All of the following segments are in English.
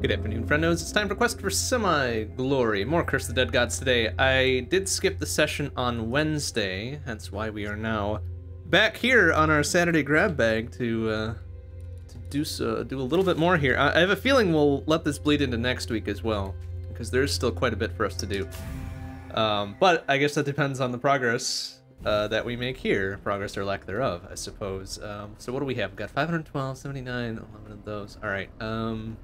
Good afternoon, friendos. It's time for Quest for Semi-Glory. More Curse the Dead Gods today. I did skip the session on Wednesday, hence why we are now back here on our Saturday grab bag to, uh, to do, so, do a little bit more here. I, I have a feeling we'll let this bleed into next week as well, because there's still quite a bit for us to do. Um, but I guess that depends on the progress uh, that we make here, progress or lack thereof, I suppose. Um, so what do we have? We've got 512, 79, 11 of those. All right. Um,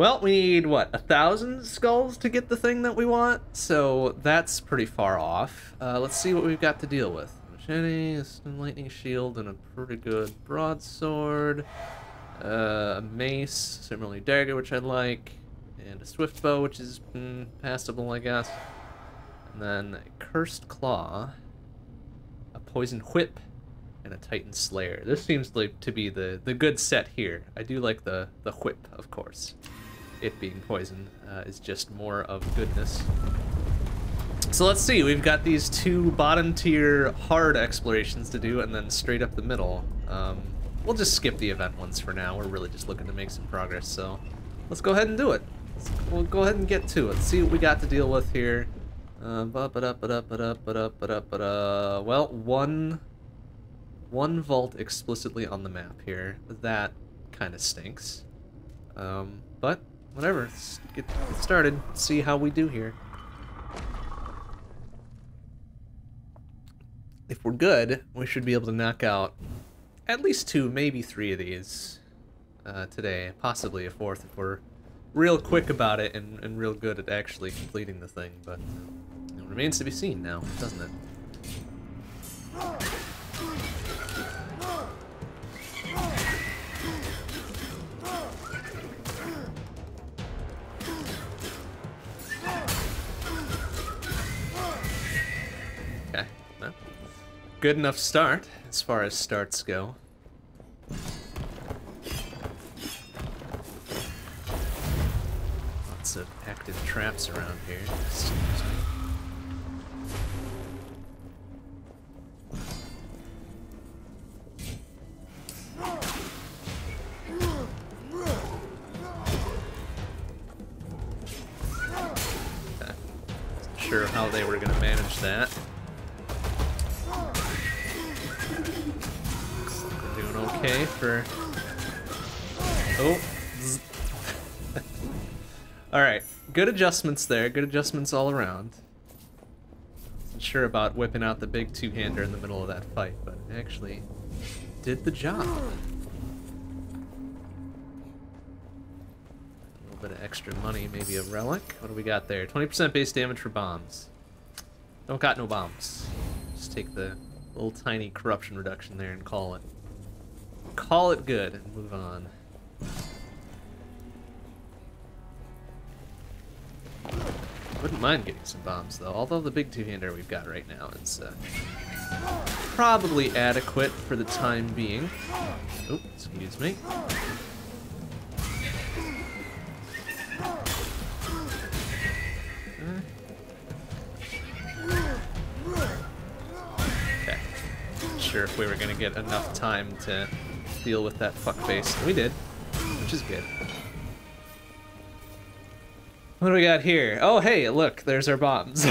well, we need, what, a thousand skulls to get the thing that we want? So that's pretty far off. Uh, let's see what we've got to deal with. Machete, lightning shield, and a pretty good broadsword. Uh, a mace, similarly dagger, which I like. And a swift bow, which is mm, passable, I guess. And then a cursed claw. A poison whip. And a titan slayer. This seems like to be the, the good set here. I do like the, the whip, of course it being poison uh, is just more of goodness. So let's see, we've got these two bottom tier hard explorations to do and then straight up the middle. Um, we'll just skip the event ones for now, we're really just looking to make some progress, so let's go ahead and do it. Let's, we'll go ahead and get to it, see what we got to deal with here. Uh, ba -ba -da -ba -da -ba -da -ba -da. Well, one, one vault explicitly on the map here. That kind of stinks. Um, but whatever. Let's get, started. See how we do here. If we're good, we should be able to knock out at least two, maybe three of these uh, today. Possibly a fourth if we're real quick about it and, and real good at actually completing the thing. But it remains to be seen now, doesn't it? Good enough start, as far as starts go. Lots of active traps around here. sure how they were going to manage that. Okay for... Oh. Alright, good adjustments there, good adjustments all around. Wasn't sure about whipping out the big two-hander in the middle of that fight, but actually did the job. A little bit of extra money, maybe a relic. What do we got there? 20% base damage for bombs. Don't got no bombs. Just take the little tiny corruption reduction there and call it call it good and move on. Wouldn't mind getting some bombs, though, although the big two-hander we've got right now is uh, probably adequate for the time being. Oh, excuse me. Okay. Sure if we were to get enough time to deal with that fuckface. We did, which is good. What do we got here? Oh, hey, look, there's our bombs.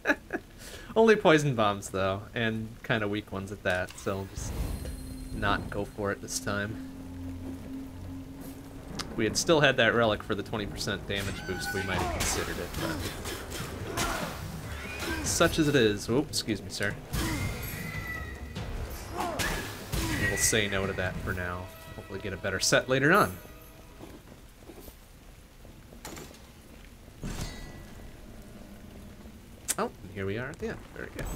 Only poison bombs, though, and kind of weak ones at that, so I'll just not go for it this time. If we had still had that relic for the 20% damage boost, we might have considered it, but... Such as it is. Oh, excuse me, sir we'll say no to that for now. Hopefully get a better set later on. Oh, here we are at the end. Very good.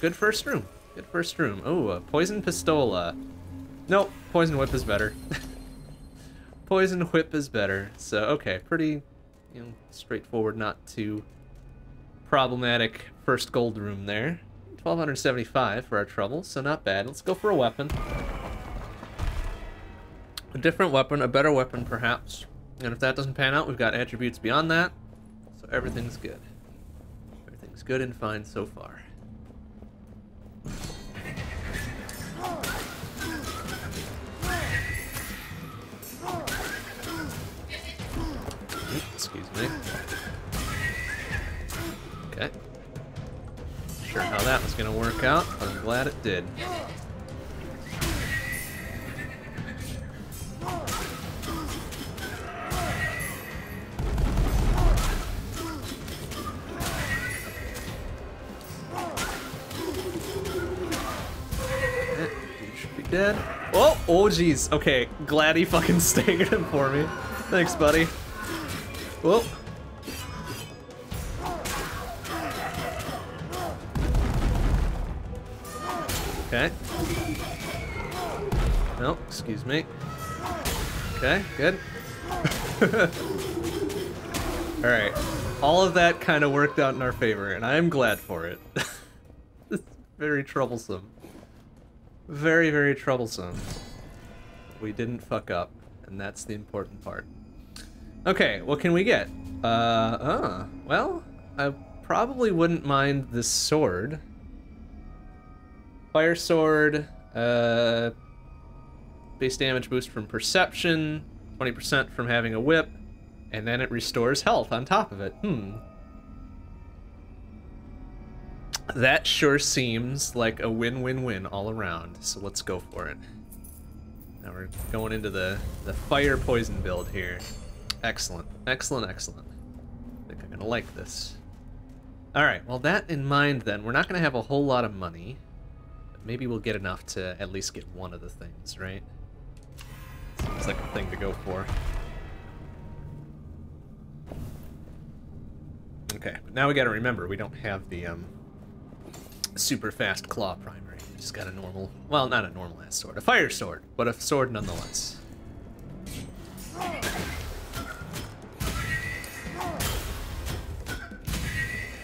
Good first room. Good first room. Oh, a poison pistola. Nope, poison whip is better. poison whip is better. So, okay, pretty, you know, straightforward, not too problematic first gold room there. 1275 for our trouble, so not bad. Let's go for a weapon. A different weapon, a better weapon perhaps. And if that doesn't pan out, we've got attributes beyond that. So everything's good. Everything's good and fine so far. excuse me. Okay. Sure how that was gonna work out, but I'm glad it did. Dead. Oh, oh jeez. Okay, glad he fucking staggered him for me. Thanks, buddy. Whoa. Okay. No, excuse me. Okay, good. Alright. All of that kind of worked out in our favor, and I am glad for it. it's very troublesome. Very, very troublesome. We didn't fuck up, and that's the important part. Okay, what can we get? Uh, uh, well, I probably wouldn't mind this sword. Fire sword, uh, base damage boost from perception, 20% from having a whip, and then it restores health on top of it. Hmm. That sure seems like a win-win-win all around, so let's go for it. Now we're going into the, the fire poison build here. Excellent, excellent, excellent. I think I'm gonna like this. Alright, well that in mind then, we're not gonna have a whole lot of money. Maybe we'll get enough to at least get one of the things, right? Seems like a thing to go for. Okay, but now we gotta remember, we don't have the, um, super fast claw primary. We just got a normal, well, not a normal ass sword, a fire sword, but a sword nonetheless.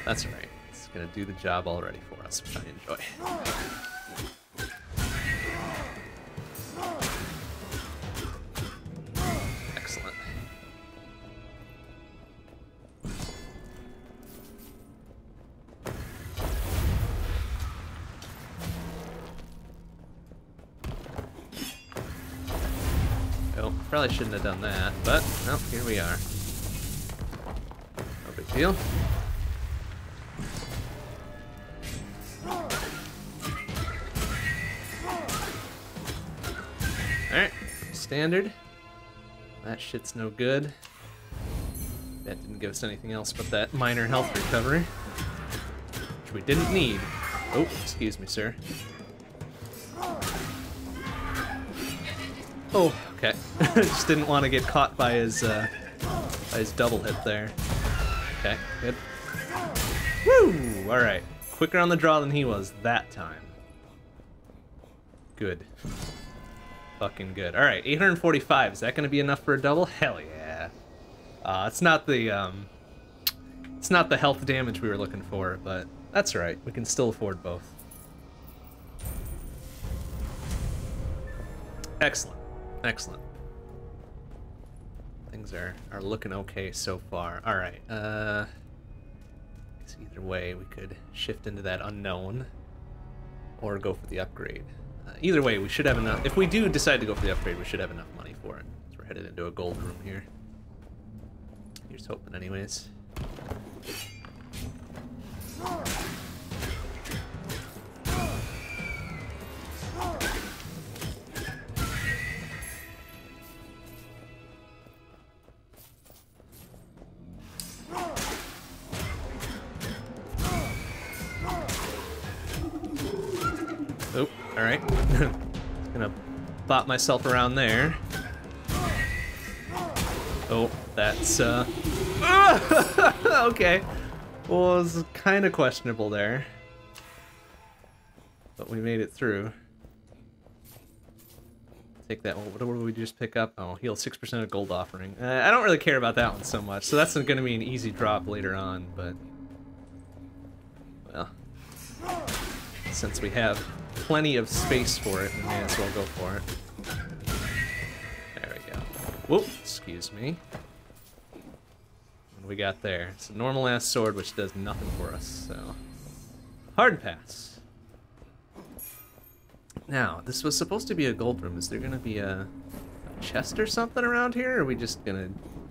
That's right. It's gonna do the job already for us, which I enjoy. Probably shouldn't have done that, but, well, here we are. No big deal. Alright, standard. That shit's no good. That didn't give us anything else but that minor health recovery. Which we didn't need. Oh, excuse me, sir. Oh, okay. Just didn't want to get caught by his, uh, by his double hit there. Okay, good. Woo! Alright. Quicker on the draw than he was that time. Good. Fucking good. Alright, 845. Is that gonna be enough for a double? Hell yeah. Uh, it's not the, um... It's not the health damage we were looking for, but that's right. We can still afford both. Excellent. Excellent. Things are, are looking okay so far. Alright, uh... either way, we could shift into that unknown, or go for the upgrade. Uh, either way, we should have enough. If we do decide to go for the upgrade, we should have enough money for it. So we're headed into a gold room here. Here's hoping, anyways. Alright. Gonna bop myself around there. Oh, that's, uh... okay. Well, it was kind of questionable there. But we made it through. Take that one. What did we just pick up? Oh, heal 6% of gold offering. Uh, I don't really care about that one so much, so that's going to be an easy drop later on, but... Well... Since we have plenty of space for it, may as well go for it. There we go. Whoop, excuse me. What do we got there? It's a normal ass sword which does nothing for us, so. Hard pass. Now, this was supposed to be a gold room. Is there gonna be a, a chest or something around here? Or are we just gonna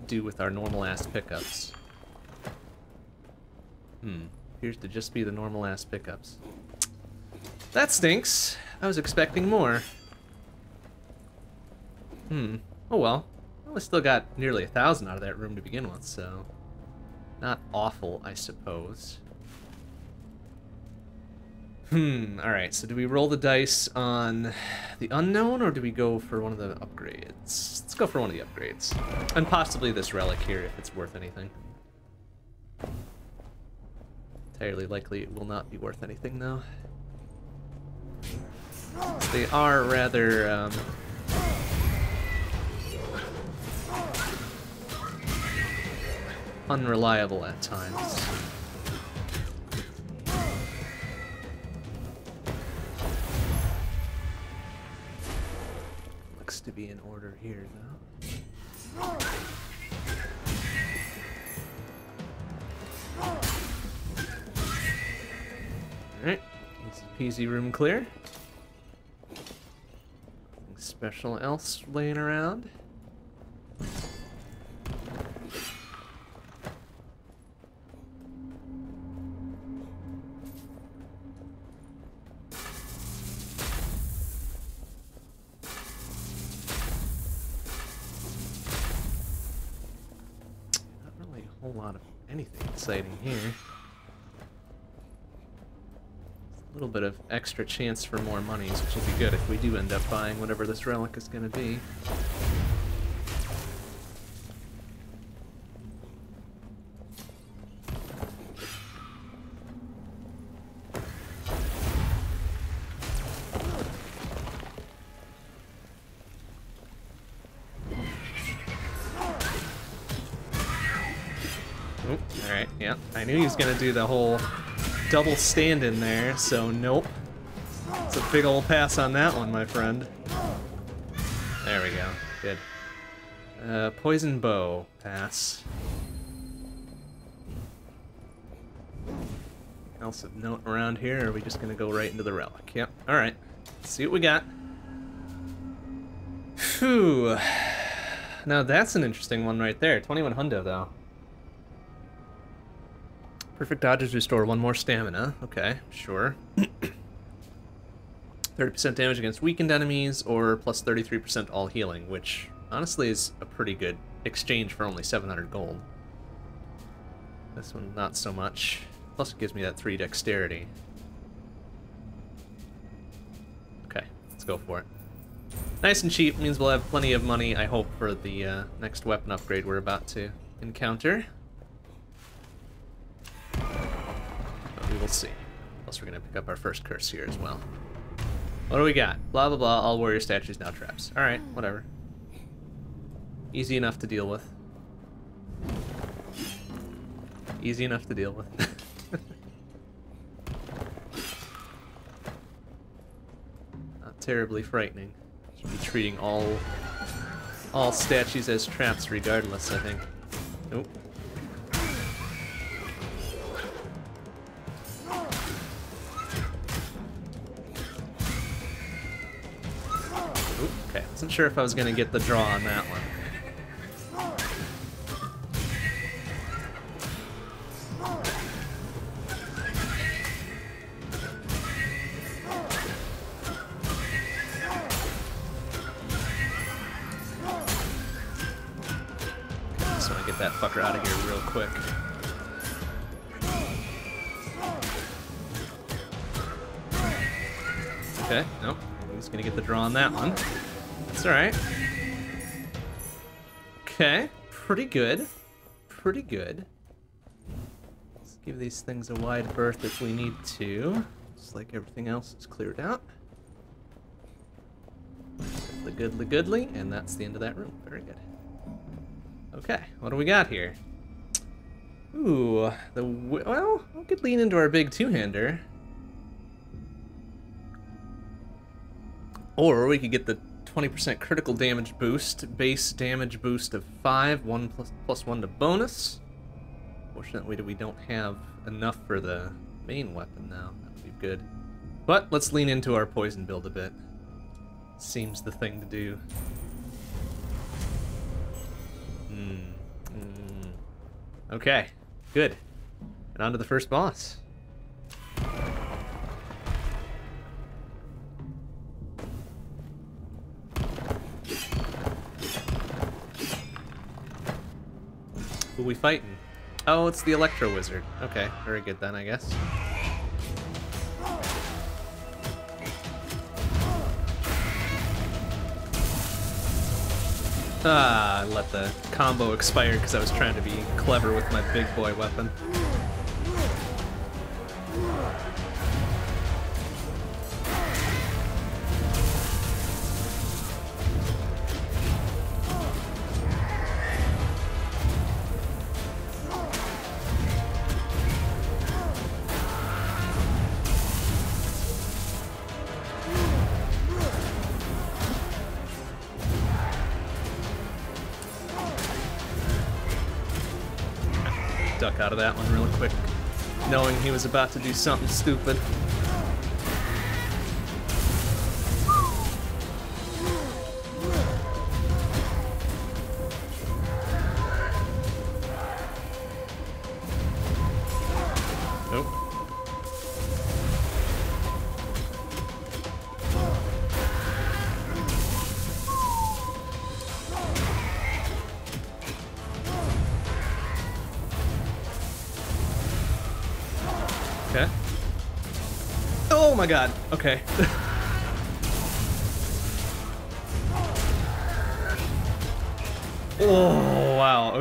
do with our normal ass pickups. Hmm. Appears to just be the normal ass pickups. That stinks. I was expecting more. Hmm. Oh well. well we still got nearly a thousand out of that room to begin with, so... Not awful, I suppose. Hmm, alright, so do we roll the dice on the unknown, or do we go for one of the upgrades? Let's go for one of the upgrades. And possibly this relic here, if it's worth anything. Entirely likely it will not be worth anything, though. They are rather, um... unreliable at times. Looks to be in order here, though. Alright, easy peasy room clear. Special else laying around. Not really a whole lot of anything exciting here. Little bit of extra chance for more monies, which will be good if we do end up buying whatever this relic is going to be. Oh, Oop, alright, yeah. I knew he was gonna do the whole double stand in there, so nope. It's a big old pass on that one, my friend. There we go. Good. Uh, poison bow. Pass. Else of note around here, are we just gonna go right into the relic? Yep. Alright. See what we got. Phew. Now that's an interesting one right there. 21 hundo, though. Perfect dodges restore one more stamina. Okay, sure. 30% damage against weakened enemies, or plus 33% all healing, which honestly is a pretty good exchange for only 700 gold. This one, not so much. Plus it gives me that 3 dexterity. Okay, let's go for it. Nice and cheap, means we'll have plenty of money, I hope, for the uh, next weapon upgrade we're about to encounter. We will see. Plus, we're gonna pick up our first curse here as well. What do we got? Blah blah blah. All warrior statues now traps. All right, whatever. Easy enough to deal with. Easy enough to deal with. Not terribly frightening. Should be treating all all statues as traps regardless, I think. Nope. Wasn't sure if I was gonna get the draw on that one. Alright. Okay, pretty good. Pretty good. Let's give these things a wide berth if we need to. Just like everything else is cleared out. The goodly goodly, and that's the end of that room. Very good. Okay, what do we got here? Ooh, the well, we could lean into our big two-hander. Or we could get the 20% critical damage boost, base damage boost of 5, 1 plus, plus 1 to bonus. Fortunately, we don't have enough for the main weapon now. That would be good. But let's lean into our poison build a bit. Seems the thing to do. Hmm. Okay, good. And on to the first boss. Who we fighting? Oh, it's the Electro Wizard. Okay, very good then, I guess. Ah, I let the combo expire because I was trying to be clever with my big boy weapon. Was about to do something stupid.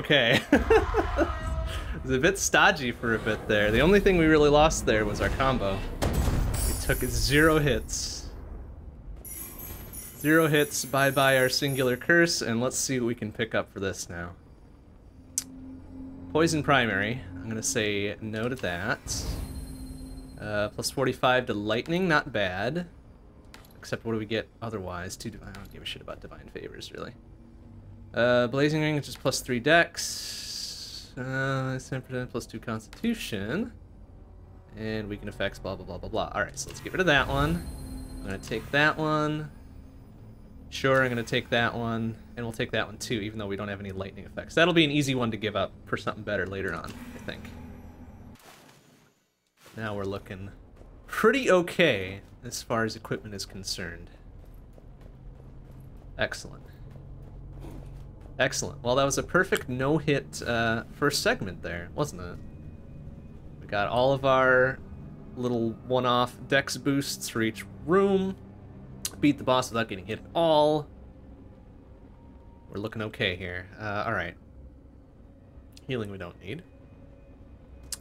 Okay. it was a bit stodgy for a bit there. The only thing we really lost there was our combo. We took zero hits. Zero hits, bye-bye our singular curse, and let's see what we can pick up for this now. Poison primary. I'm gonna say no to that. Uh, plus 45 to lightning, not bad. Except what do we get otherwise? Two divine. I don't give a shit about divine favors, really. Uh, blazing ring, which is plus 3 dex. Uh, 10% plus 2 constitution. And weaken effects, blah, blah, blah, blah, blah. Alright, so let's get rid of that one. I'm gonna take that one. Sure, I'm gonna take that one. And we'll take that one too, even though we don't have any lightning effects. That'll be an easy one to give up for something better later on, I think. Now we're looking pretty okay as far as equipment is concerned. Excellent. Excellent. Well, that was a perfect no-hit uh, first segment there, wasn't it? We got all of our little one-off dex boosts for each room. Beat the boss without getting hit at all. We're looking okay here. Uh, Alright. Healing we don't need.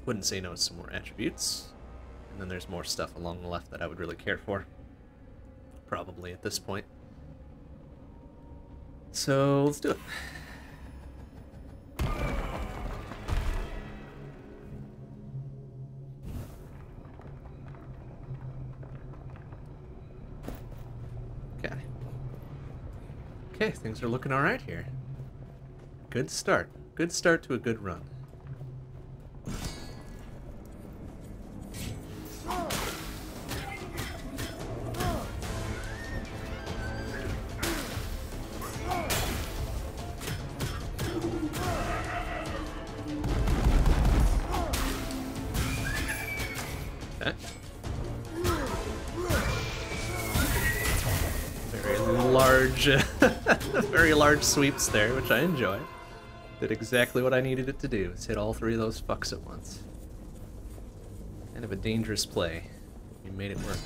Wouldn't say no to some more attributes. And then there's more stuff along the left that I would really care for. Probably at this point. So, let's do it. Okay. Okay, things are looking alright here. Good start. Good start to a good run. Large sweeps there, which I enjoy. Did exactly what I needed it to do, is hit all three of those fucks at once. Kind of a dangerous play. You made it work.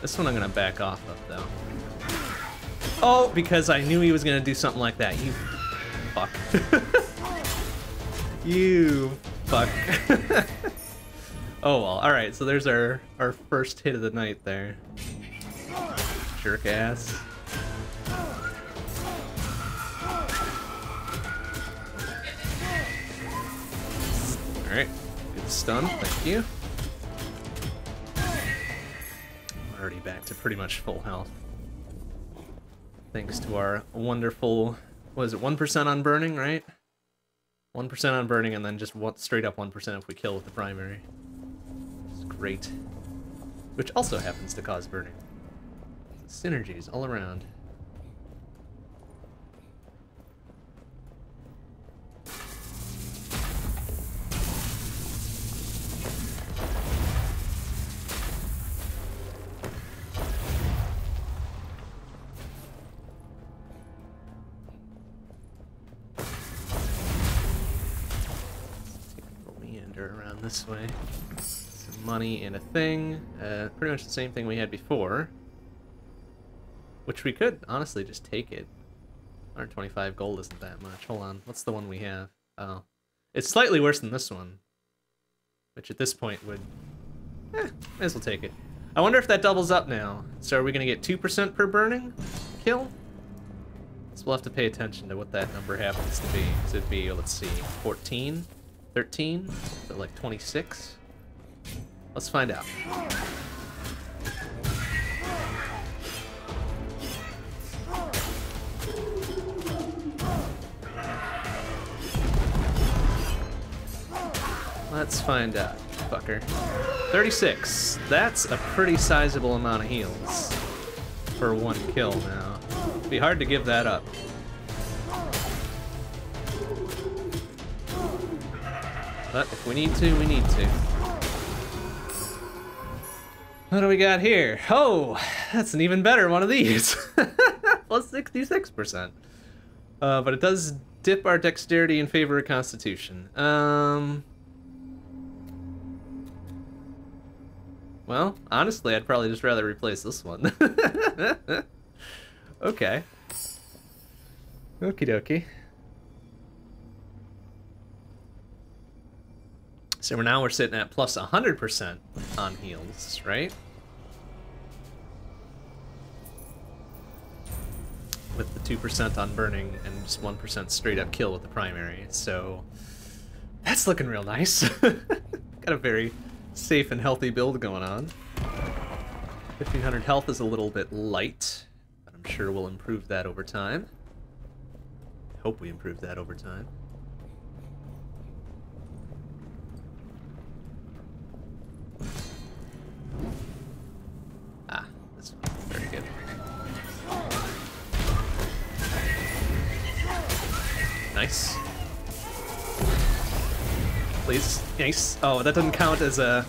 This one I'm gonna back off of, though. Oh, because I knew he was gonna do something like that. You fuck. you fuck. oh well, alright, so there's our, our first hit of the night there. Jerk ass. Alright, good stun, thank you. already back to pretty much full health. Thanks to our wonderful, was it 1% on burning, right? 1% on burning and then just one, straight up 1% if we kill with the primary. It's rate, which also happens to cause burning. Synergies all around. This way. Some money and a thing. Uh, pretty much the same thing we had before. Which we could honestly just take it. 125 gold isn't that much. Hold on. What's the one we have? Oh. It's slightly worse than this one. Which at this point would... Eh, may as well take it. I wonder if that doubles up now. So are we going to get 2% per burning kill? So we'll have to pay attention to what that number happens to be. So it'd be, let's see, 14? 13? So like 26? Let's find out. Let's find out, fucker. 36. That's a pretty sizable amount of heals for one kill now. Be hard to give that up. But if we need to, we need to. What do we got here? Oh, that's an even better one of these. Plus 66%. Uh, but it does dip our dexterity in favor of constitution. Um... Well, honestly, I'd probably just rather replace this one. okay. Okie dokie. So now we're sitting at plus 100% on heals, right? With the 2% on burning and just 1% straight up kill with the primary. So that's looking real nice. Got a very safe and healthy build going on. 1500 health is a little bit light, but I'm sure we'll improve that over time. Hope we improve that over time. Ah, that's. Very good. Nice. Please. Nice. Oh, that doesn't count as a...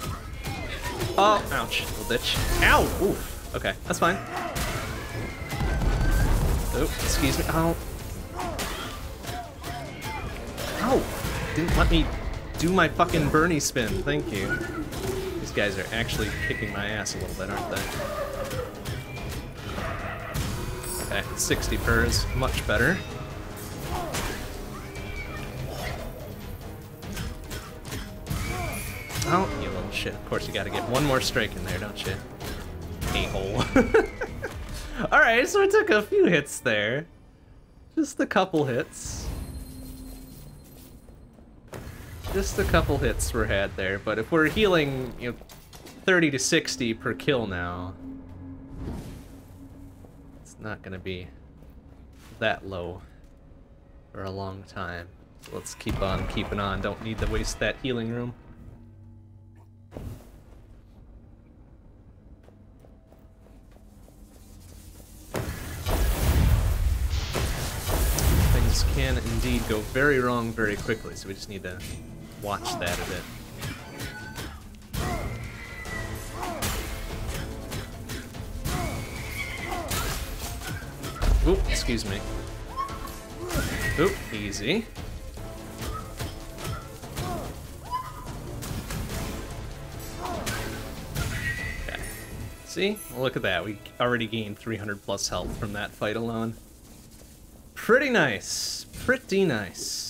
Oh, ouch. Little bitch. Ow! Oof. Okay, that's fine. Oh, excuse me. Oh. Ow! Didn't let me do my fucking Bernie spin. Thank you guys are actually kicking my ass a little bit, aren't they? Okay, 60 pers, much better. Oh, you little shit. Of course you gotta get one more strike in there, don't you? A-hole. Alright, so I took a few hits there. Just a couple hits. Just a couple hits were had there, but if we're healing, you know, 30 to 60 per kill now, it's not gonna be that low for a long time. So let's keep on keeping on. Don't need to waste that healing room. Things can indeed go very wrong very quickly, so we just need to watch that a bit. Oop, excuse me. Oop, easy. Okay. See? Look at that. We already gained 300 plus health from that fight alone. Pretty nice. Pretty nice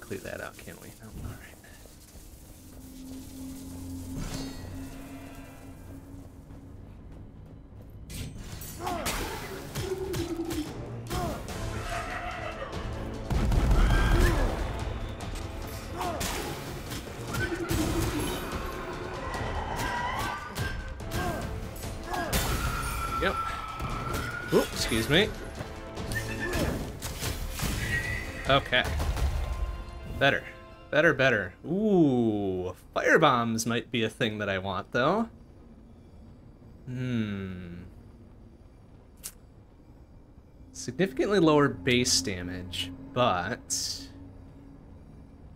clear that out, can't we? No. All right. Yep. Oop, excuse me. Okay. Better. Better, better. Ooh, fire bombs might be a thing that I want, though. Hmm. Significantly lower base damage, but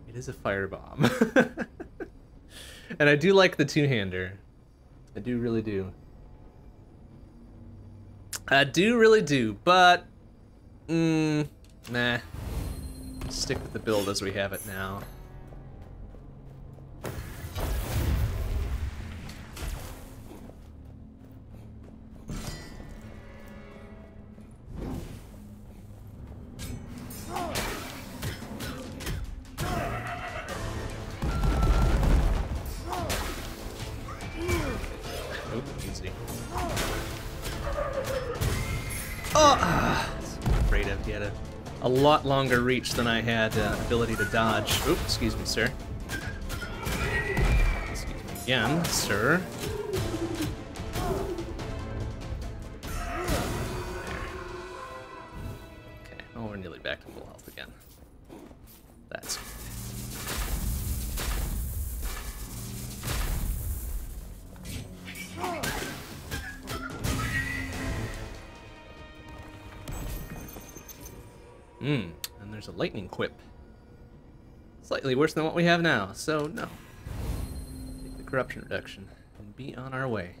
it is a firebomb. and I do like the two-hander. I do really do. I do really do, but mm, nah. Stick with the build as we have it now. Lot longer reach than I had uh, ability to dodge. Oop, excuse me, sir. Excuse me again, sir. Lightning quip. Slightly worse than what we have now, so no. Take the corruption reduction and be on our way.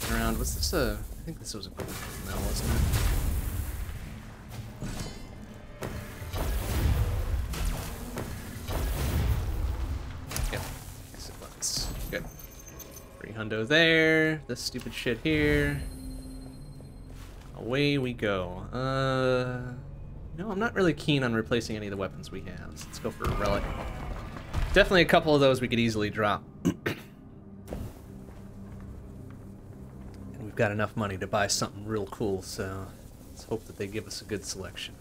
Sitting around. Was this a... I think this was a gold now, wasn't it? Hundo there. This stupid shit here. Away we go. Uh... No, I'm not really keen on replacing any of the weapons we have. So let's go for a relic. Definitely a couple of those we could easily drop. we've got enough money to buy something real cool, so let's hope that they give us a good selection.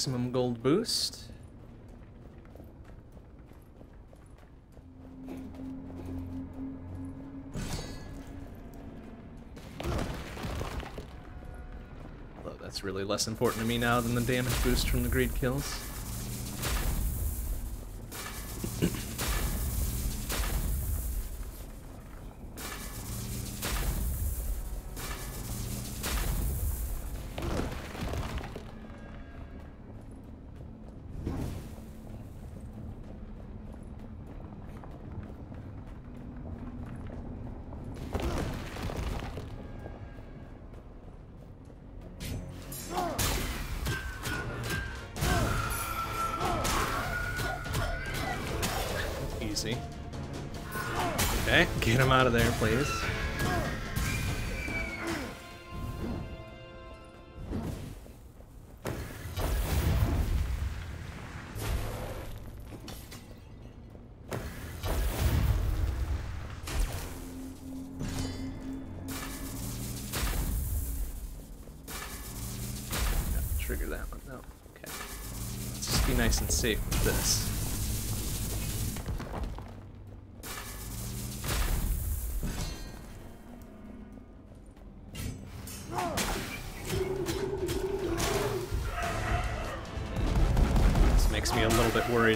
Maximum gold boost. Although that's really less important to me now than the damage boost from the greed kills.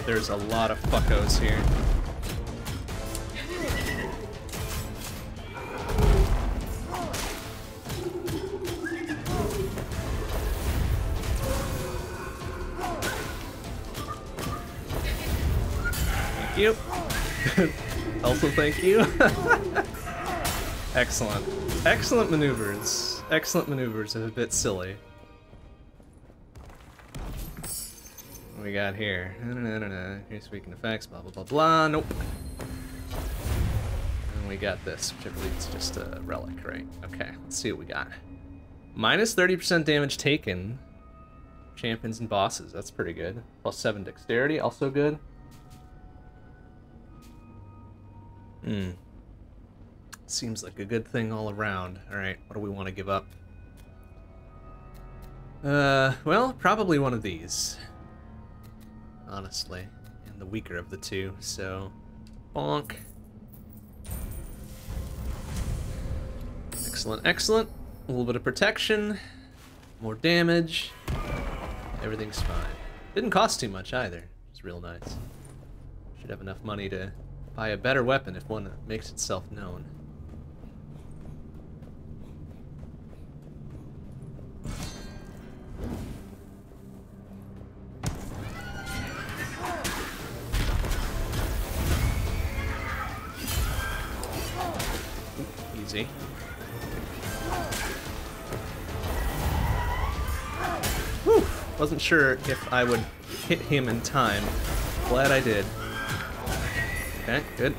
There's a lot of fuckos here. Thank you. also thank you. Excellent. Excellent maneuvers. Excellent maneuvers, a bit silly. Got here? No, no, no, no. Here's speaking effects, blah, blah, blah, blah. Nope. And we got this, which I believe is just a relic, right? Okay, let's see what we got. Minus 30% damage taken. Champions and bosses, that's pretty good. Plus 7 dexterity, also good. Hmm. Seems like a good thing all around. Alright, what do we want to give up? Uh, well, probably one of these. Honestly. And the weaker of the two, so... Bonk. Excellent, excellent. A little bit of protection. More damage. Everything's fine. Didn't cost too much either. It's real nice. Should have enough money to buy a better weapon if one makes itself known. Easy. Whew. Wasn't sure if I would hit him in time. Glad I did. Okay, good.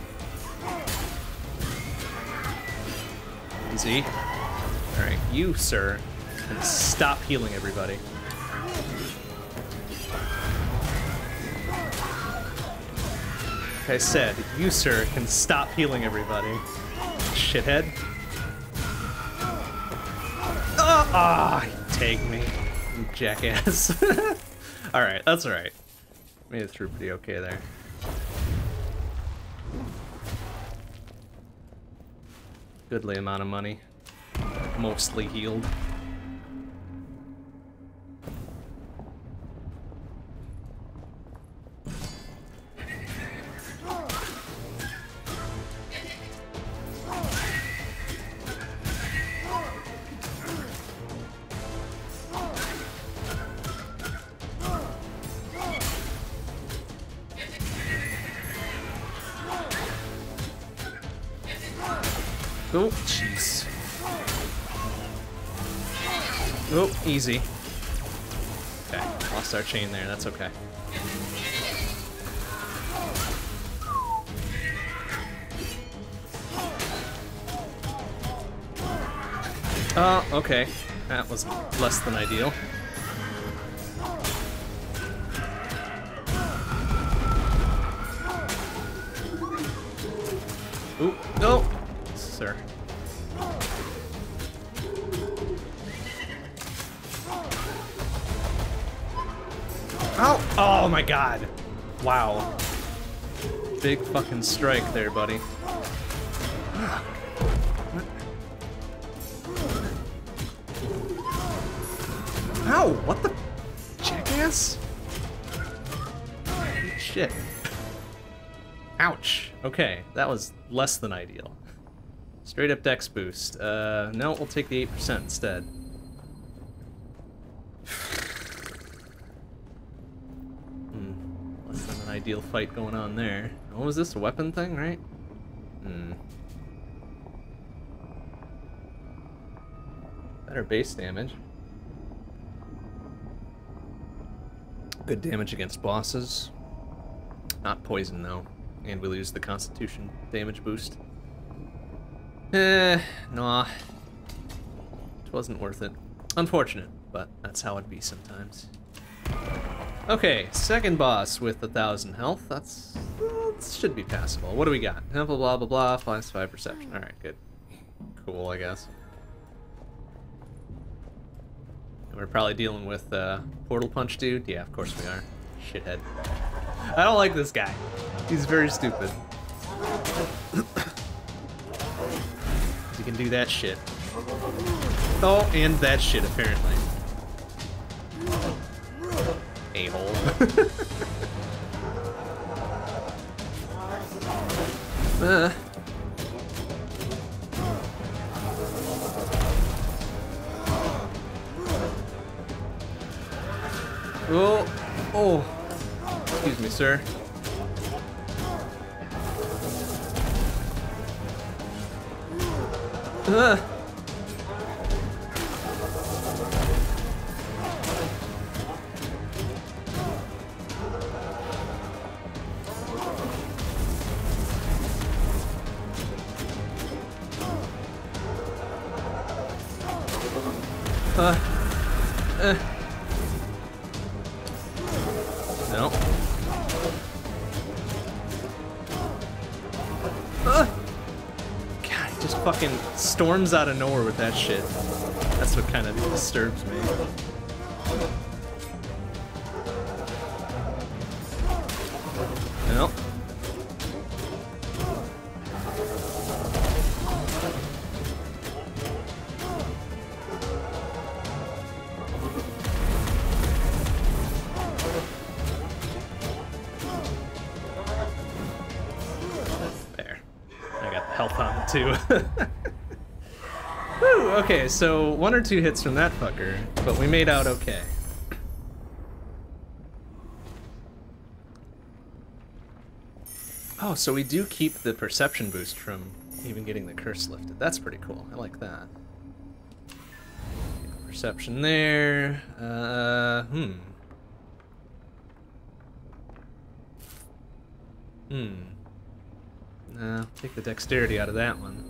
Easy. Alright, you, sir, can stop healing everybody. Like I said, you, sir, can stop healing everybody. Shithead. Ah, oh, take me, you jackass. alright, that's alright. Made it through pretty okay there. Goodly amount of money. Mostly healed. Easy. Okay, lost our chain there, that's okay. Oh, okay. That was less than ideal. Wow. Big fucking strike there, buddy. Ow! What the? Jackass? Shit. Ouch. Okay, that was less than ideal. Straight up dex boost. Uh, no, we'll take the 8% instead. hmm. Less than an ideal fight going on there. What was this, a weapon thing, right? Hmm. Better base damage. Good damage against bosses. Not poison, though. And we lose the constitution damage boost. Eh, nah. It wasn't worth it. Unfortunate, but that's how it be sometimes. Okay, second boss with a thousand health. That's should be passable. What do we got? Temple, blah blah blah. Plus five perception. All right, good. Cool, I guess. And we're probably dealing with uh, portal punch dude. Yeah, of course we are. Shithead. I don't like this guy. He's very stupid. he can do that shit. Oh, and that shit, apparently. A-hole. uh. Oh, oh. Excuse me, sir. Uh. Storms out of nowhere with that shit. That's what kind of disturbs me. Okay, so one or two hits from that fucker, but we made out okay. Oh, so we do keep the perception boost from even getting the curse lifted. That's pretty cool. I like that. Perception there. Uh, hmm. Hmm. Uh, take the dexterity out of that one.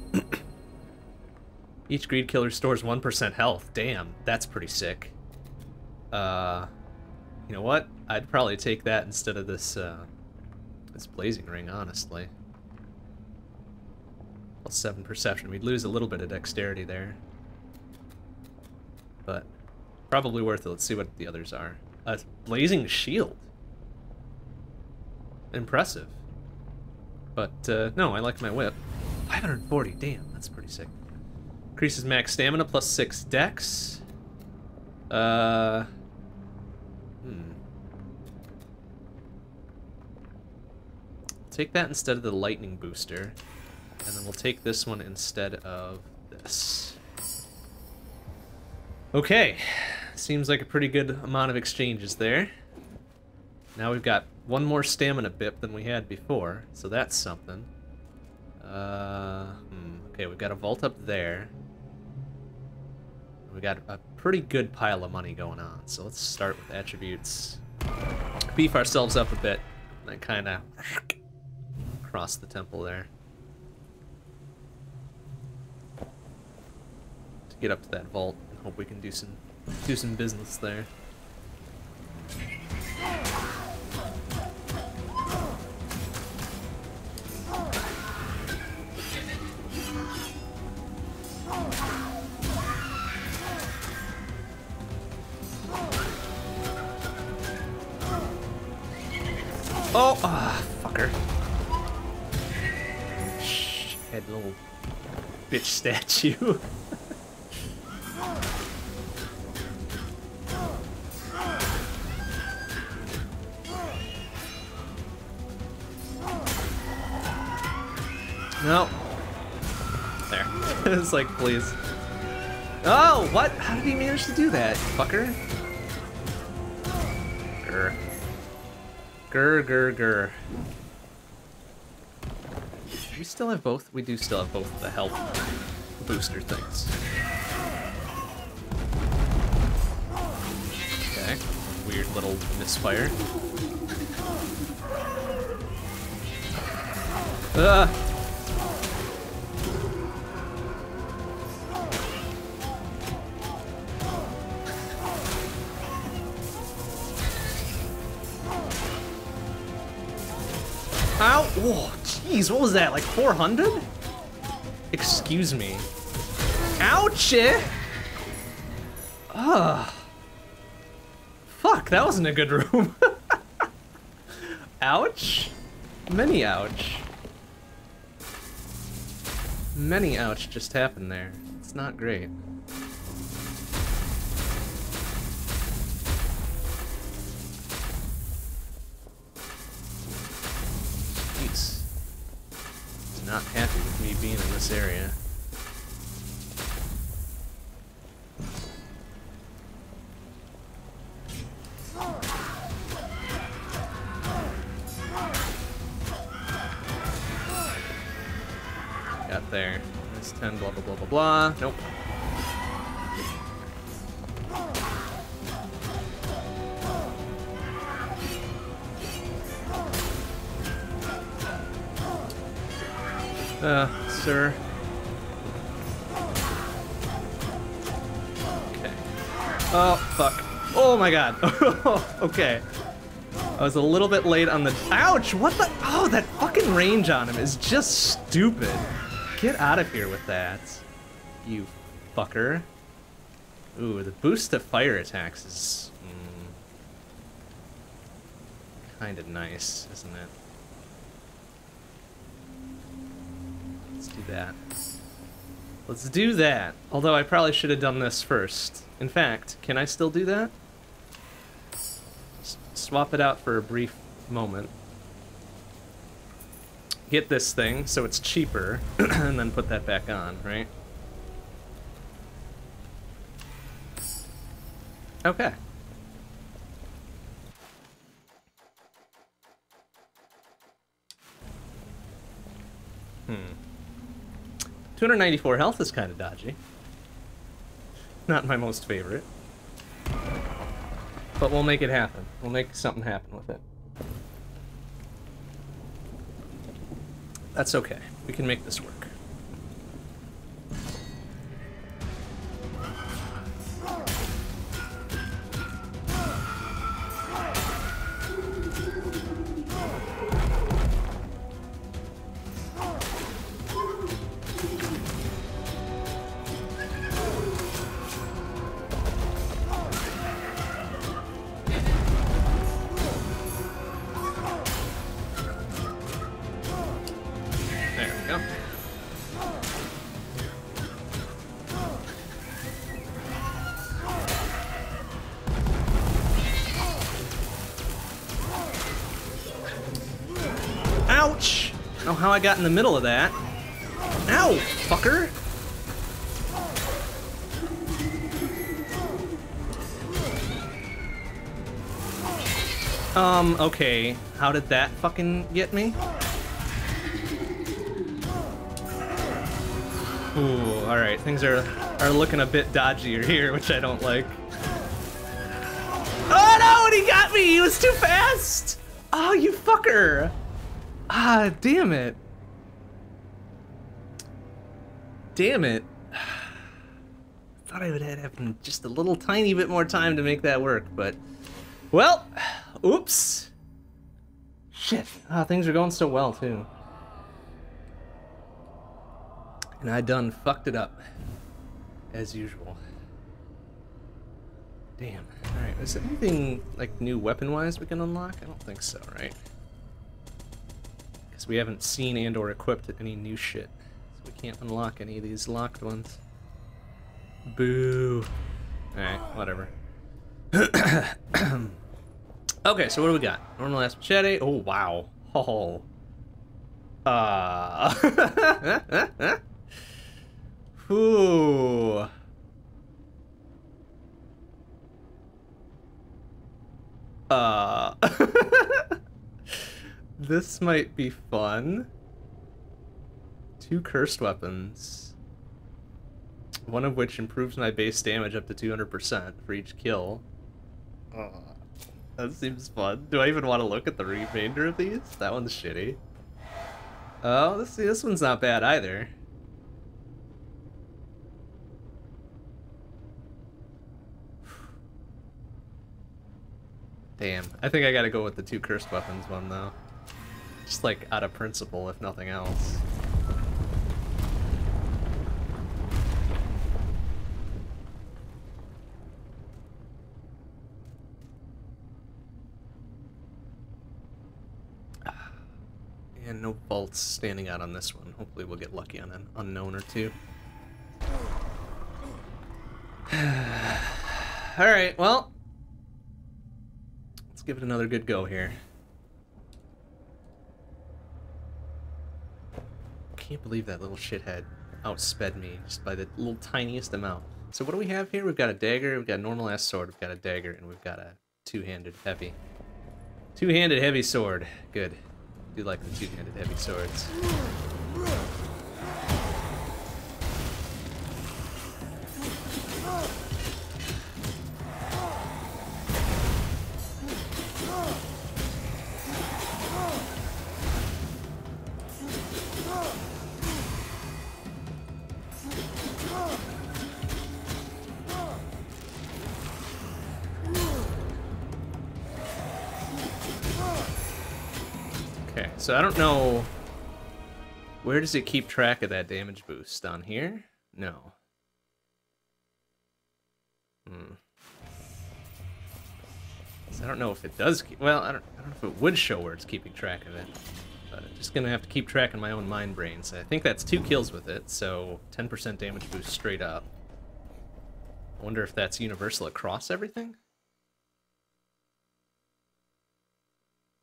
Each greed killer stores 1% health. Damn, that's pretty sick. Uh, you know what? I'd probably take that instead of this, uh, this blazing ring, honestly. Well, Plus 7 perception. We'd lose a little bit of dexterity there. But probably worth it. Let's see what the others are. A blazing shield. Impressive. But, uh, no, I like my whip. 540, damn, that's pretty sick. Increases max stamina plus 6 dex. Uh... Hmm. Take that instead of the lightning booster. And then we'll take this one instead of this. Okay. Seems like a pretty good amount of exchanges there. Now we've got one more stamina bip than we had before, so that's something. Uh, hmm, okay, we've got a vault up there. We got a pretty good pile of money going on, so let's start with attributes. Beef ourselves up a bit, and then kind of cross the temple there. To get up to that vault and hope we can do some do some business there. Oh, ah, fucker. Head little bitch statue. no. There. it's like, please. Oh, what? How did he manage to do that, fucker? Grr. Grr, grr, grr. We still have both? We do still have both the health booster things. Okay. Weird little misfire. Ugh! Ow! Whoa, jeez, what was that, like 400? Excuse me. Ouch! Eh? Ugh. Fuck, that wasn't a good room. ouch. Many ouch. Many ouch just happened there. It's not great. Jeez. He's not happy with me being in this area. Got there. That's 10, blah, blah, blah, blah, blah. Nope. Uh, sir. Okay. Oh, fuck. Oh my god. okay. I was a little bit late on the- Ouch! What the- Oh, that fucking range on him is just stupid. Get out of here with that. You fucker. Ooh, the boost to fire attacks is... Mm, kind of nice, isn't it? Do that. Let's do that. Although I probably should have done this first. In fact, can I still do that? S swap it out for a brief moment. Get this thing so it's cheaper, and then put that back on, right? Okay. Hmm. 294 health is kind of dodgy. Not my most favorite. But we'll make it happen. We'll make something happen with it. That's okay. We can make this work. I got in the middle of that. Ow, fucker! Um, okay. How did that fucking get me? Ooh, alright. Things are, are looking a bit dodgier here, which I don't like. Oh no, and he got me! He was too fast! Oh, you fucker! Ah, damn it. Damn it. I thought I would have just a little tiny bit more time to make that work, but... Well, oops. Shit. Ah, things are going so well, too. And I done fucked it up. As usual. Damn. Alright, is there anything, like, new weapon-wise we can unlock? I don't think so, right? Because we haven't seen and or equipped any new shit. Can't unlock any of these locked ones. Boo. Alright, whatever. okay, so what do we got? Normal ass machete. Oh, wow. Oh. Uh. Ooh. Uh. this might be fun. Two cursed weapons. One of which improves my base damage up to 200% for each kill. Uh, that seems fun. Do I even want to look at the remainder of these? That one's shitty. Oh, let's see, this one's not bad either. Damn. I think I gotta go with the two cursed weapons one, though. Just, like, out of principle, if nothing else. And no vaults standing out on this one. Hopefully we'll get lucky on an unknown or two. Alright, well. Let's give it another good go here. Can't believe that little shithead outsped me just by the little tiniest amount. So what do we have here? We've got a dagger, we've got a normal ass sword, we've got a dagger, and we've got a two-handed heavy. Two-handed heavy sword. Good. Do like the two-handed heavy swords. So I don't know... Where does it keep track of that damage boost? On here? No. Hmm. So I don't know if it does keep... Well, I don't, I don't know if it would show where it's keeping track of it. But I'm just gonna have to keep track in my own mind brain. So I think that's two kills with it, so 10% damage boost straight up. I wonder if that's universal across everything?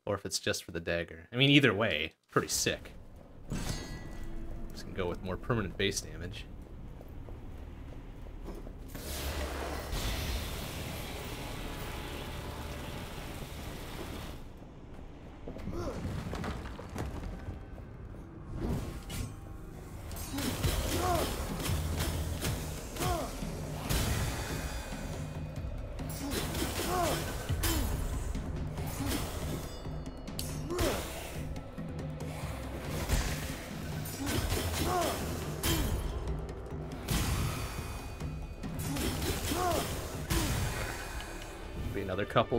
Or if it's just for the dagger. I mean, either way, pretty sick. Just gonna go with more permanent base damage.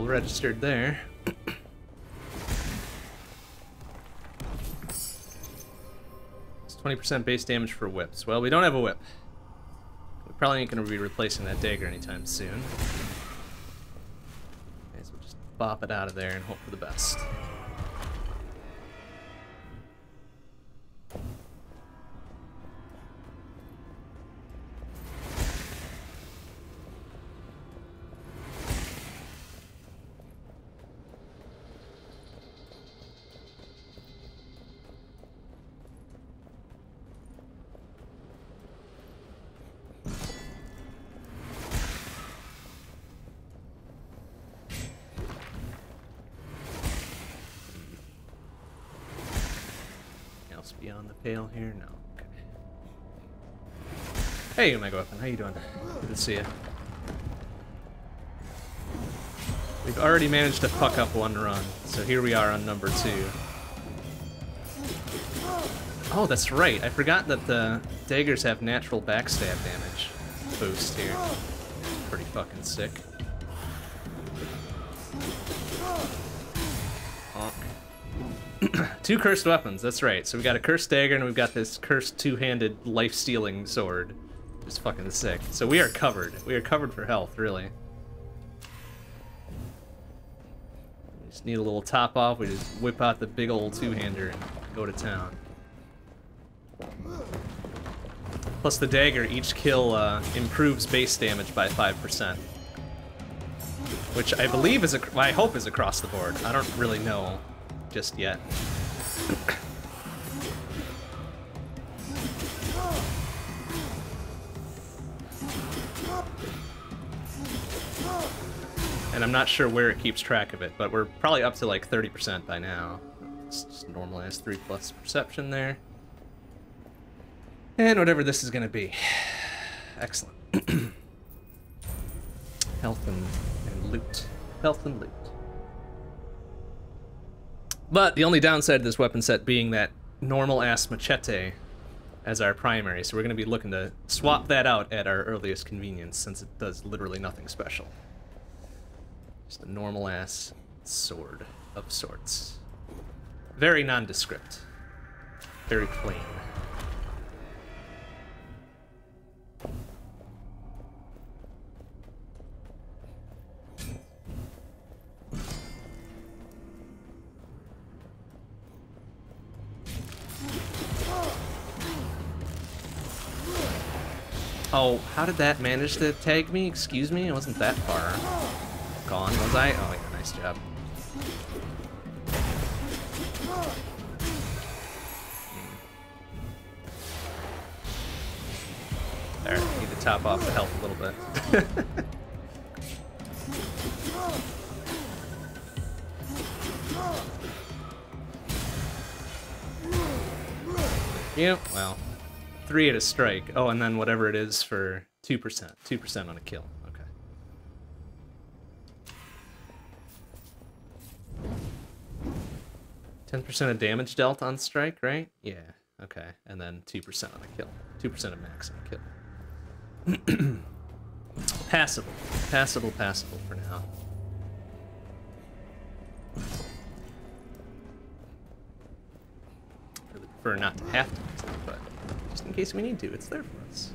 Registered there. It's 20% base damage for whips. Well, we don't have a whip. We probably ain't gonna be replacing that dagger anytime soon. Okay, so we'll just bop it out of there and hope for the best. Pale here? No. Okay. Hey, Omega Weapon, how you doing? Good to see you. We've already managed to fuck up one run, so here we are on number two. Oh, that's right. I forgot that the daggers have natural backstab damage boost here. Pretty fucking sick. Two cursed weapons, that's right. So we got a cursed dagger and we've got this cursed two-handed life-stealing sword. Just fucking sick. So we are covered. We are covered for health, really. We just need a little top off. We just whip out the big old two-hander and go to town. Plus the dagger, each kill uh, improves base damage by 5%. Which I believe is, I hope is across the board. I don't really know just yet. And I'm not sure where it keeps track of it, but we're probably up to like 30% by now. Let's just normalize 3 plus perception there. And whatever this is going to be. Excellent. Health and, and loot. Health and loot. But the only downside of this weapon set being that normal ass machete as our primary, so we're going to be looking to swap that out at our earliest convenience since it does literally nothing special. Just a normal ass sword of sorts. Very nondescript. Very plain. Oh, how did that manage to tag me? Excuse me? I wasn't that far gone, was I? Oh, yeah, nice job. Hmm. There, need to top off the health a little bit. yep, well, three at a strike. Oh, and then whatever it is for 2%. 2% on a kill. Okay. Ten percent of damage dealt on strike, right? Yeah. Okay. And then two percent on a kill. Two percent of max on a kill. passable. Passable, passable for now. Prefer not to have to but in case we need to, it's there for us.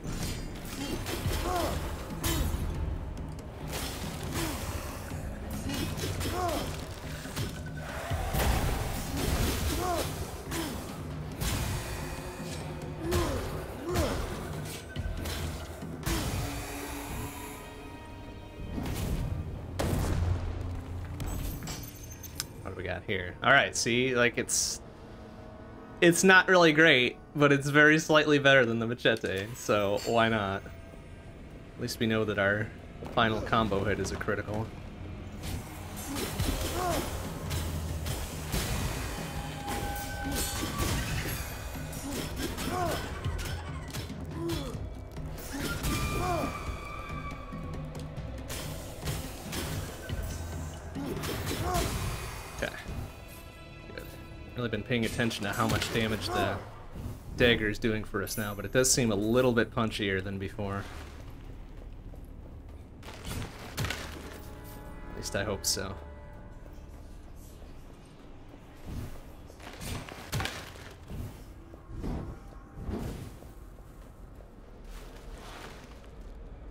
What do we got here. All right, see, like it's it's not really great, but it's very slightly better than the machete, so why not? At least we know that our final combo hit is a critical. Really been paying attention to how much damage the dagger is doing for us now, but it does seem a little bit punchier than before. At least I hope so.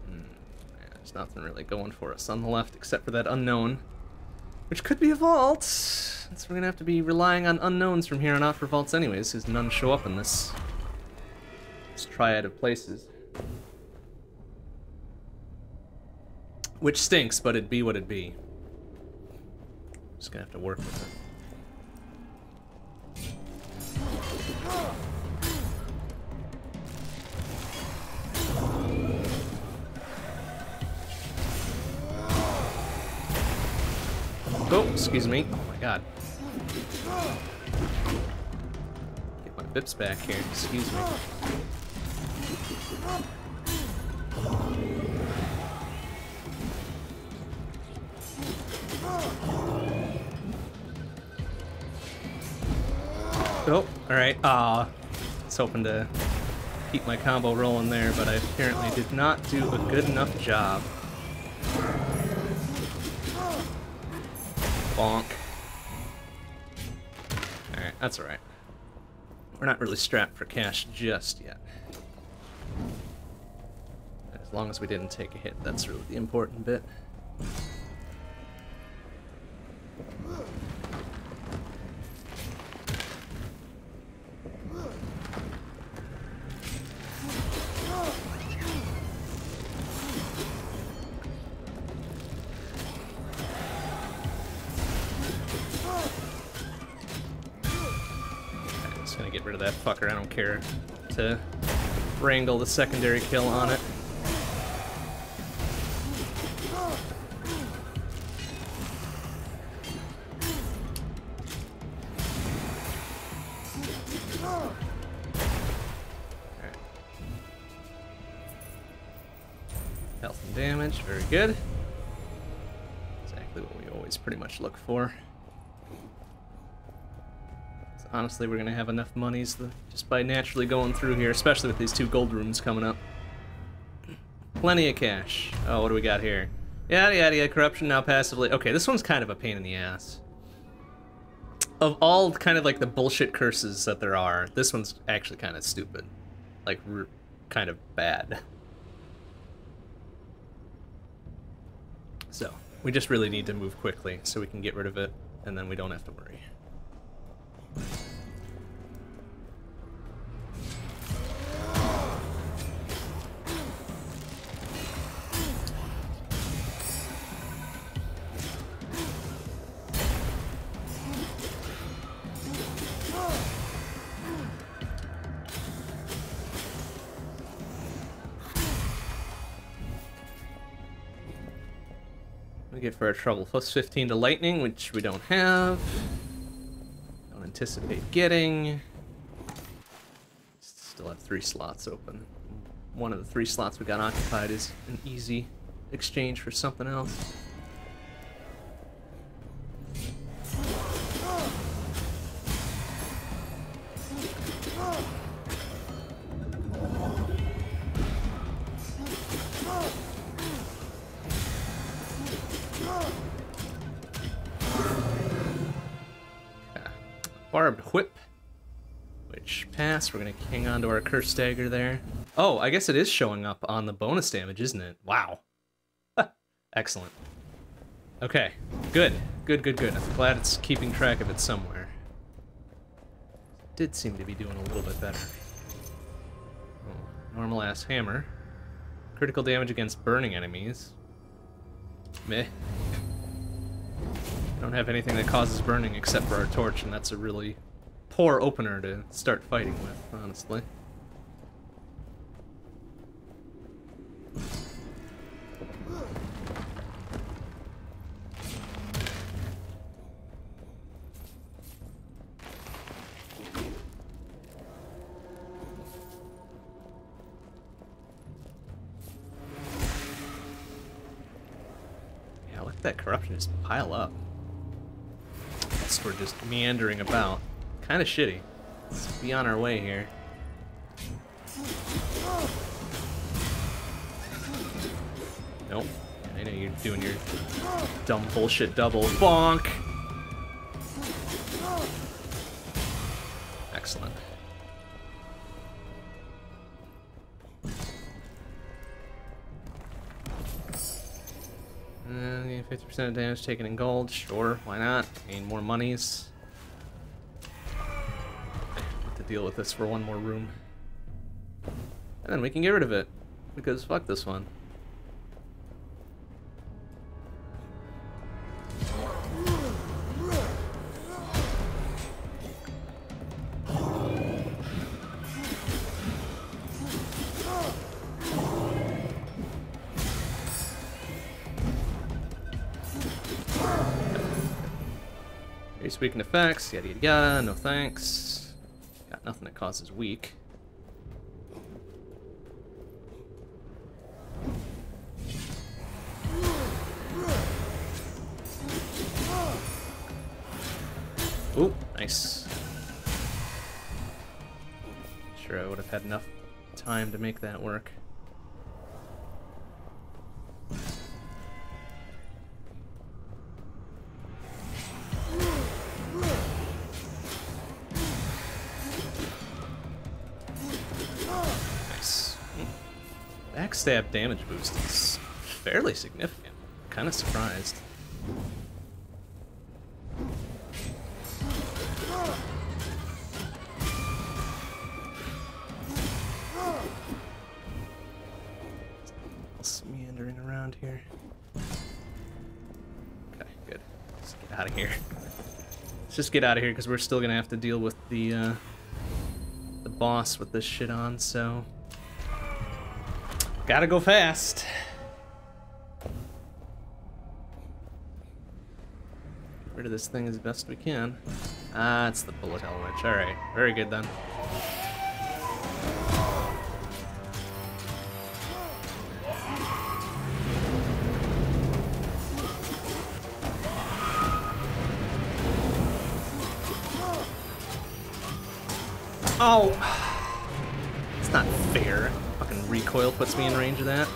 Hmm. There's nothing really going for us on the left except for that unknown, which could be a vault. So we're gonna have to be relying on unknowns from here on out for vaults anyways, because none show up in this, this triad of places. Which stinks, but it'd be what it'd be. Just gonna have to work with it. Oh, excuse me. Oh my god. Bips back here, excuse me. Oh, alright. Ah, uh, I was hoping to keep my combo rolling there, but I apparently did not do a good enough job. Bonk. Alright, that's alright. We're not really strapped for cash just yet. As long as we didn't take a hit, that's really the important bit. Care to wrangle the secondary kill on it. Health and damage, very good. Exactly what we always pretty much look for honestly we're gonna have enough monies just by naturally going through here, especially with these two gold rooms coming up. Plenty of cash. Oh, what do we got here? Yada yada yada, corruption now passively. Okay, this one's kind of a pain in the ass. Of all kind of like the bullshit curses that there are, this one's actually kind of stupid. Like, kind of bad. So, we just really need to move quickly so we can get rid of it, and then we don't have to worry. For our trouble. Plus 15 to lightning, which we don't have. Don't anticipate getting. Still have three slots open. One of the three slots we got occupied is an easy exchange for something else. Barbed Whip. Which pass, we're gonna hang on to our Curse Dagger there. Oh, I guess it is showing up on the bonus damage, isn't it? Wow. Excellent. Okay, good. Good, good, good. I'm glad it's keeping track of it somewhere. Did seem to be doing a little bit better. Oh, normal ass hammer. Critical damage against burning enemies. Meh. Don't have anything that causes burning except for our torch, and that's a really poor opener to start fighting with, honestly. Yeah, let that corruption just pile up. Guess we're just meandering about. Kind of shitty. Let's be on our way here. Nope. I know you're doing your dumb bullshit double. Bonk! Excellent. Uh, 50% of damage taken in gold. Sure, why not? Gain more monies. Have to deal with this for one more room. And then we can get rid of it. Because fuck this one. Very weakened effects, yada yada yada, no thanks. Got nothing that causes weak. Ooh, nice. Sure, I would have had enough time to make that work. Backstab damage boost is fairly significant. Kind of surprised. Meandering around here. Okay, good. Let's get out of here. Let's just get out of here because we're still gonna have to deal with the uh, the boss with this shit on. So gotta go fast. Get rid of this thing as best we can. Ah, it's the bullet hell witch. All right, very good then. Oh! Recoil puts me in range of that.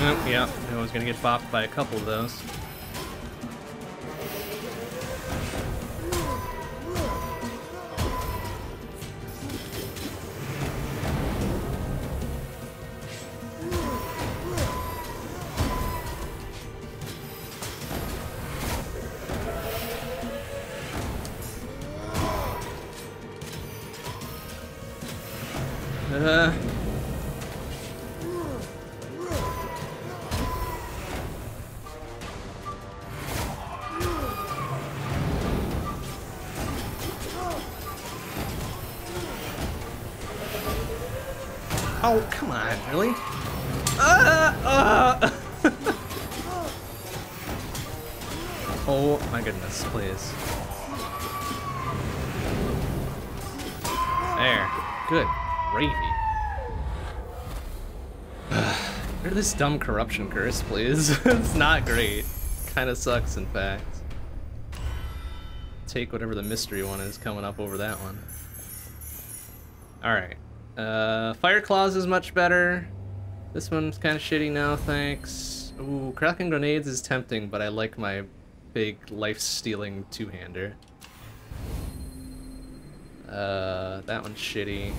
Nope, yeah, I was gonna get bopped by a couple of those. Dumb corruption curse, please. it's not great. Kinda sucks, in fact. Take whatever the mystery one is coming up over that one. Alright. Uh, Fire Claws is much better. This one's kind of shitty now, thanks. Ooh, Cracking Grenades is tempting, but I like my big life-stealing two-hander. Uh, that one's shitty.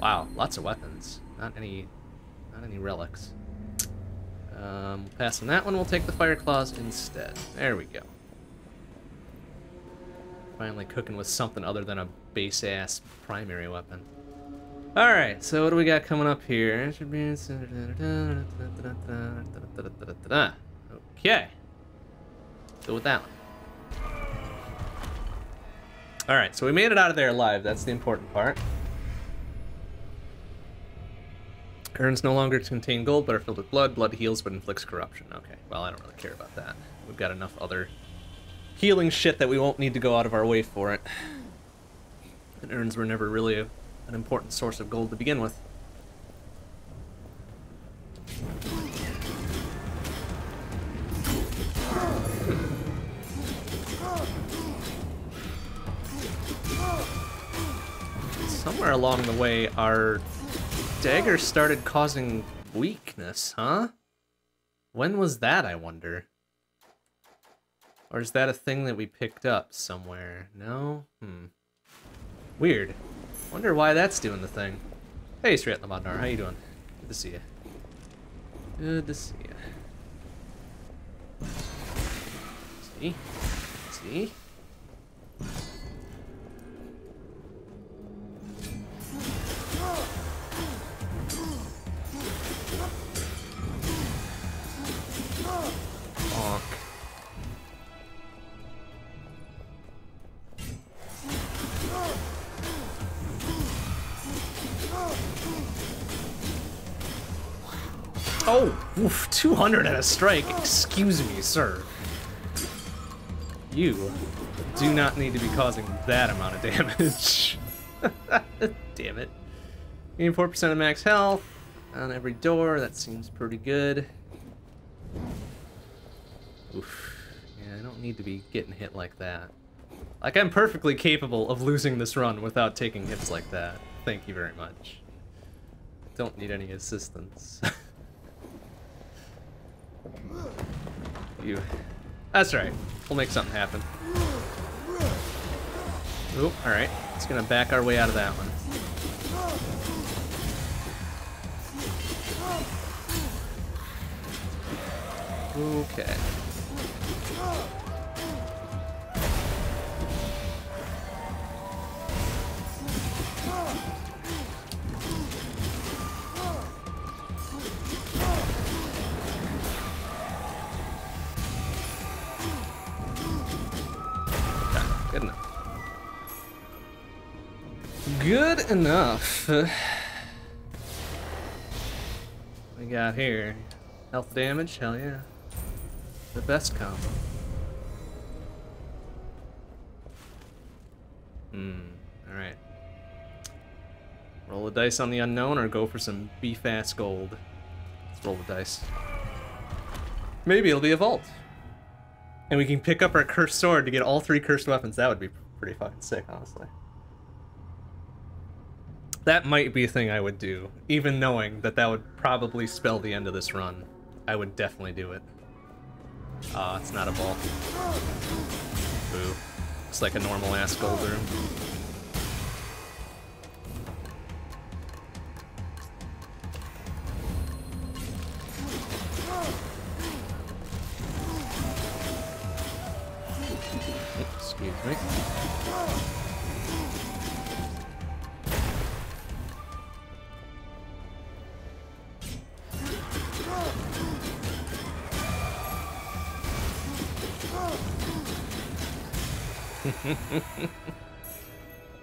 Wow, lots of weapons. Not any, not any relics. Um, passing that one, we'll take the Fire Claws instead. There we go. Finally cooking with something other than a base-ass primary weapon. Alright, so what do we got coming up here? Okay. Go with that one. Alright, so we made it out of there alive. That's the important part. Urns no longer contain gold, but are filled with blood. Blood heals, but inflicts corruption. Okay, well, I don't really care about that. We've got enough other healing shit that we won't need to go out of our way for it. And urns were never really a an important source of gold to begin with. Somewhere along the way, our dagger started causing weakness, huh? When was that, I wonder? Or is that a thing that we picked up somewhere? No? Hmm. Weird. Wonder why that's doing the thing. Hey, Sriat Lamadnar, how you doing? Good to see you. Good to see you. See? See? Oh, oof, 200 at a strike. Excuse me, sir. You do not need to be causing that amount of damage. Damn it. Gain 4% of max health on every door. That seems pretty good. Oof. Yeah, I don't need to be getting hit like that. Like, I'm perfectly capable of losing this run without taking hits like that. Thank you very much. Don't need any assistance. You. That's right. We'll make something happen. Oop, alright. It's gonna back our way out of that one. Okay. Good enough. we got here? Health damage? Hell yeah. The best combo. Roll the dice on the unknown or go for some beef-ass gold. Let's roll the dice. Maybe it'll be a vault. And we can pick up our cursed sword to get all three cursed weapons. That would be pretty fucking sick, honestly. That might be a thing I would do, even knowing that that would probably spell the end of this run. I would definitely do it. Ah, uh, it's not a vault. Boo. Looks like a normal ass gold room. Right?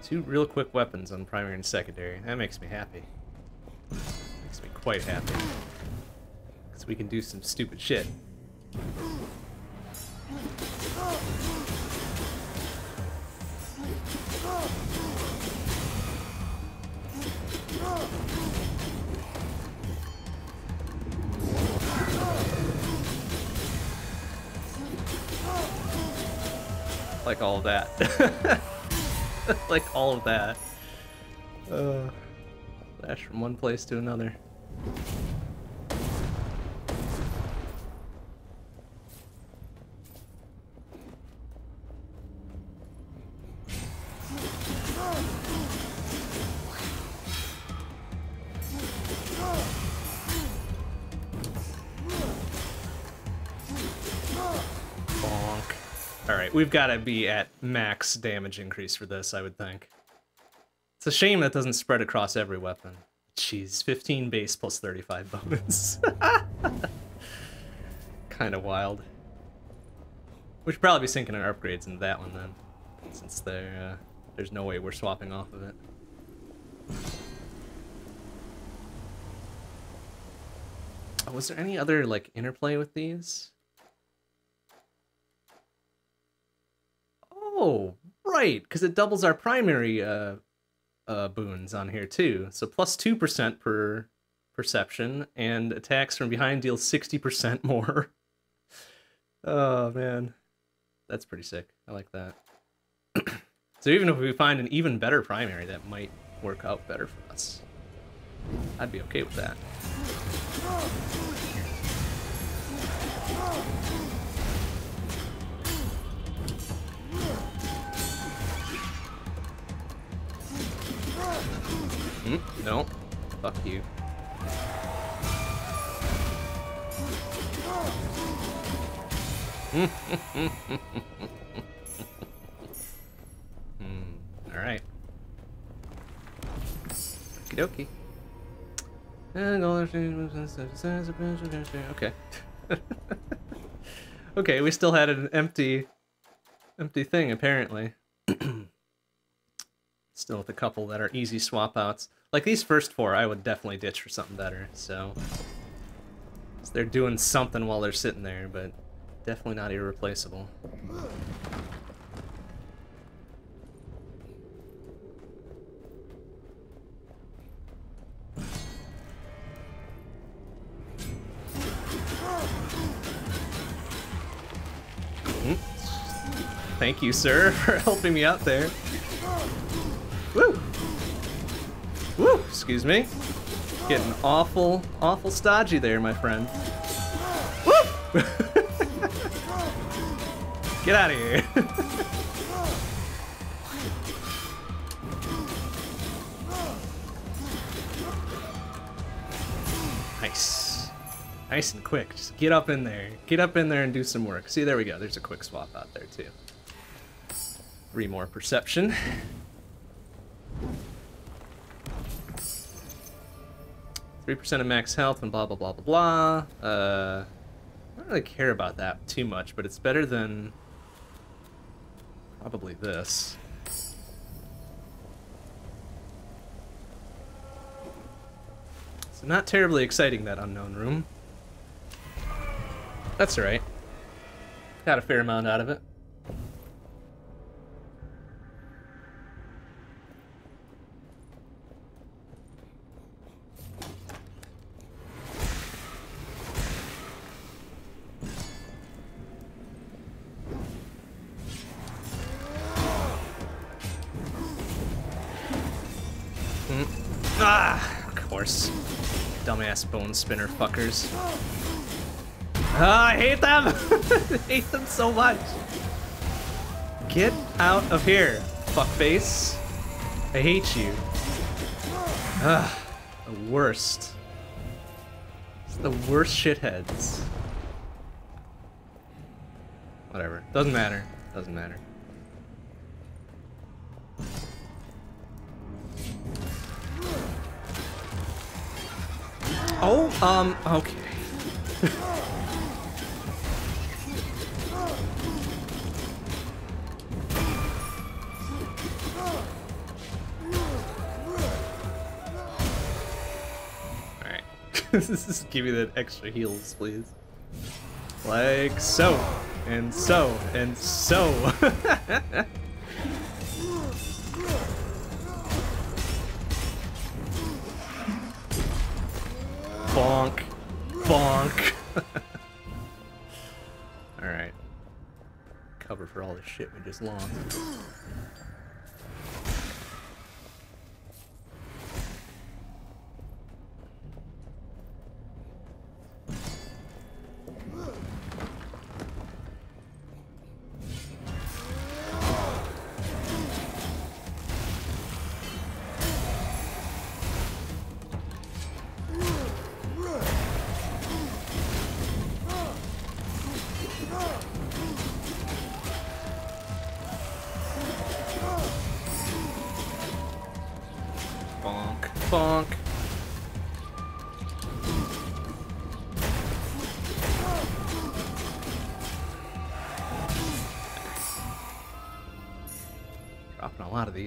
Two real quick weapons on primary and secondary. That makes me happy. Makes me quite happy. Because we can do some stupid shit like all of that. like all of that. Uh, flash from one place to another. We've got to be at max damage increase for this, I would think. It's a shame that doesn't spread across every weapon. Jeez, 15 base plus 35 bonus. kind of wild. We should probably be sinking our upgrades into that one then, since there, uh, there's no way we're swapping off of it. Oh, was there any other, like, interplay with these? Oh, right, because it doubles our primary uh, uh, boons on here too. So plus 2% per perception, and attacks from behind deal 60% more. oh, man. That's pretty sick. I like that. so even if we find an even better primary, that might work out better for us. I'd be okay with that. Mm, no. Fuck you. hmm. Alright. Okie dokie. Okay. okay, we still had an empty empty thing apparently. Still with a couple that are easy swap outs. Like these first four, I would definitely ditch for something better, so... they're doing something while they're sitting there, but definitely not irreplaceable. Thank you, sir, for helping me out there. Woo! Excuse me. Getting awful, awful stodgy there, my friend. Woo! Get out of here. nice. Nice and quick. Just get up in there. Get up in there and do some work. See, there we go. There's a quick swap out there, too. Three more perception. 3% of max health and blah, blah, blah, blah, blah. Uh, I don't really care about that too much, but it's better than probably this. So not terribly exciting, that unknown room. That's alright. Got a fair amount out of it. Bone spinner fuckers. Ah, I hate them! I hate them so much! Get out of here, fuckface. I hate you. Ah, the worst. It's the worst shitheads. Whatever. Doesn't matter. Doesn't matter. Oh, um, okay. Alright. Just give me that extra heals, please. Like so, and so, and so. Bonk. Bonk. Alright. Cover for all the shit we just lost.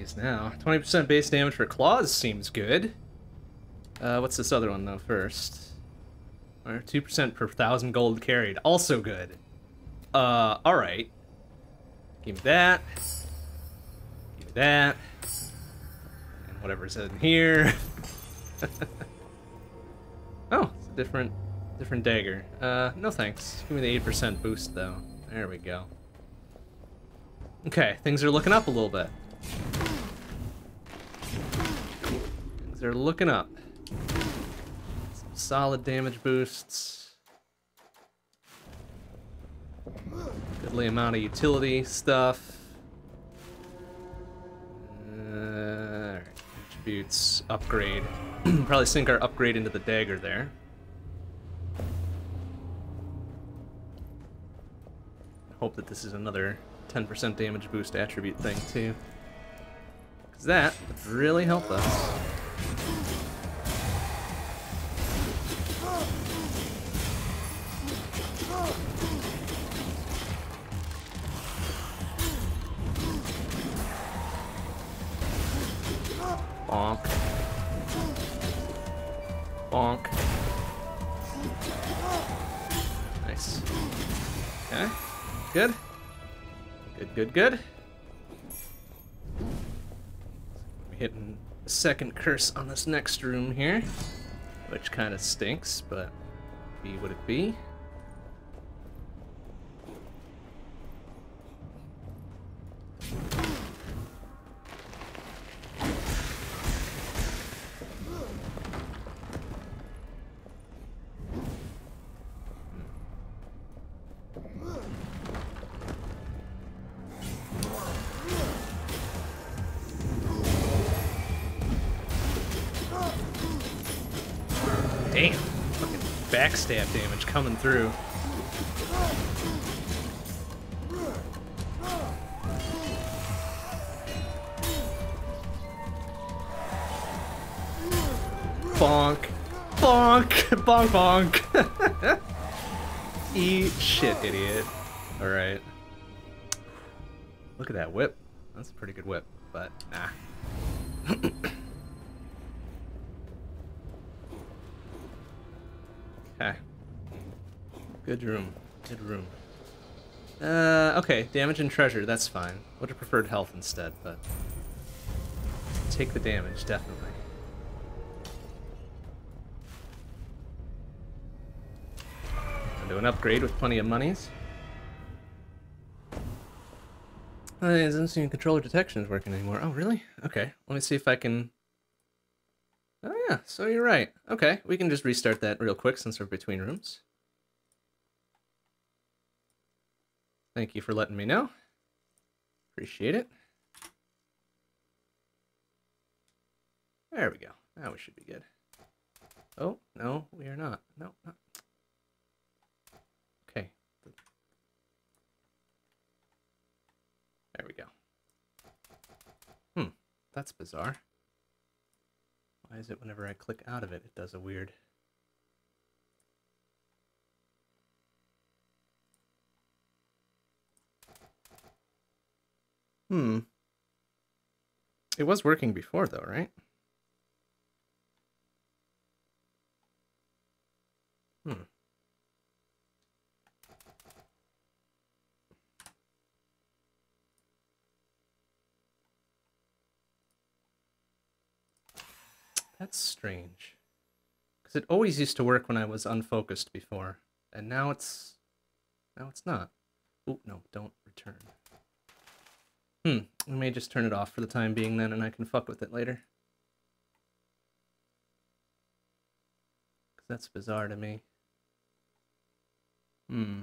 These now. 20% base damage for claws seems good. Uh, what's this other one though first? Or 2% per thousand gold carried. Also good. Uh, alright. Give me that. Give me that. And whatever's in here. oh, it's a different different dagger. Uh, no thanks. Give me the 8% boost though. There we go. Okay, things are looking up a little bit. Are looking up. Some solid damage boosts. Goodly amount of utility stuff. Uh, attributes, upgrade. Probably sink our upgrade into the dagger there. Hope that this is another 10% damage boost attribute thing too. Because that would really help us. Bonk. Bonk. Nice. Okay. Good. Good, good, good. Hitting a second curse on this next room here, which kind of stinks, but be what it be. Coming through. Bonk. Bonk. Bonk bonk. Eat shit, idiot. Alright. Look at that whip. That's a pretty good whip, but nah. Okay. Good room. Good room. Uh, okay, damage and treasure, that's fine. Would have preferred health instead, but... Take the damage, definitely. I'll do an upgrade with plenty of monies. Uh, it doesn't seem controller detection is working anymore. Oh, really? Okay, let me see if I can... Oh yeah, so you're right. Okay, we can just restart that real quick since we're between rooms. Thank you for letting me know. Appreciate it. There we go. Now we should be good. Oh, no, we are not. No, not. Okay. There we go. Hmm, that's bizarre. Why is it whenever I click out of it, it does a weird... Hmm. It was working before, though, right? Hmm. That's strange. Because it always used to work when I was unfocused before. And now it's... Now it's not. Oh, no, don't return. Hmm, I may just turn it off for the time being then, and I can fuck with it later. Because that's bizarre to me. Hmm.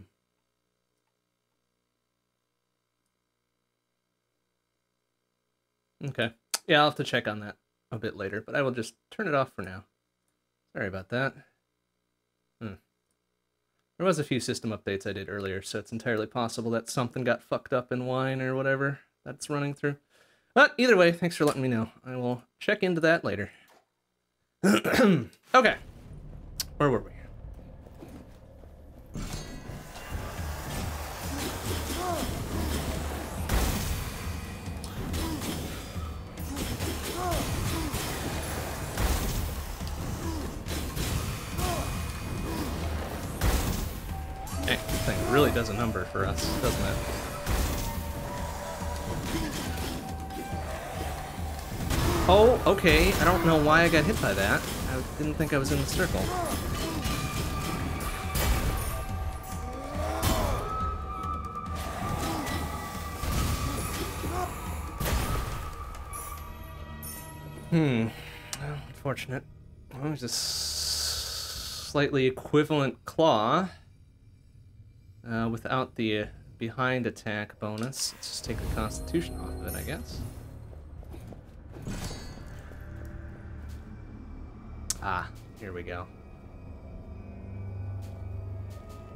Okay. Yeah, I'll have to check on that a bit later, but I will just turn it off for now. Sorry about that. Hmm. There was a few system updates I did earlier, so it's entirely possible that something got fucked up in wine or whatever that's running through. But either way, thanks for letting me know. I will check into that later. okay. Where were we? Hey, thing really does a number for us, doesn't it? Oh, okay. I don't know why I got hit by that. I didn't think I was in the circle. Hmm. Unfortunate. Well, there's a slightly equivalent claw. Uh, without the behind attack bonus. Let's just take the constitution off of it, I guess. Ah, here we go.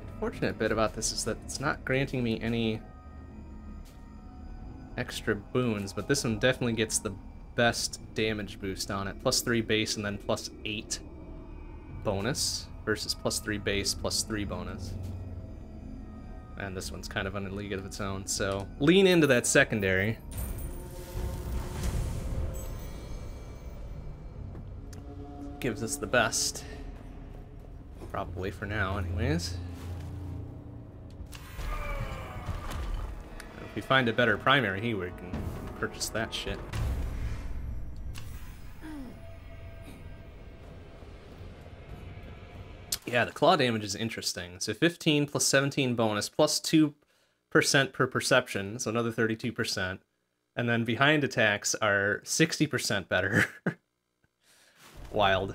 The unfortunate bit about this is that it's not granting me any extra boons, but this one definitely gets the best damage boost on it. Plus 3 base and then plus 8 bonus versus plus 3 base plus 3 bonus. And this one's kind of on a league of its own, so lean into that secondary. Gives us the best. Probably for now, anyways. If we find a better primary here, we can purchase that shit. Yeah, the claw damage is interesting. So 15 plus 17 bonus plus 2% per perception, so another 32%. And then behind attacks are 60% better. wild.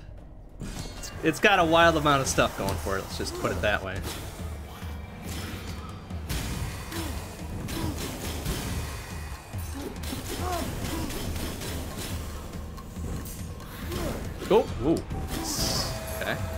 It's, it's got a wild amount of stuff going for it, let's just put it that way. Oh, ooh. Okay.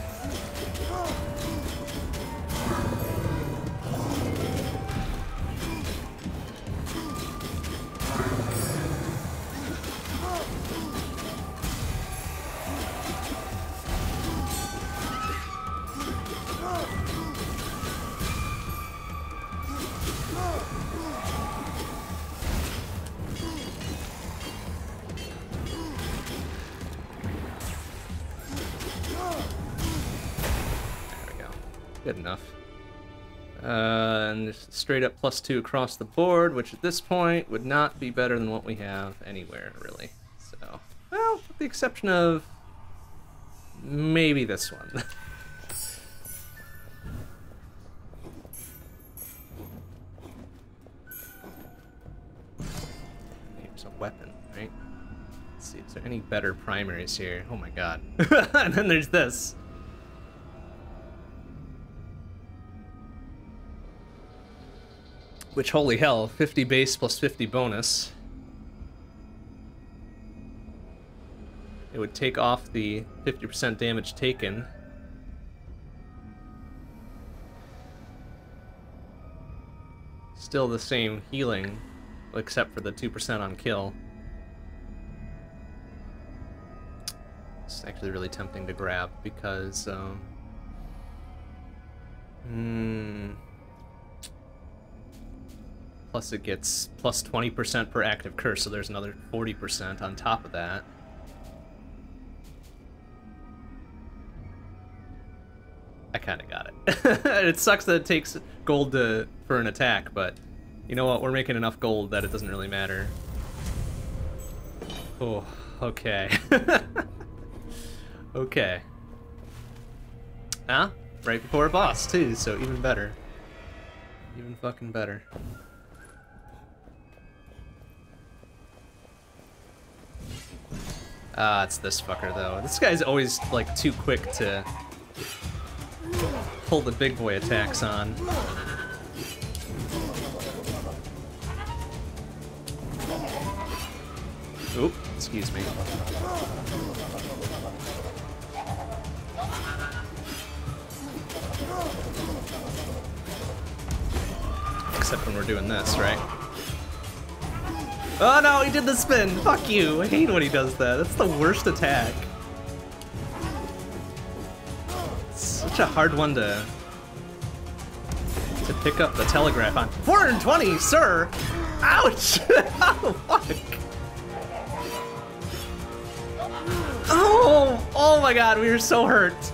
Uh, and straight up plus two across the board, which at this point would not be better than what we have anywhere, really. So, well, with the exception of maybe this one. Here's a weapon, right? Let's see, is there any better primaries here? Oh my god. and then there's this. Which, holy hell, 50 base plus 50 bonus. It would take off the 50% damage taken. Still the same healing, except for the 2% on kill. It's actually really tempting to grab because, um... Hmm... Plus it gets plus 20% per active curse, so there's another 40% on top of that. I kind of got it. it sucks that it takes gold to, for an attack, but you know what? We're making enough gold that it doesn't really matter. Oh, okay. Okay. Ah, right before a boss too, so even better. Even fucking better. Ah, it's this fucker though. This guy's always like too quick to pull the big boy attacks on. Oop, excuse me. Except when we're doing this, right? Oh no, he did the spin! Fuck you! I hate when he does that. That's the worst attack. It's such a hard one to to pick up the telegraph on. 420, sir! Ouch! oh, fuck! Oh! Oh my god, we were so hurt.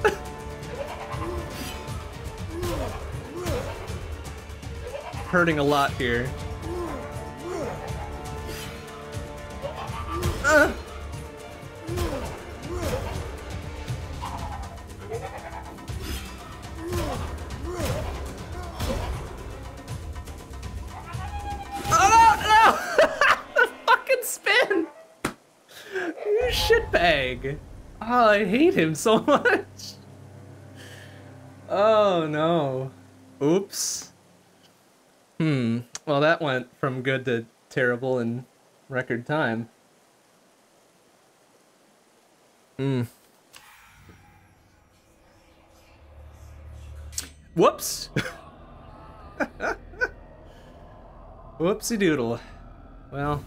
Hurting a lot here. Him so much. Oh no. Oops. Hmm. Well, that went from good to terrible in record time. Hmm. Whoops! Whoopsie doodle. Well.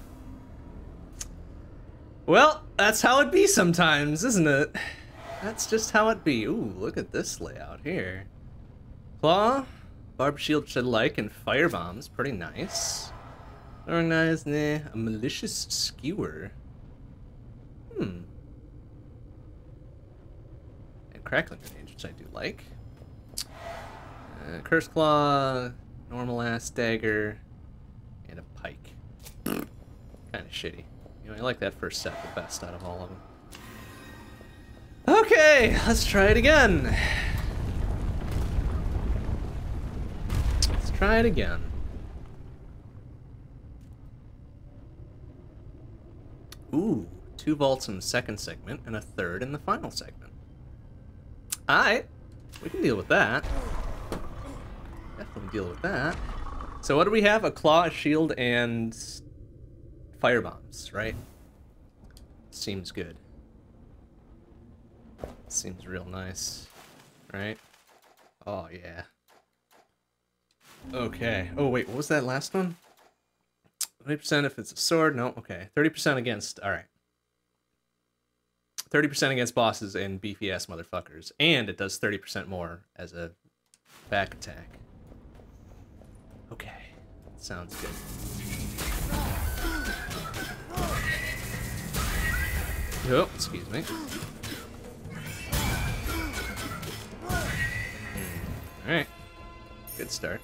Well, that's how it be sometimes, isn't it? That's just how it be. Ooh, look at this layout here. Claw, barb shield should like, and fire bombs. Pretty nice. Organized, nah. A malicious skewer. Hmm. And crackling grenade, which I do like. Uh, curse claw, normal ass dagger, and a pike. kind of shitty. You know, I like that first set the best out of all of them. Okay, let's try it again. Let's try it again. Ooh, two vaults in the second segment and a third in the final segment. Alright, we can deal with that. Definitely deal with that. So what do we have? A claw, a shield, and fire bombs, right? Seems good. Seems real nice, right? Oh, yeah. Okay. Oh, wait, what was that last one? 20% if it's a sword? No, okay. 30% against, alright. 30% against bosses and beefy ass motherfuckers. And it does 30% more as a back attack. Okay. Sounds good. Oh, excuse me. Alright. Good start.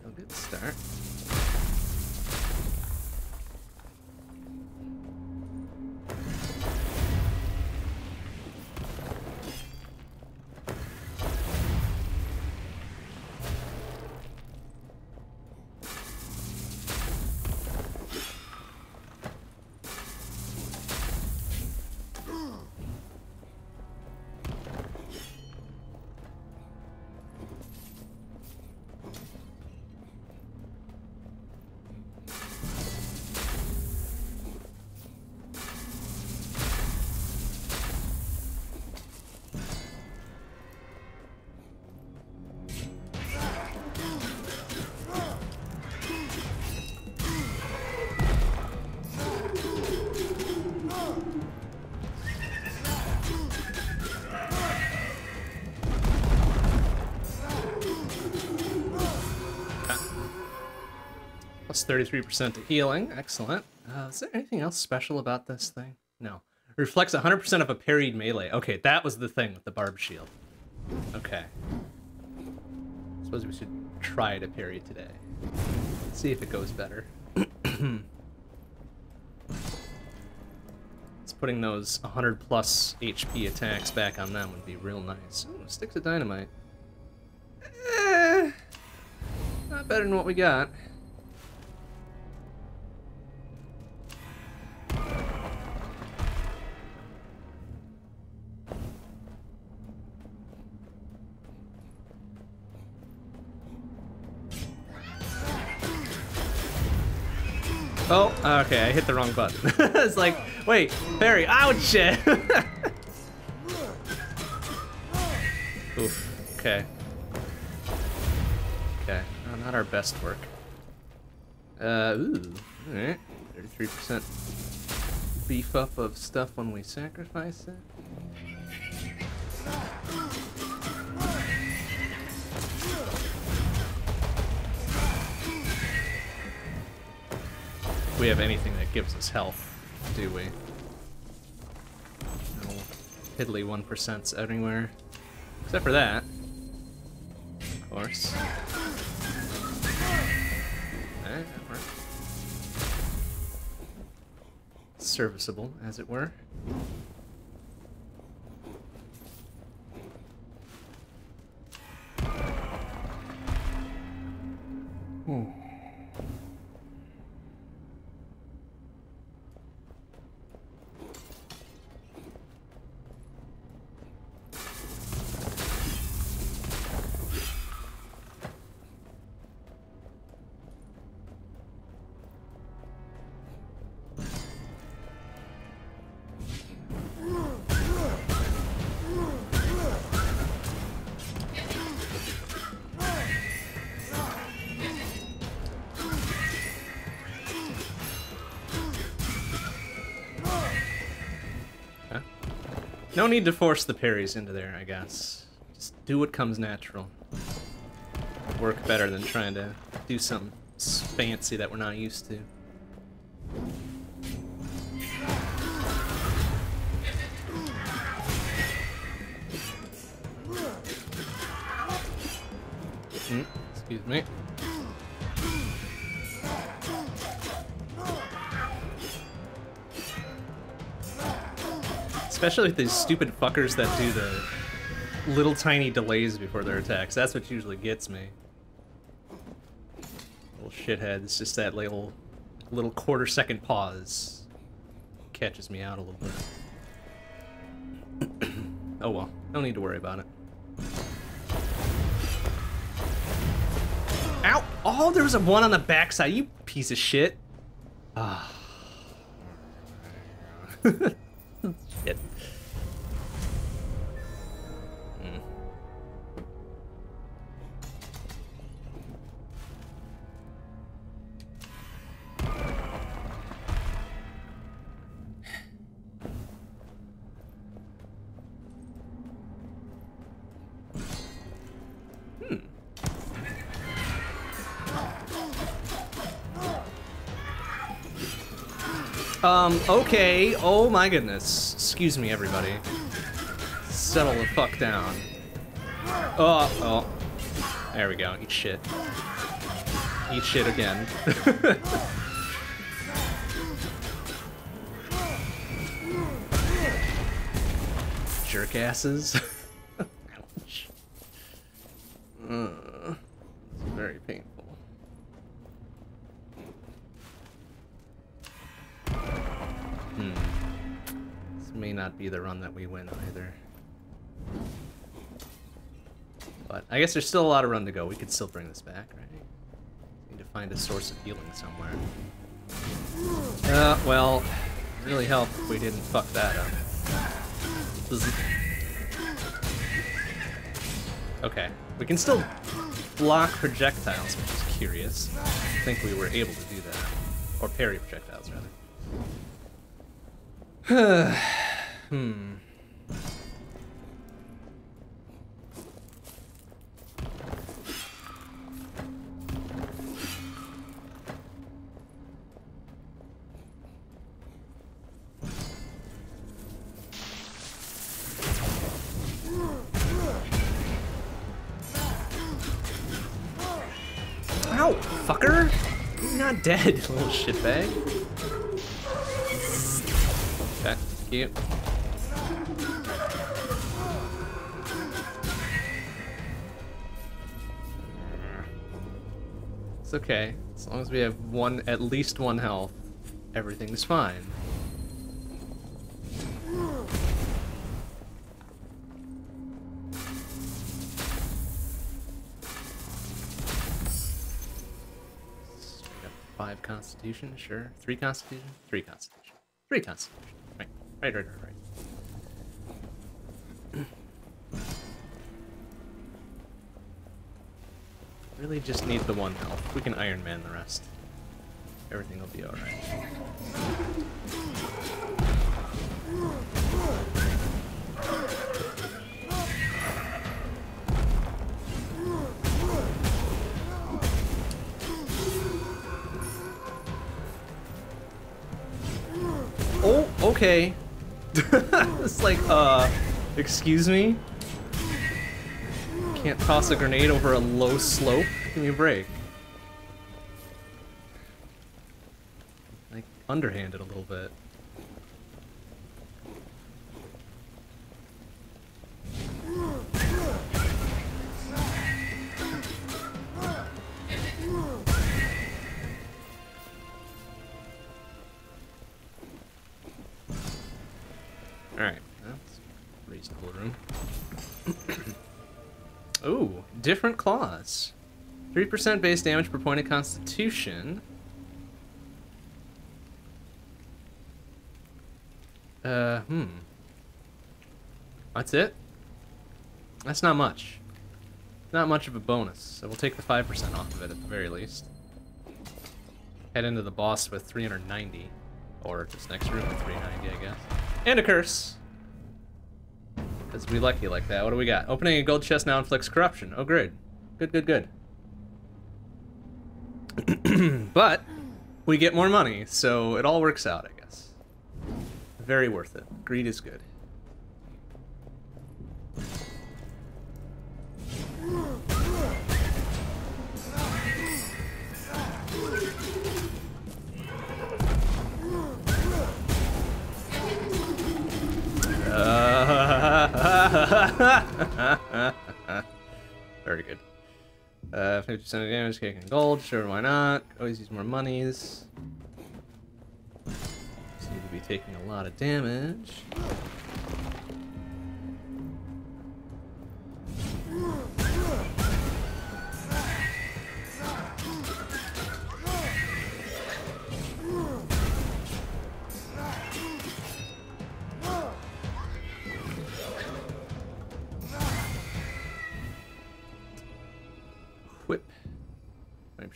Real good start. Plus 33% to healing. Excellent. Uh, is there anything else special about this thing? No. Reflects 100% of a parried melee. Okay, that was the thing with the barb shield. Okay. Suppose we should try to parry today. see if it goes better. It's putting those 100 plus HP attacks back on them would be real nice. Ooh, sticks of dynamite. Eh, not better than what we got. Okay, I hit the wrong button. it's like, wait, Barry, ouch! Oof, okay. Okay, no, not our best work. Uh, ooh, alright. 33% beef up of stuff when we sacrifice it. We have anything that gives us health, do we? No piddly 1% anywhere. Except for that. Of course. Eh. Serviceable, as it were. No need to force the parries into there, I guess. Just do what comes natural. Work better than trying to do something fancy that we're not used to. Especially with these stupid fuckers that do the little tiny delays before their attacks. That's what usually gets me. Little shithead. It's just that little, little quarter second pause catches me out a little bit. oh well, no need to worry about it. Ow! Oh, there was a one on the backside, you piece of shit. Ah. Um, okay. Oh my goodness. Excuse me, everybody. Settle the fuck down. Oh, oh. There we go. Eat shit. Eat shit again. Jerkasses. the run that we win either. But I guess there's still a lot of run to go. We could still bring this back, right? Need to find a source of healing somewhere. Uh, well, really help if we didn't fuck that up. Okay, we can still block projectiles, which is curious. I think we were able to do that. Or parry projectiles, rather. hmm. Ow, fucker! Not dead, little shitbag. Thank you. It's okay. As long as we have one, at least one health, everything's fine. Five constitution, sure. Three constitution, three constitution, three constitution. Right, right, right, right, right. Really just need the one health. We can Iron Man the rest. Everything will be alright. Oh, okay. it's like, uh, excuse me? Can't toss a grenade over a low slope? Give me a break. Like, underhanded a little bit. Alright, that's reasonable room. Ooh, different claws. 3% base damage per point of constitution. Uh, hmm. That's it? That's not much. Not much of a bonus, so we'll take the 5% off of it at the very least. Head into the boss with 390. Or this next room with 390, I guess. And a curse! Because we lucky like that. What do we got? Opening a gold chest now inflicts corruption. Oh, great. Good, good, good. but we get more money, so it all works out, I guess. Very worth it. Greed is good. Uh, 50% of damage, cake and gold. Sure, why not? Always use more monies. Seem to be taking a lot of damage.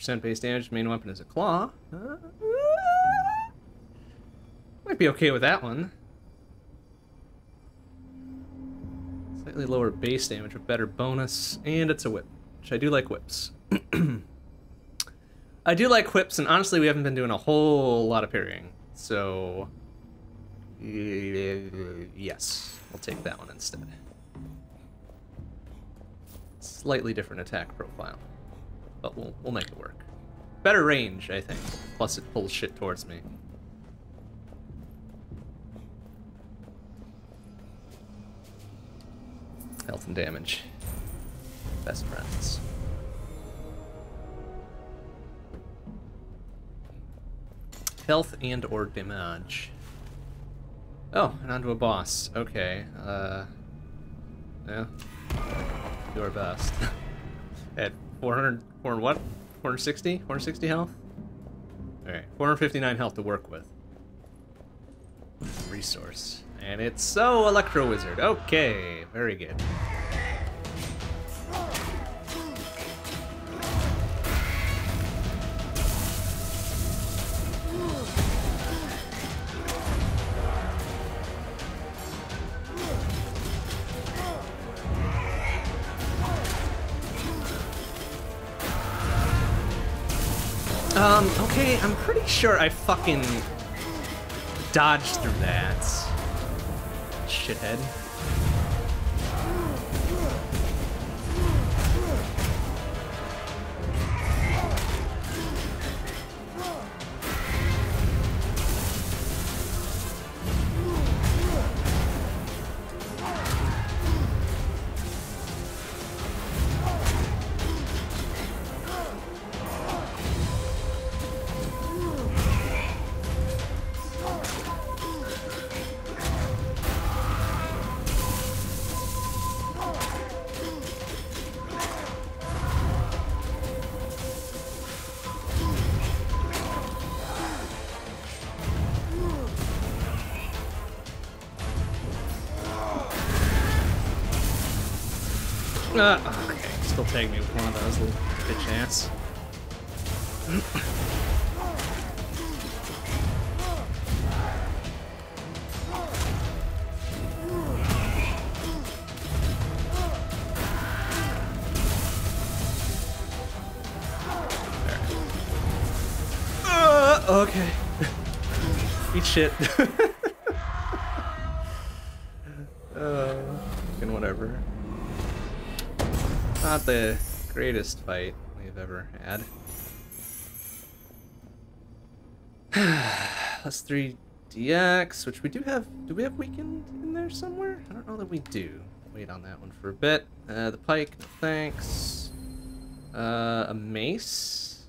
20% base damage, main weapon is a claw. Uh, might be okay with that one. Slightly lower base damage with better bonus, and it's a whip, which I do like whips. I do like whips, and honestly, we haven't been doing a whole lot of parrying, so yes, I'll take that one instead. Slightly different attack profile, but we'll we'll make it work. Better range, I think. Plus, it pulls shit towards me. Health and damage. Best friends. Health and or damage. Oh, and onto a boss. Okay. Uh, yeah. Do our best. At 400, 400 what? 460? 460 health? Alright, 459 health to work with. Resource. And it's so Electro Wizard. Okay, very good. Sure I fucking dodged through that. Shithead. Shit. uh, fucking whatever. Not the greatest fight we've ever had. Plus three DX, which we do have. Do we have weaken in there somewhere? I don't know that we do. Wait on that one for a bit. Uh, the pike, no thanks. Uh, a mace.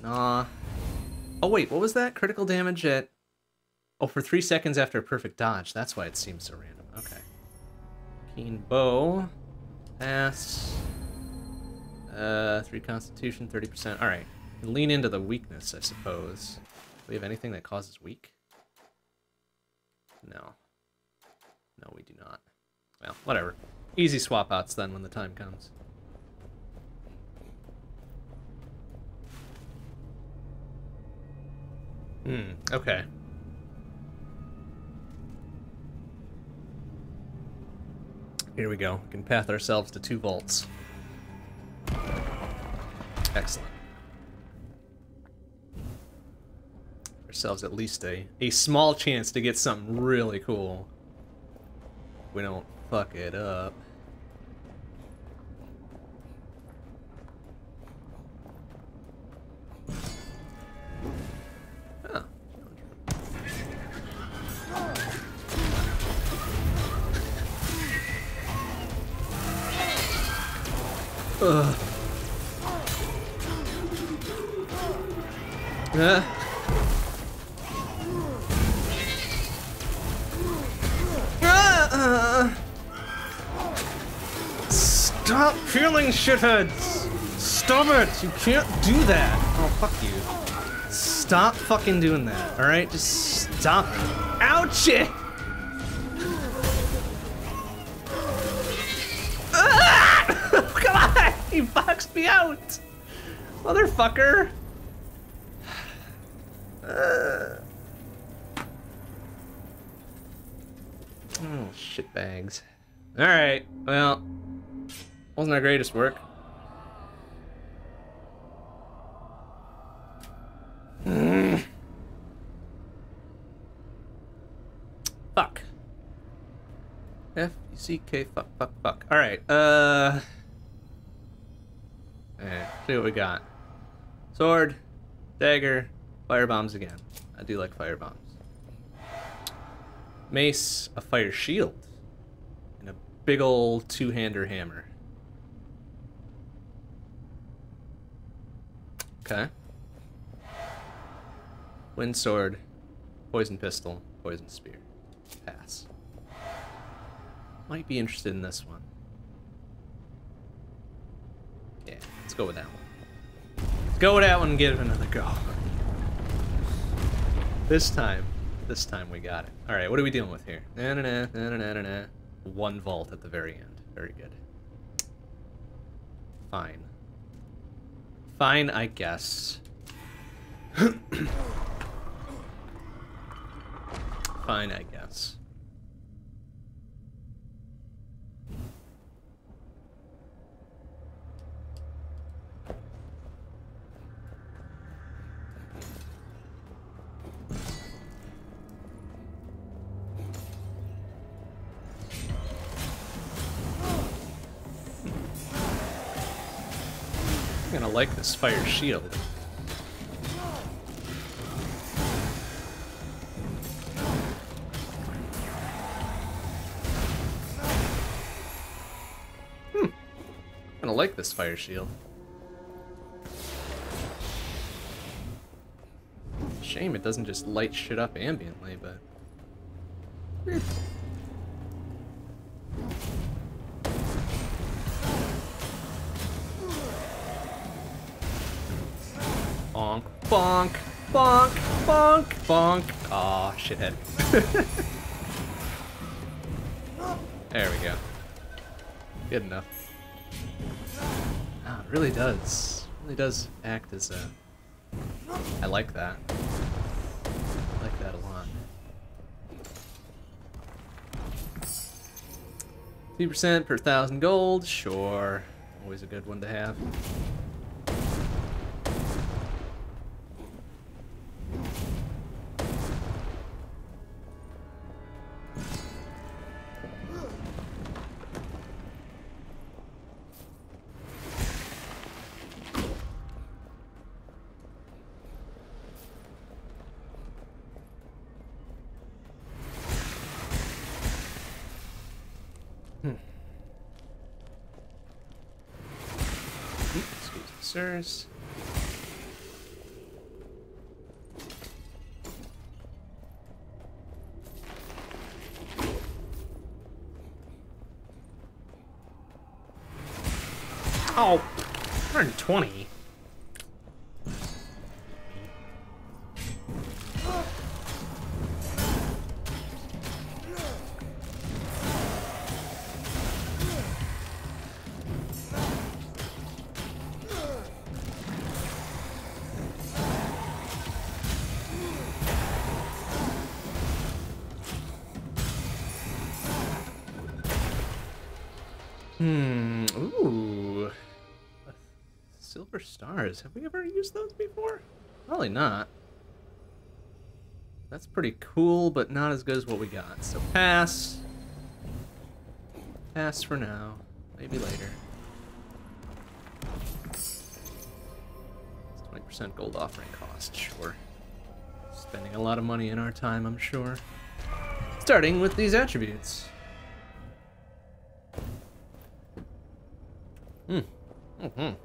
Nah. Oh wait, what was that? Critical damage at... Oh, for three seconds after a perfect dodge. That's why it seems so random. Okay. Keen bow. Pass. Uh, three constitution, 30%. Alright. Lean into the weakness, I suppose. Do we have anything that causes weak? No. No, we do not. Well, whatever. Easy swap outs then when the time comes. Hmm, okay. Here we go. We can path ourselves to two vaults. Excellent. Ourselves at least a, a small chance to get something really cool. We don't fuck it up. Ugh. Uh. Stop feeling shitheads! Stop it! You can't do that! Oh, fuck you. Stop fucking doing that, alright? Just stop. Ouchie! He boxed me out! Motherfucker! Uh. Oh, shitbags. Alright, well, wasn't our greatest work. Mm. Fuck. F U C K fuck fuck fuck. Alright, uh Eh, see what we got. Sword, dagger, fire bombs again. I do like fire bombs. Mace, a fire shield, and a big old two-hander hammer. Okay. Wind sword, poison pistol, poison spear. Pass. Might be interested in this one. Yeah, let's go with that one. Let's go with that one and give it another go. This time, this time we got it. All right, what are we dealing with here? Na na na na na na na. One vault at the very end. Very good. Fine. Fine, I guess. Fine, I guess. Like this fire shield. Hmm. Gonna like this fire shield. Shame it doesn't just light shit up ambiently, but... Bonk, bonk, bonk, bonk. Aw, shithead. there we go. Good enough. Ah, it really does. It really does act as a... I like that. I like that a lot. 2% per thousand gold, sure. Always a good one to have. Sirs. Have we ever used those before? Probably not. That's pretty cool, but not as good as what we got. So pass. Pass for now. Maybe later. 20% gold offering cost, sure. Spending a lot of money in our time, I'm sure. Starting with these attributes. Hmm. Mm-hmm. Oh,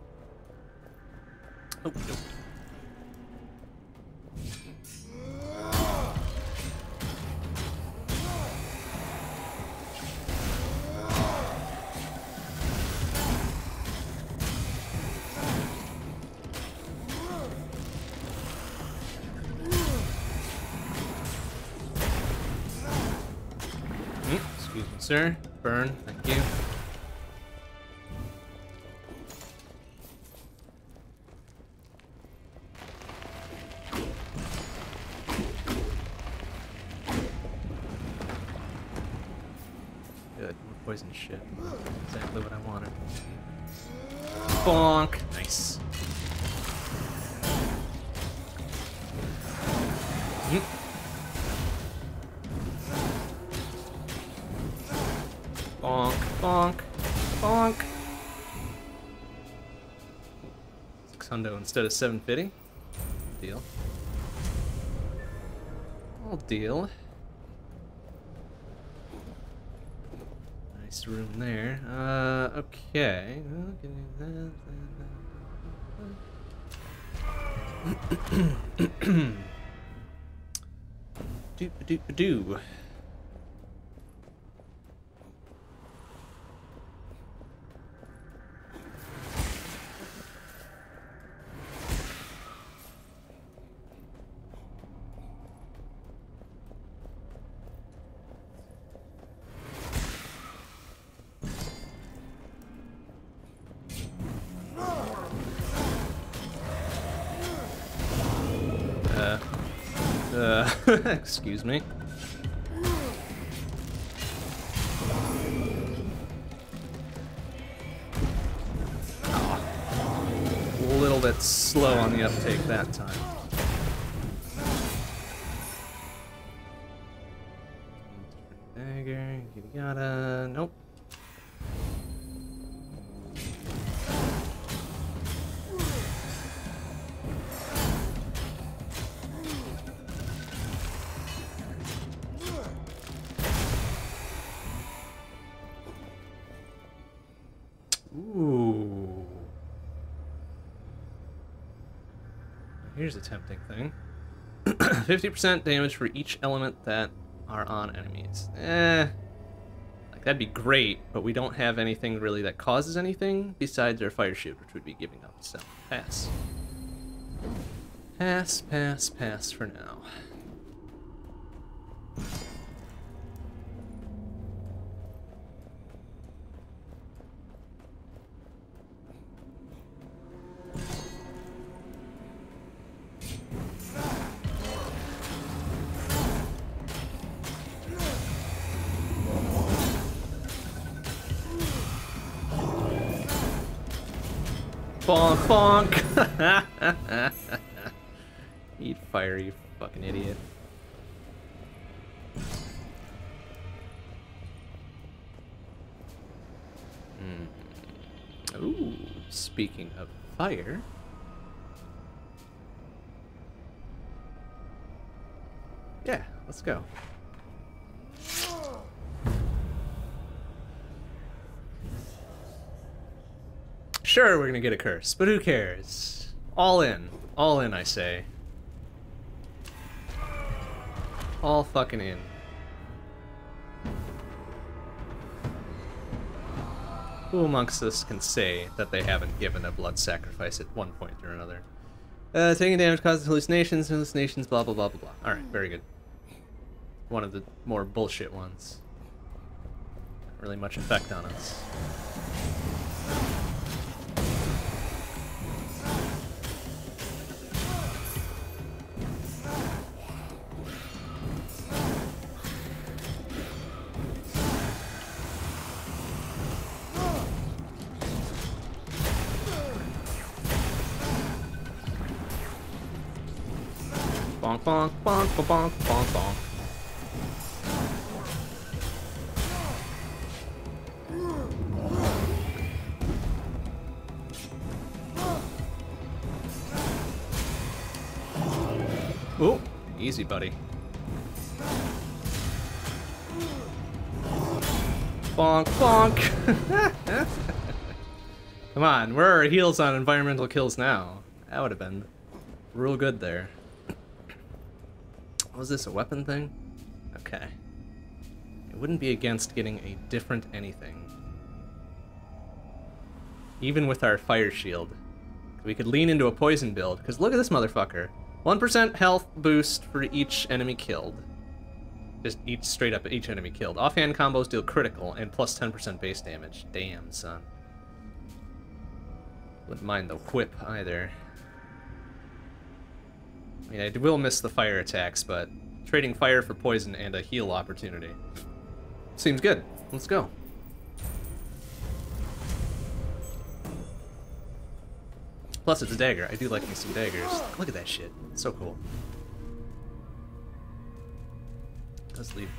instead of 750. Deal. All deal. Nice room there. Uh, okay. Doop doop doo. Excuse me. A little bit slow on the uptake that time. 50% damage for each element that are on enemies. Eh. Like, that'd be great, but we don't have anything really that causes anything besides our fire shield, which would be giving up. So, pass. Pass, pass, pass for now. Fire. Yeah, let's go. Sure, we're gonna get a curse, but who cares? All in. All in, I say. All fucking in. Who amongst us can say that they haven't given a blood sacrifice at one point or another? Uh, taking damage causes hallucinations, hallucinations, blah blah blah blah blah. Alright, very good. One of the more bullshit ones. Not really much effect on us. Bonk, bonk, bonk, bonk, bonk. Oh, easy, buddy. Bonk, bonk. Come on, where are our heals on environmental kills now? That would have been real good there. Oh, Was this a weapon thing? Okay. It wouldn't be against getting a different anything. Even with our fire shield. We could lean into a poison build, because look at this motherfucker. 1% health boost for each enemy killed. Just each straight up each enemy killed. Offhand combos deal critical and plus 10% base damage. Damn, son. Wouldn't mind the whip either. I mean, I will miss the fire attacks, but trading fire for poison and a heal opportunity. Seems good. Let's go. Plus, it's a dagger. I do like me some daggers. Look at that shit. It's so cool. does leave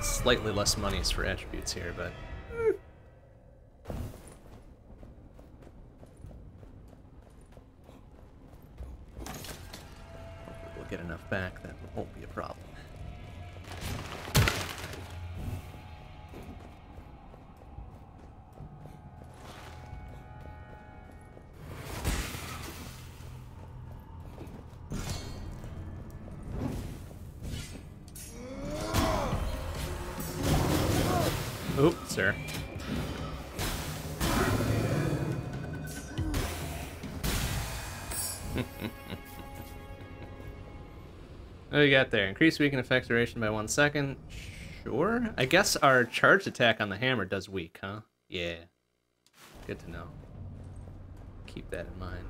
slightly less monies for attributes here, but... We'll get enough back that won't be a problem. Oop, sir. what do you got there? Increase weaken effect duration by one second. Sure. I guess our charge attack on the hammer does weak, huh? Yeah. Good to know. Keep that in mind.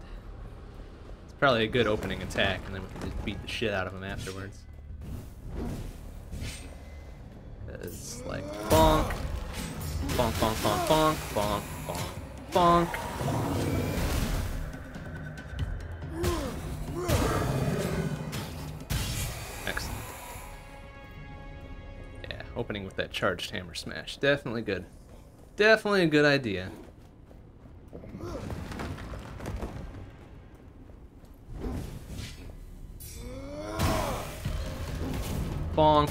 It's probably a good opening attack, and then we can just beat the shit out of him afterwards. It's like bonk, bonk, bonk, bonk, bonk, bonk, bonk, bonk. Excellent. That charged hammer smash. Definitely good. Definitely a good idea. Bonk.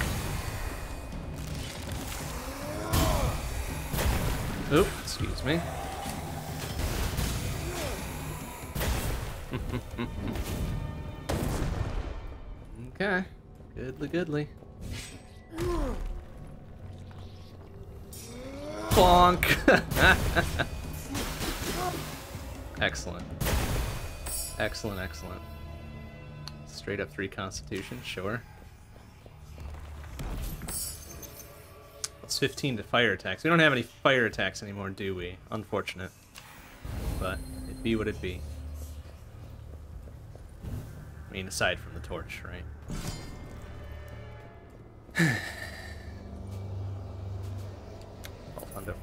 Oop, excuse me. okay. Goodly goodly. Bonk! excellent. Excellent, excellent. Straight up three constitution, sure. It's Plus 15 to fire attacks. We don't have any fire attacks anymore, do we? Unfortunate. But it be what it be. I mean, aside from the torch, right?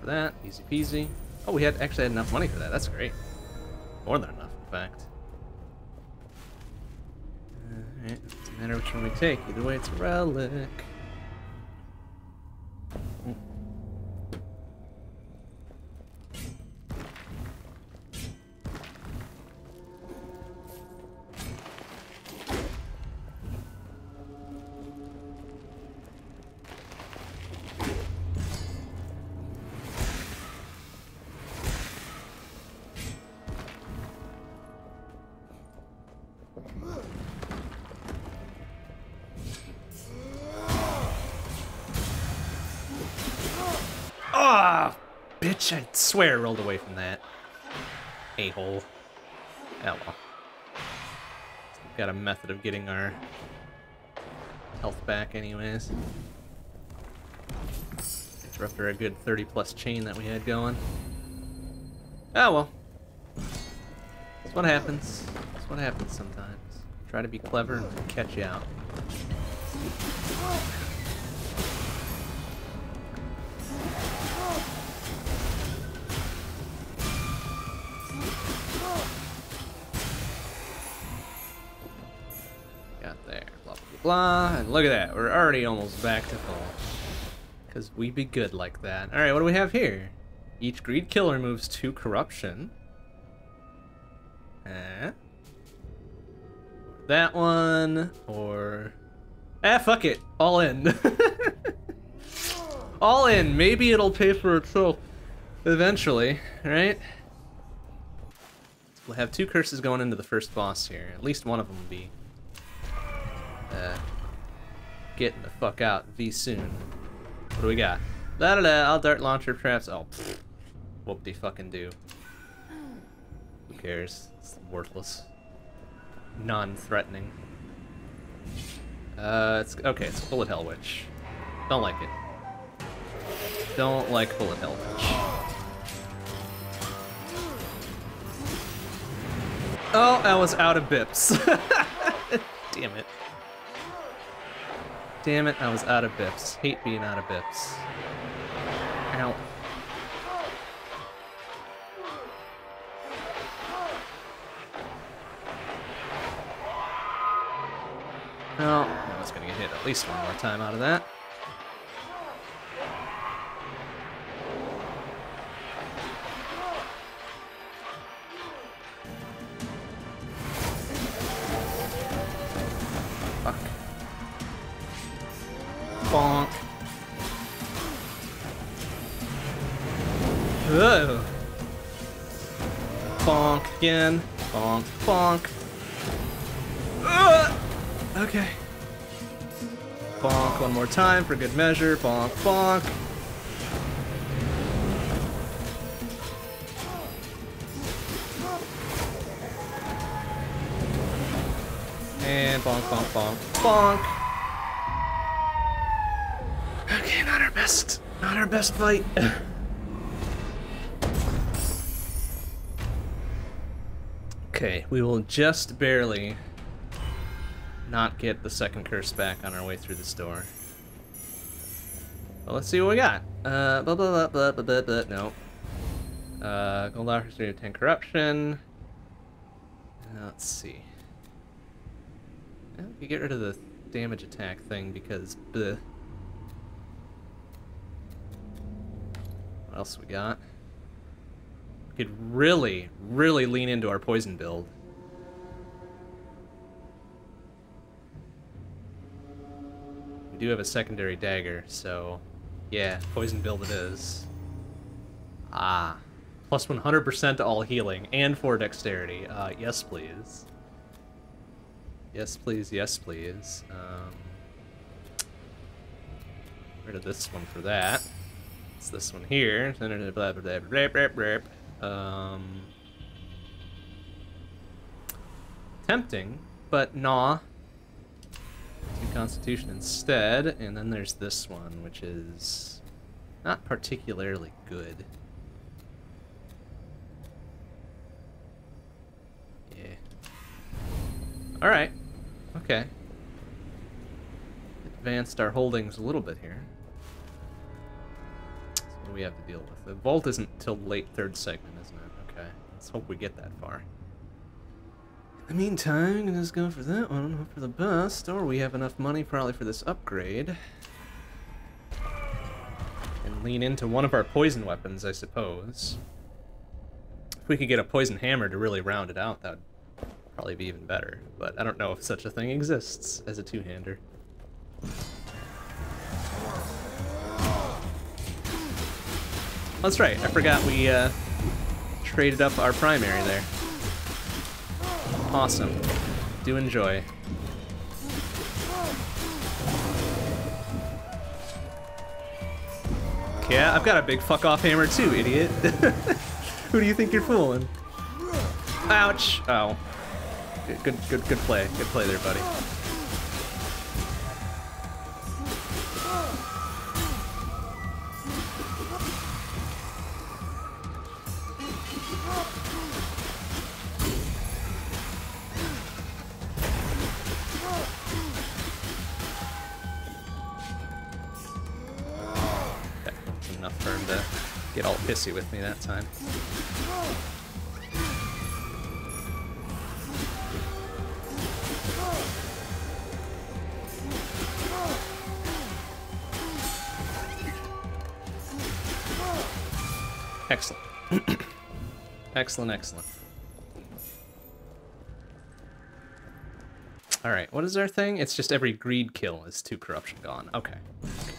For that. Easy peasy. Oh, we had actually had enough money for that. That's great. More than enough. effect. Alright, doesn't matter which one we take. Either way, it's a relic. Method of getting our health back, anyways. Interrupted a good 30 plus chain that we had going. Oh well. That's what happens. That's what happens sometimes. Try to be clever and catch you out. Look at that. We're already almost back to full. Because we be good like that. Alright, what do we have here? Each greed kill removes two corruption. Eh? That one, or... Ah, fuck it. All in. All in. Maybe it'll pay for itself eventually, right? We'll have two curses going into the first boss here. At least one of them will be uh, getting the fuck out V soon. What do we got? La da da, I'll dart launcher traps. Oh, pfft. whoop de fucking do. Who cares? It's worthless. Non-threatening. Uh, it's okay. It's bullet hell witch. Don't like it. Don't like bullet hell witch. Oh, I was out of bips. Damn it. Damn it, I was out of bips. Hate being out of bips. Ow. Oh, I was gonna get hit at least one more time out of that. Bonk. Ugh. Bonk again. Bonk, bonk. Ugh. Okay. Bonk one more time for good measure. Bonk, bonk. And bonk, bonk, bonk, bonk. Best, not our best fight. okay, we will just barely not get the second curse back on our way through this door. Well, let's see what we got. Uh, blah, blah, blah, blah, blah, blah, no. Uh, gold officer to 10 corruption. Uh, let's see. Yeah, we get rid of the damage attack thing because bleh. What else we got? We could really, really lean into our poison build. We do have a secondary dagger, so yeah, poison build it is. Ah, plus 100% to all healing and for dexterity. Uh, yes, please. Yes, please. Yes, please. Um, rid of this one for that. It's this one here. Um, tempting, but nah. Constitution instead, and then there's this one, which is not particularly good. Yeah. Alright. Okay. Advanced our holdings a little bit here. We have to deal with? The vault isn't till late third segment, isn't it? Okay. Let's hope we get that far. In the meantime, I'm gonna just go for that one, hope for the best, or we have enough money probably for this upgrade. And lean into one of our poison weapons, I suppose. If we could get a poison hammer to really round it out, that would probably be even better. But I don't know if such a thing exists as a two-hander. That's right, I forgot we uh, traded up our primary there. Awesome. Do enjoy. Yeah, I've got a big fuck off hammer too, idiot. Who do you think you're fooling? Ouch! Oh. Good, good, good, good play. Good play there, buddy. Pissy with me that time. Excellent. excellent, excellent. Alright, what is our thing? It's just every greed kill is two corruption gone. Okay.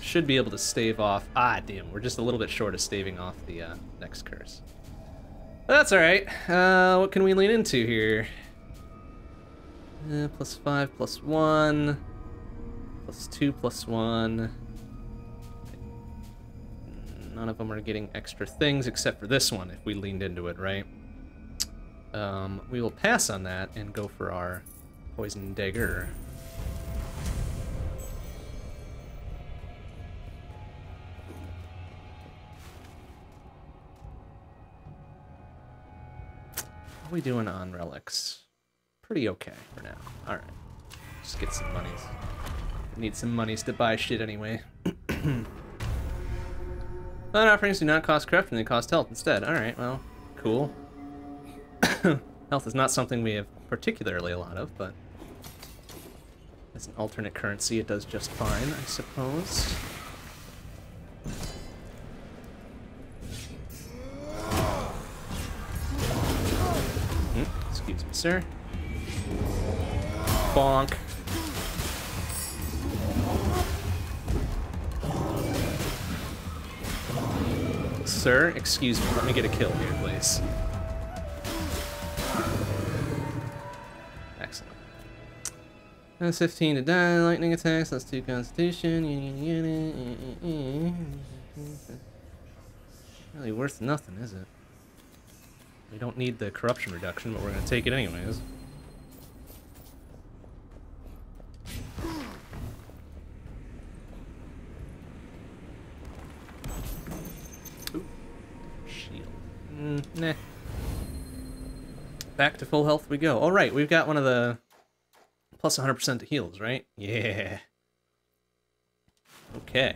Should be able to stave off... Ah, damn, we're just a little bit short of staving off the uh, next curse. That's alright. Uh, what can we lean into here? Uh, plus 5, plus 1... Plus 2, plus 1... None of them are getting extra things except for this one, if we leaned into it, right? Um, we will pass on that and go for our Poison Dagger. How are we doing on relics? Pretty okay for now. Alright. Just get some monies. Need some monies to buy shit anyway. Blood offerings do not cost corruption, they cost health instead. Alright, well, cool. health is not something we have particularly a lot of, but as an alternate currency, it does just fine, I suppose. Mm, excuse me, sir. Bonk. Sir, excuse me, let me get a kill here, please. That's 15 to die, lightning attacks, that's 2 constitution, Really worth nothing, is it? We don't need the corruption reduction, but we're gonna take it anyways. Shield. Mm, nah. Back to full health we go. Alright, we've got one of the Plus 100% to heals, right? Yeah. Okay.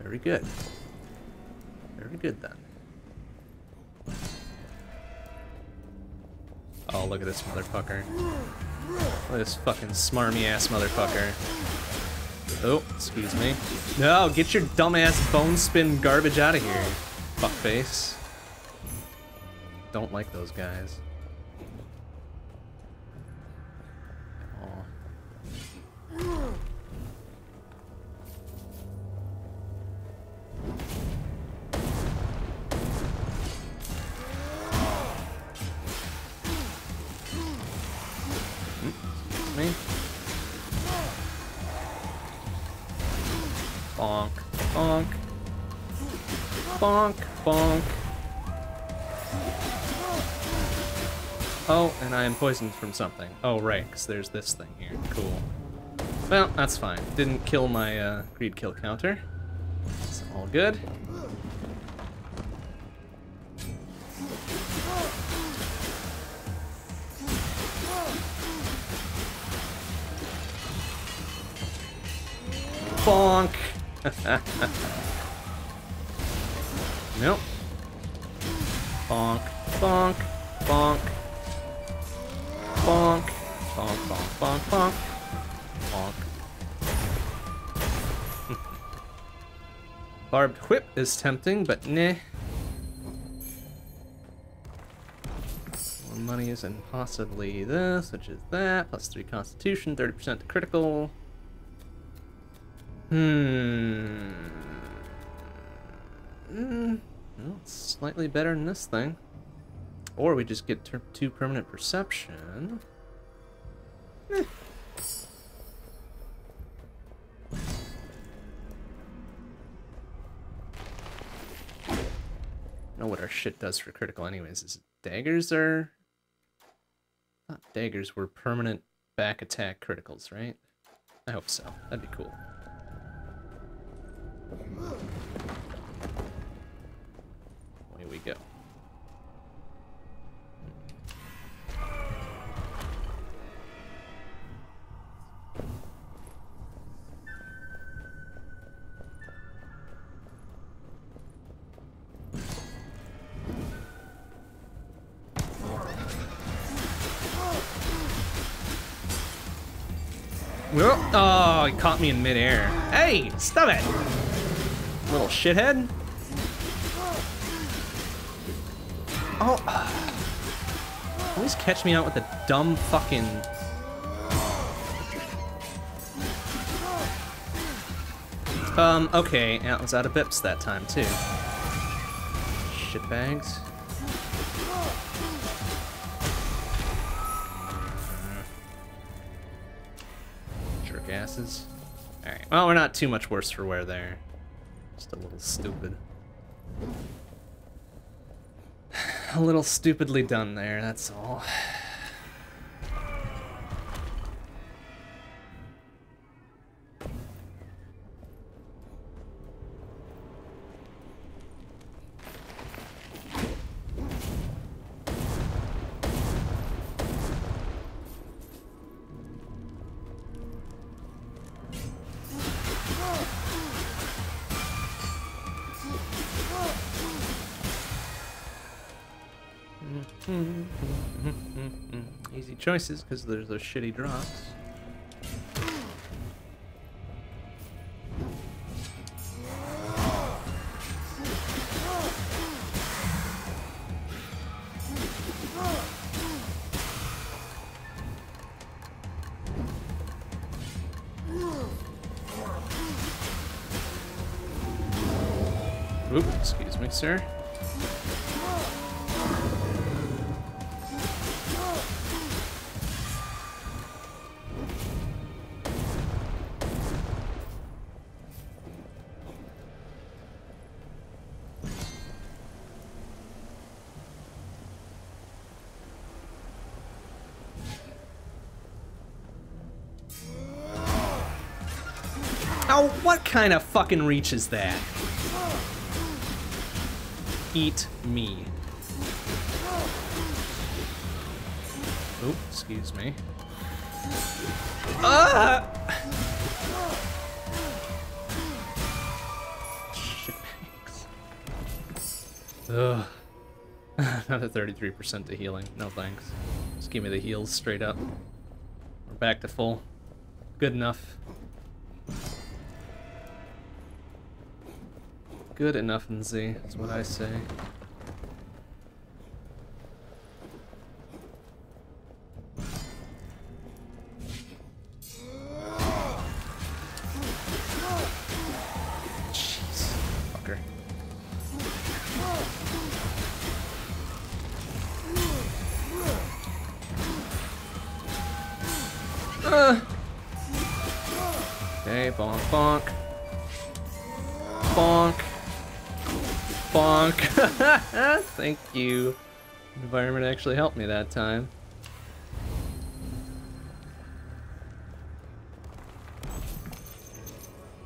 Very good. Very good then. Oh, look at this motherfucker. Look at this fucking smarmy ass motherfucker. Oh, excuse me. No, get your dumbass bone spin garbage out of here, fuckface. Don't like those guys. Me. Bonk, bonk, bonk, bonk. Oh, and I am poisoned from something. Oh, right, because there's this thing here. Cool. Well, that's fine. Didn't kill my uh, greed kill counter. It's all good. Bonk! nope. Bonk, bonk, bonk. bonk, bonk, bonk, bonk, bonk, Barbed whip is tempting, but nah. More money is and possibly this, which is that. Plus three constitution, 30% critical. Hmm. Mm, well, it's slightly better than this thing. Or we just get two permanent perception. Eh. Know what our shit does for critical anyways. Is daggers are... Not daggers were permanent back attack criticals, right? I hope so. That'd be cool. He caught me in midair. Hey, stop it! Little shithead. Oh. Always catch me out with a dumb fucking... Um, okay, yeah, I was out of bips that time, too. Shitbags. Alright, well, we're not too much worse for wear there. Just a little stupid. a little stupidly done there, that's all. Choices because there's those shitty drops. Oop, excuse me, sir. Kind of fucking reach is that? Eat me. Oh, excuse me. Ah! Ugh. Another 33% to healing. No thanks. Just give me the heals straight up. We're back to full. Good enough. Good enough, Z, is what I say. You. Environment actually helped me that time.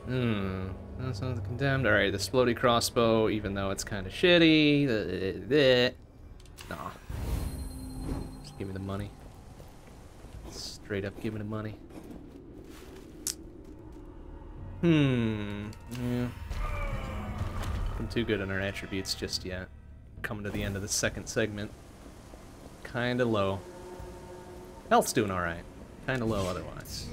Hmm. That's not the condemned. Alright, the splody crossbow, even though it's kind of shitty. Nah. Just give me the money. Straight up give me the money. Hmm. Yeah. I'm too good on our attributes just yet coming to the end of the second segment. Kinda low. Health's doing alright. Kinda low otherwise.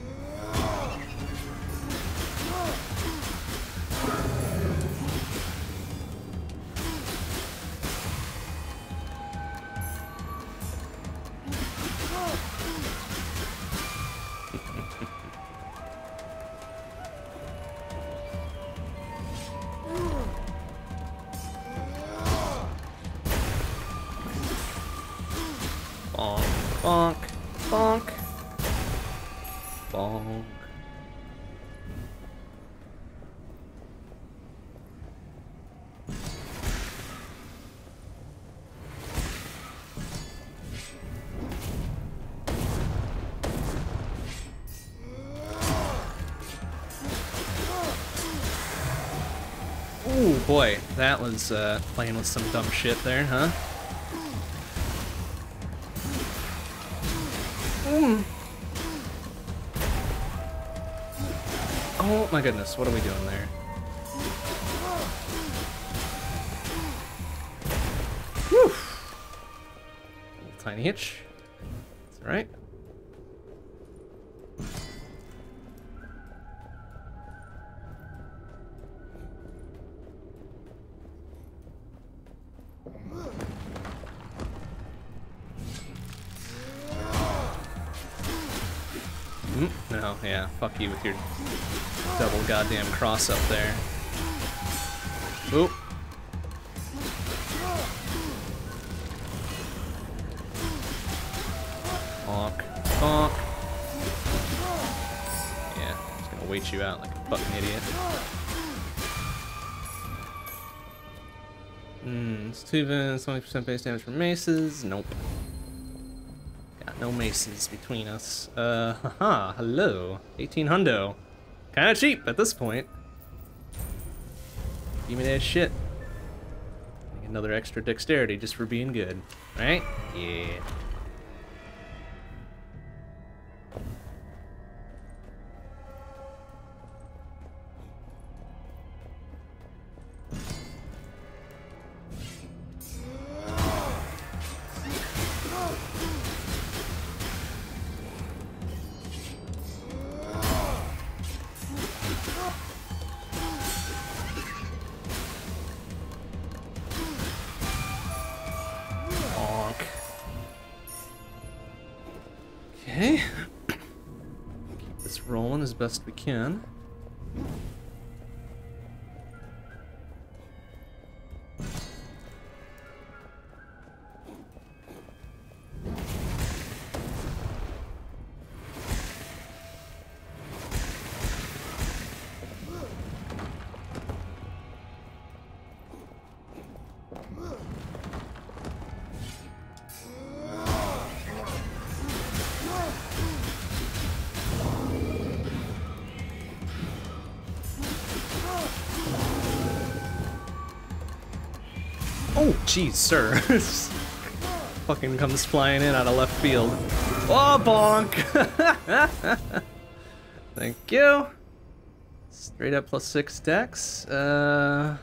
Was uh, playing with some dumb shit there, huh? Oh my goodness, what are we doing there? Whew. Tiny hitch. It's alright. Fuck you with your double goddamn cross up there. Oop. Honk. Honk. Yeah, just gonna wait you out like a fucking idiot. Hmm, it's 2 minutes, 20% base damage from maces. Nope. No maces between us. Uh, haha, hello. 18 hundo. Kinda cheap at this point. Give me that shit. Make another extra dexterity just for being good. Right? Yeah. Can. Jeez, sir. Fucking comes flying in out of left field. Oh, bonk! Thank you. Straight up plus six dex. Uh,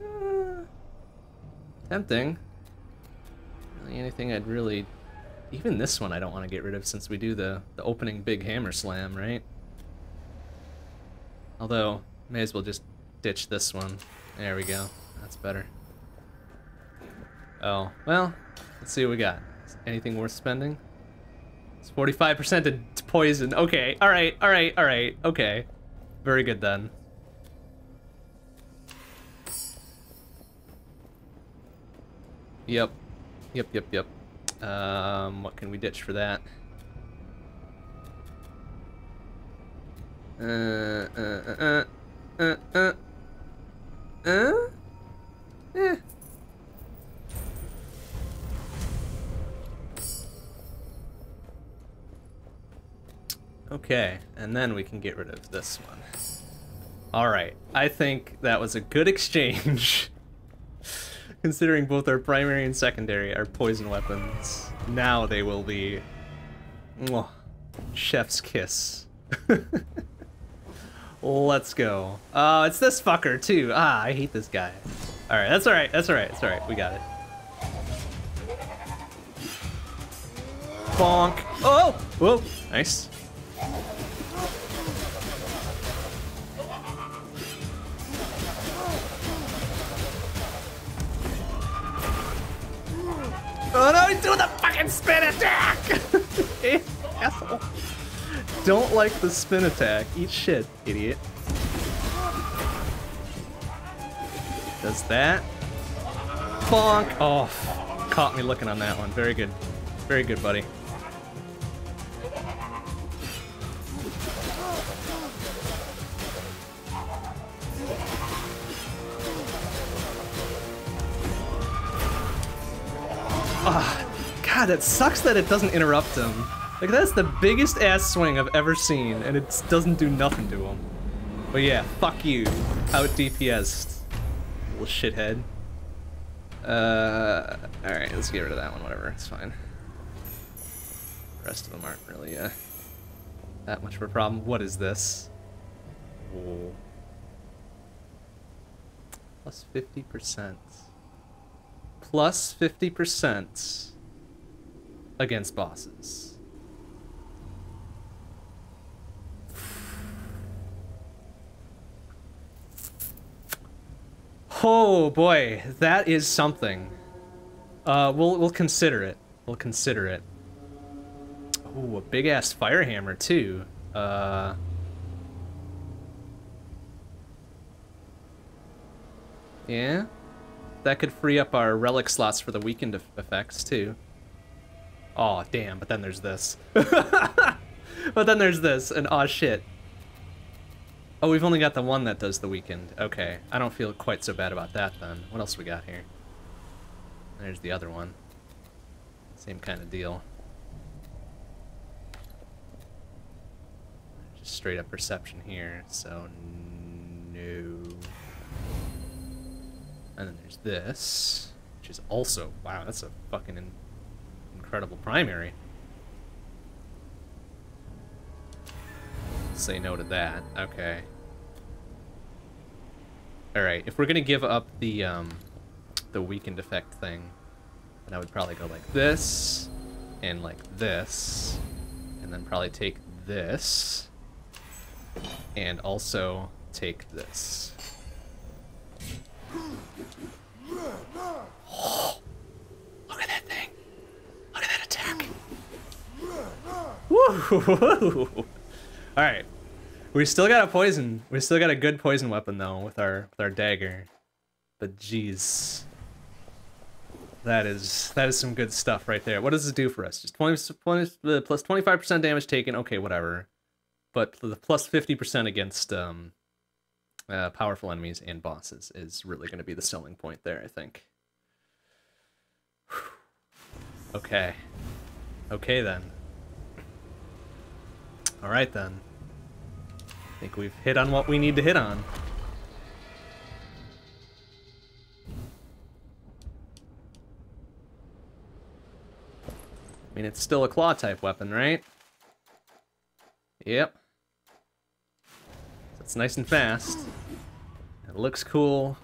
uh, tempting. Really anything I'd really... Even this one I don't want to get rid of since we do the, the opening big hammer slam, right? Although, may as well just ditch this one. There we go. That's better. Oh, well, let's see what we got. Anything worth spending? It's 45% to poison. Okay, alright, alright, alright, okay. Very good then. Yep. Yep, yep, yep. Um, what can we ditch for that? Uh, uh, uh, uh, uh, uh, uh? Eh. Okay, and then we can get rid of this one. Alright, I think that was a good exchange. Considering both our primary and secondary are poison weapons, now they will be... Mwah, chef's kiss. Let's go. Oh, it's this fucker too. Ah, I hate this guy. Alright, that's alright, that's alright, that's alright, we got it. Bonk. Oh! Whoa! Nice. Oh no, he's doing the fucking spin attack! Asshole. Don't like the spin attack. Eat shit, idiot. Does that. Bonk! Oh, caught me looking on that one. Very good. Very good, buddy. Ah, God, it sucks that it doesn't interrupt him. Like, that's the biggest ass swing I've ever seen, and it doesn't do nothing to him. But yeah, fuck you. Out DPS. Little shithead. Uh, alright, let's get rid of that one, whatever, it's fine. The rest of them aren't really, uh, that much of a problem. What is this? Plus 50%. Plus 50% against bosses. Oh boy, that is something. Uh, we'll we'll consider it. We'll consider it. Oh, a big ass fire hammer too. Uh. Yeah, that could free up our relic slots for the weakened effects too. Oh damn! But then there's this. but then there's this, and oh shit. Oh, we've only got the one that does the weaken. Okay, I don't feel quite so bad about that then. What else we got here? There's the other one. Same kind of deal. Just straight up perception here, so no. And then there's this, which is also, wow, that's a fucking in incredible primary. Say no to that. Okay. Alright, if we're gonna give up the, um, the weakened effect thing, then I would probably go like this, and like this, and then probably take this, and also take this. Oh, look at that thing! Look at that attack! Woo! All right. We still got a poison. We still got a good poison weapon though with our with our dagger. But jeez. That is that is some good stuff right there. What does this do for us? Just 20, 20 uh, plus 25% damage taken. Okay, whatever. But the plus 50% against um, uh, powerful enemies and bosses is really going to be the selling point there, I think. Okay. Okay then. All right then. I think we've hit on what we need to hit on. I mean, it's still a claw-type weapon, right? Yep. It's nice and fast. It looks cool.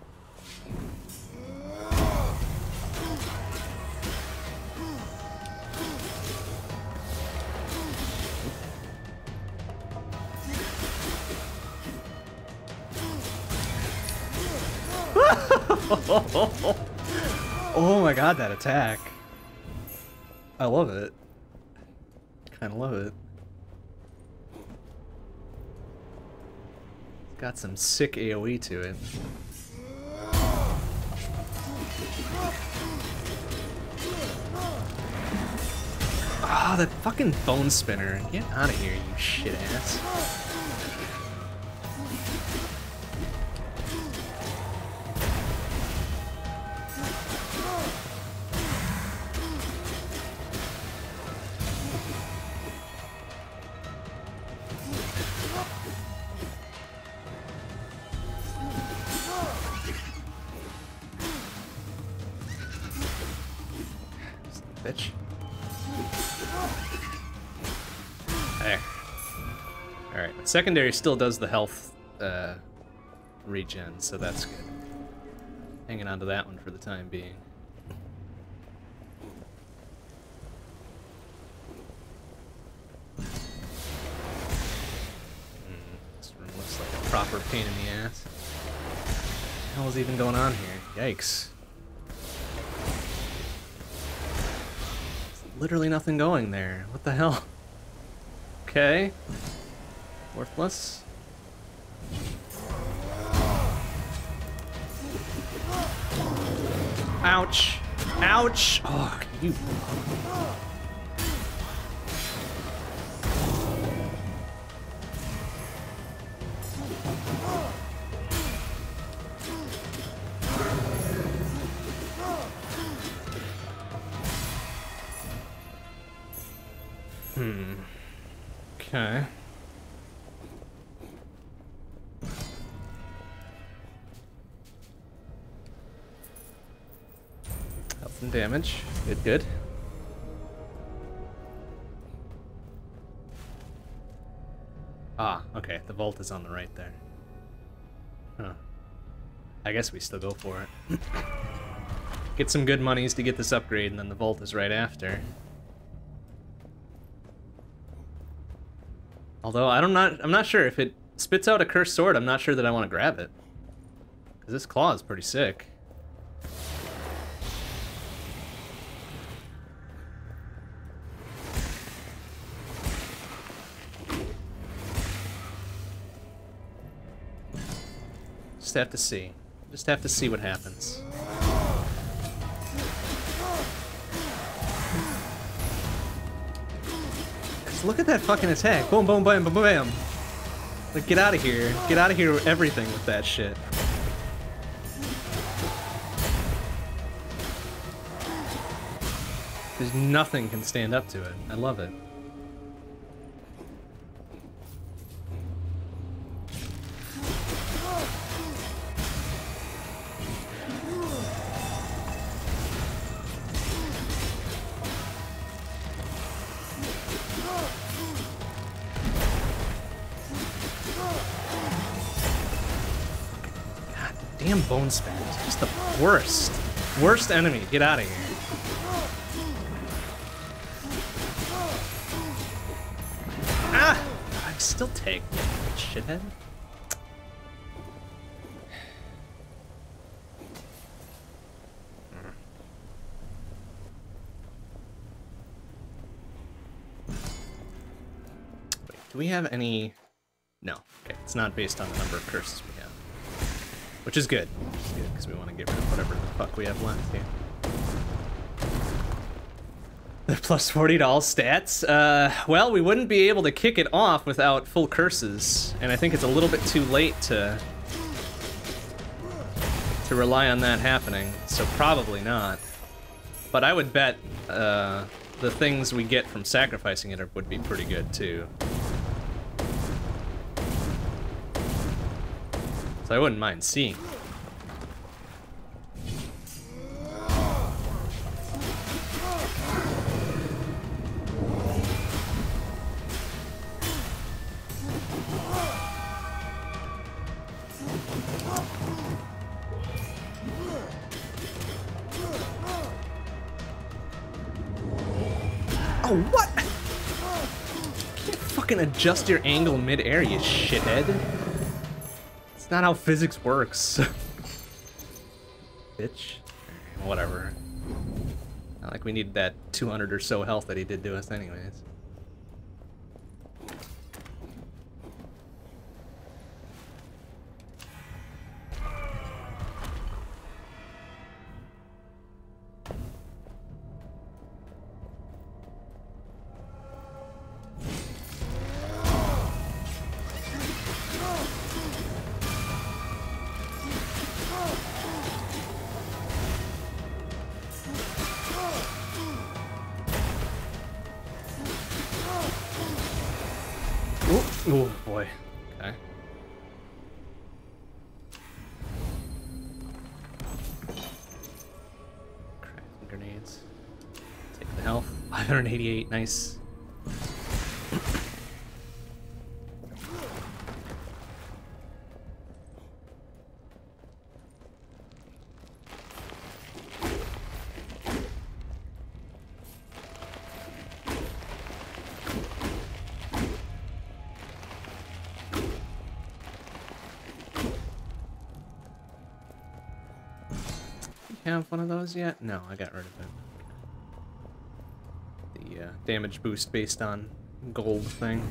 oh my god, that attack. I love it. Kinda love it. Got some sick AoE to it. Ah, oh, that fucking bone spinner. Get out of here, you shit ass. Secondary still does the health uh, regen, so that's good. Hanging on to that one for the time being. Hmm, this room looks like a proper pain in the ass. What the hell is even going on here? Yikes. There's literally nothing going there. What the hell? Okay. Worthless. Ouch. Ouch. Oh, you. Hmm. Okay. Damage. Good, good. Ah, okay. The vault is on the right there. Huh. I guess we still go for it. get some good monies to get this upgrade, and then the vault is right after. Although I'm not, I'm not sure if it spits out a cursed sword. I'm not sure that I want to grab it, because this claw is pretty sick. Just have to see. Just have to see what happens. look at that fucking attack. Boom, boom, bam, boom, bam. Like, get out of here. Get out of here with everything with that shit. There's nothing can stand up to it. I love it. Worst. Worst enemy. Get out of here. Ah! I still take shithead. Wait, do we have any... No. Okay, it's not based on the number of curses we have. Which is good. Because we want to get rid of whatever the fuck we have left here. The plus $40 stats? Uh, well, we wouldn't be able to kick it off without full curses, and I think it's a little bit too late to to rely on that happening, so probably not. But I would bet uh, the things we get from sacrificing it would be pretty good, too. So I wouldn't mind seeing. Adjust your angle mid-air, you shithead. It's not how physics works. Bitch. Whatever. Not like we need that 200 or so health that he did to us anyways. Sweet, nice. have one of those yet? No, I got rid of it. Damage boost based on gold thing.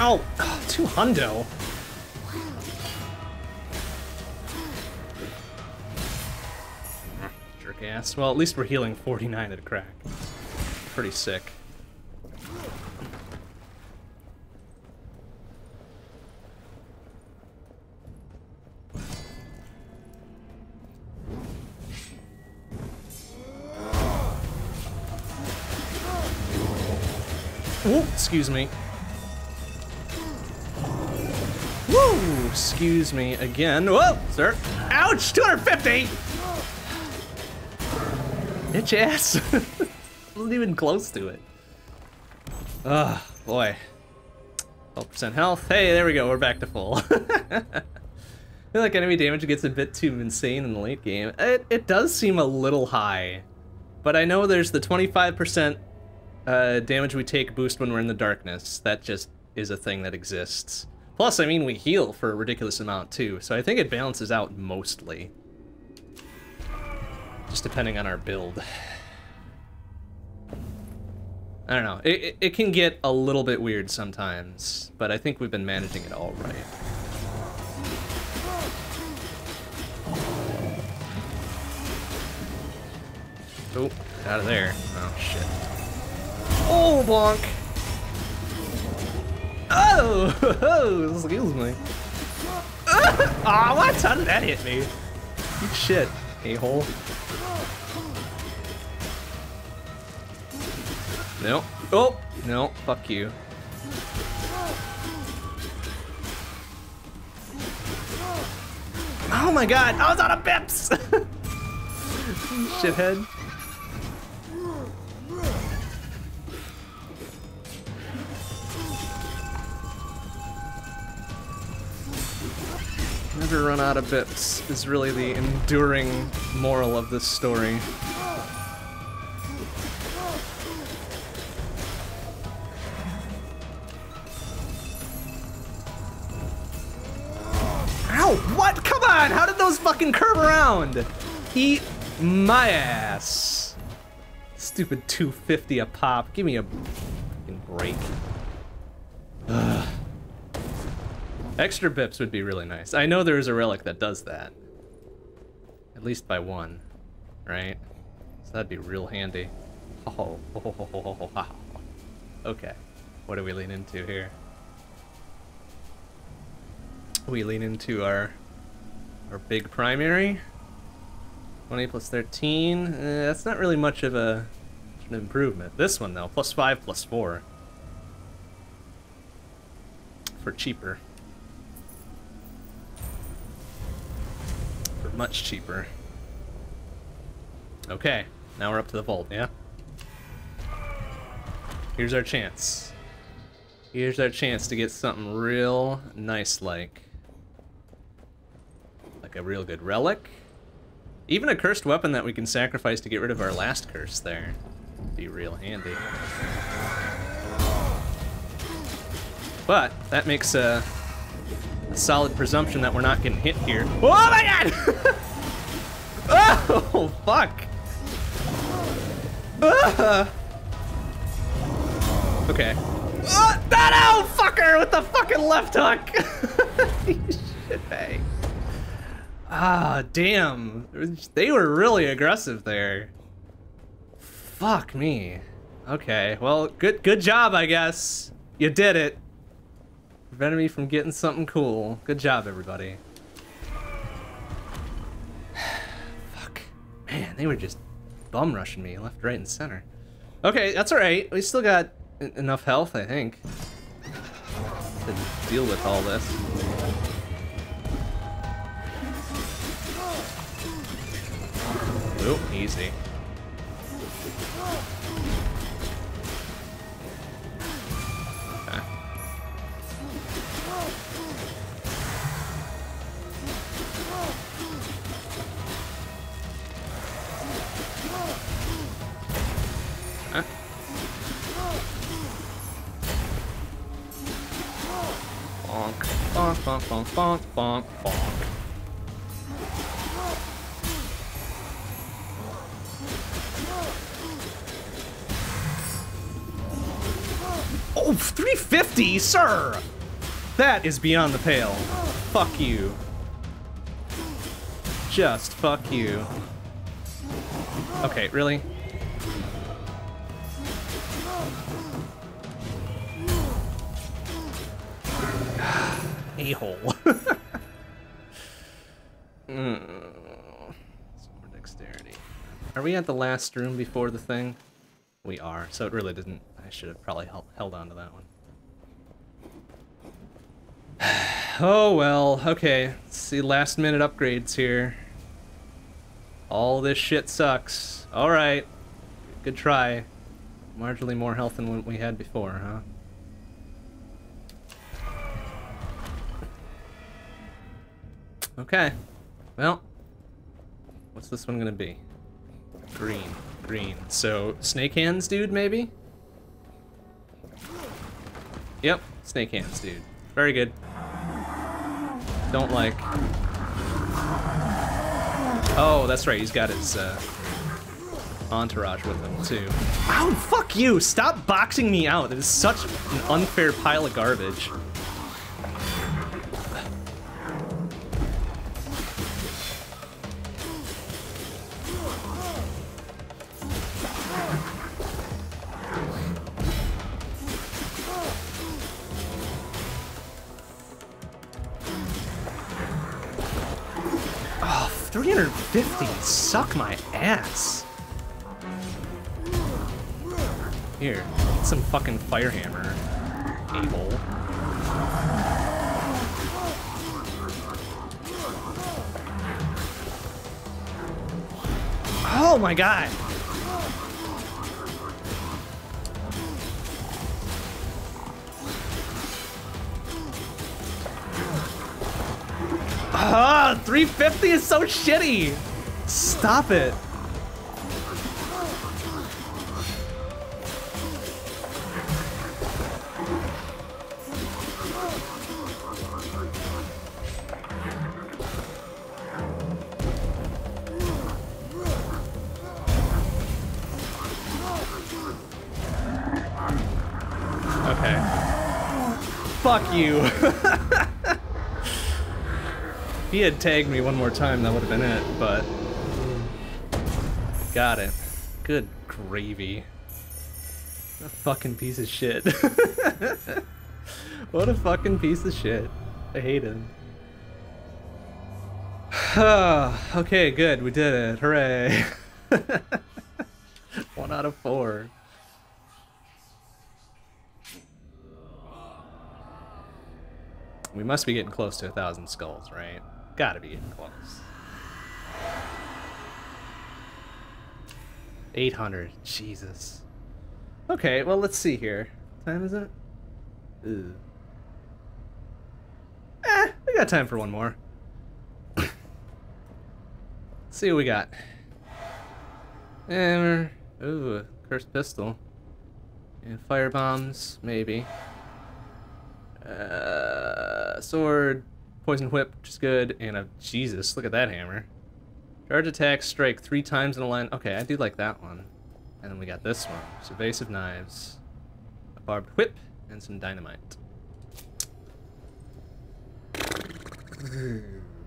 Ow! Oh, two hundo. Jerk ass. Well, at least we're healing 49 at a crack. Pretty sick. Excuse me. Woo! Excuse me again. Whoa, sir. Ouch! 250! Bitch ass. Wasn't even close to it. Oh, boy. 12% health. Hey, there we go. We're back to full. I feel like enemy damage gets a bit too insane in the late game. It, it does seem a little high. But I know there's the 25% uh, damage we take boost when we're in the darkness. That just is a thing that exists. Plus, I mean, we heal for a ridiculous amount too, so I think it balances out mostly. Just depending on our build. I don't know. It, it, it, can get a little bit weird sometimes, but I think we've been managing it all right. Oh, out of there. Oh, shit. Oh, bonk! Oh, excuse me. Ah, oh, what? How did that hit me? Eat shit, a-hole. No. Oh, no, fuck you. Oh my god, I was out of bips! Shithead. Never run out of bips is really the enduring moral of this story. Ow! What? Come on! How did those fucking curve around? Eat my ass. Stupid 250 a pop. Give me a fucking break. Ugh. Extra bips would be really nice. I know there is a relic that does that. At least by one, right? So that'd be real handy. Oh, oh, oh, oh okay. What do we lean into here? We lean into our our big primary. 20 plus 13. Eh, that's not really much of a an improvement. This one though, plus 5, plus 4. For cheaper. Much cheaper. Okay, now we're up to the vault, yeah? Here's our chance. Here's our chance to get something real nice like. Like a real good relic. Even a cursed weapon that we can sacrifice to get rid of our last curse there. Be real handy. But that makes a a solid presumption that we're not getting hit here. Oh my god! oh, fuck! Uh. Okay. Uh, no, no, fucker, with the fucking left hook! Shitbag. Ah, damn. They were really aggressive there. Fuck me. Okay, well, good good job, I guess. You did it. Prevented me from getting something cool. Good job, everybody. Fuck. Man, they were just bum rushing me left, right, and center. Okay, that's alright. We still got enough health, I think, to deal with all this. Oh, easy. Bonk, bonk, bonk, bonk. bonk. Oh, 350, sir! That is beyond the pale. Fuck you. Just fuck you. Okay, really? A-hole. mm. more dexterity. Are we at the last room before the thing? We are, so it really didn't... I should have probably held, held on to that one. oh well, okay. Let's see last minute upgrades here. All this shit sucks. Alright. Good try. Marginally more health than what we had before, huh? Okay. Well, what's this one gonna be? Green. Green. So, snake hands, dude, maybe? Yep, snake hands, dude. Very good. Don't like. Oh, that's right, he's got his uh, entourage with him, too. Ow, fuck you! Stop boxing me out! That is such an unfair pile of garbage. Suck my ass. Here, some fucking fire hammer, a-hole. Oh my god! Ah, 350 is so shitty! Stop it! Okay. Fuck you. he had tagged me one more time, that would have been it, but... Got it. Good gravy. What a fucking piece of shit. what a fucking piece of shit. I hate him. okay, good. We did it. Hooray. One out of four. We must be getting close to a thousand skulls, right? Gotta be getting close. 800. Jesus. Okay, well, let's see here. What time is it? Ooh. Eh, we got time for one more. Let's see what we got. And ooh, cursed pistol. And fire bombs, maybe. Uh, sword, poison whip, which is good, and a Jesus, look at that hammer. Charge attack, strike three times in a line. Okay, I do like that one. And then we got this one. Evasive knives, a barbed whip, and some dynamite.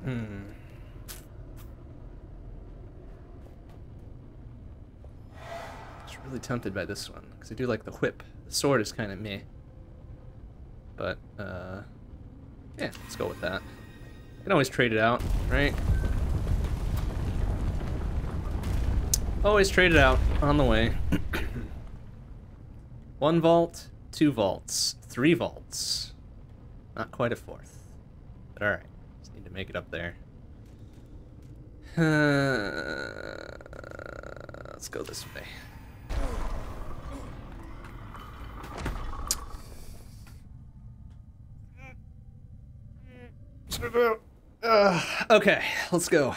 hmm. Was really tempted by this one, because I do like the whip. The sword is kind of meh. But, uh, yeah, let's go with that. Can always trade it out, right? Always trade it out on the way. One vault, two vaults, three vaults. Not quite a fourth. But alright, just need to make it up there. Uh, let's go this way. Okay, let's go.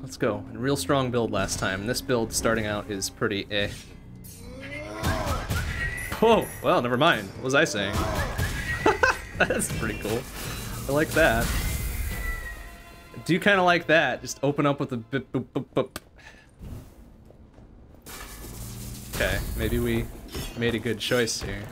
Let's go. Real strong build last time. This build starting out is pretty eh. Oh, well, never mind. What was I saying? That's pretty cool. I like that. I do kind of like that. Just open up with a bip boop boop boop. Okay, maybe we made a good choice here.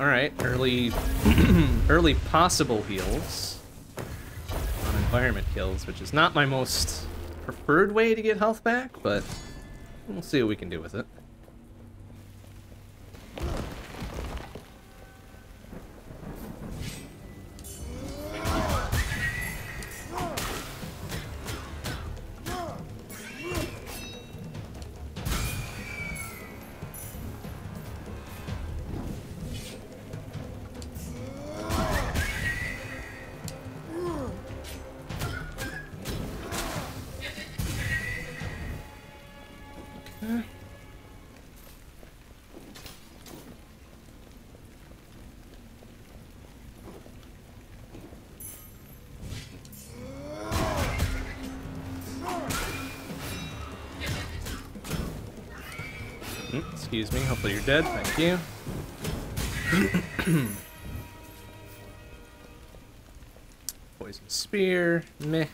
Alright, early early possible heals on environment kills, which is not my most preferred way to get health back, but we'll see what we can do with it. You're dead, thank you. Poison spear, meh.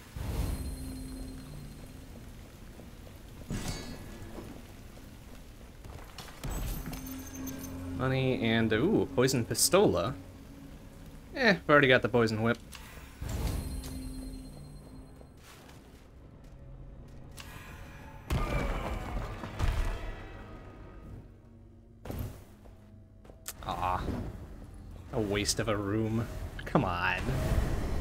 Money and, ooh, poison pistola. Eh, I've already got the poison whip. Waste of a room. Come on.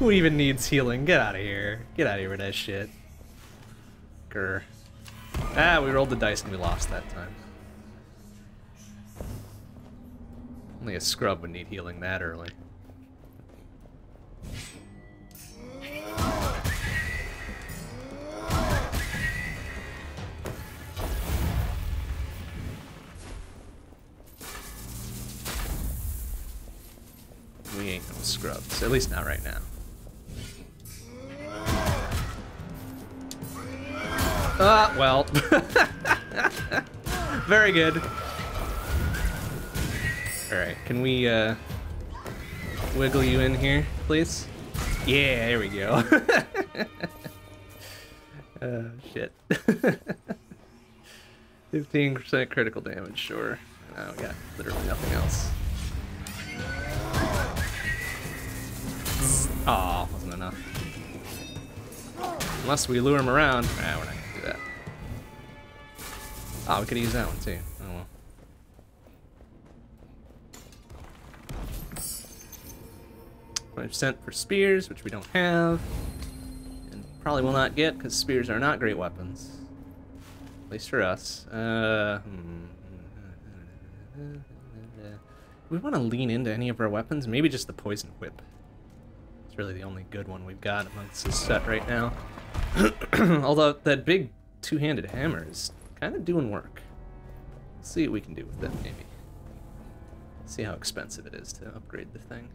Who even needs healing? Get out of here. Get out of here with that shit. Grr. Ah, we rolled the dice and we lost that time. Only a scrub would need healing that early. At least not right now. Ah, uh, well. Very good. Alright, can we uh, wiggle you in here, please? Yeah, there we go. uh, shit. 15% critical damage, sure. Oh, got literally nothing else. Aw, wasn't enough. Unless we lure him around. Nah, we're not gonna do that. Oh, we could use that one too. Oh well. Twenty percent for spears, which we don't have, and probably will not get because spears are not great weapons. At least for us. Uh, hmm. we want to lean into any of our weapons? Maybe just the poison whip really the only good one we've got amongst this set right now. Although that big two-handed hammer is kind of doing work. Let's see what we can do with that, maybe. See how expensive it is to upgrade the thing.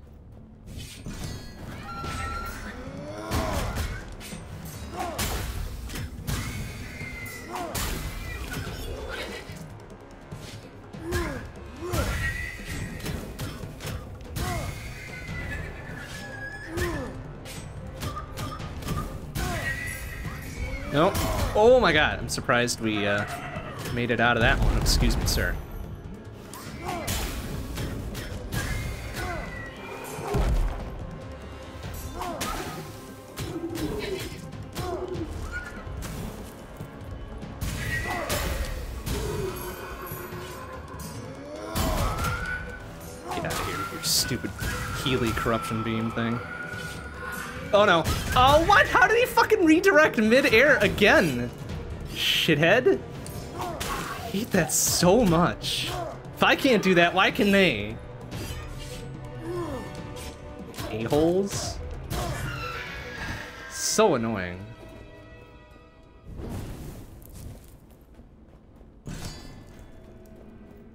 Oh my god, I'm surprised we uh, made it out of that one. Excuse me, sir. Get out of here with your stupid Healy corruption beam thing. Oh no. Oh, what? How did he fucking redirect mid-air again? Shithead? I hate that so much. If I can't do that, why can they? A-holes? So annoying.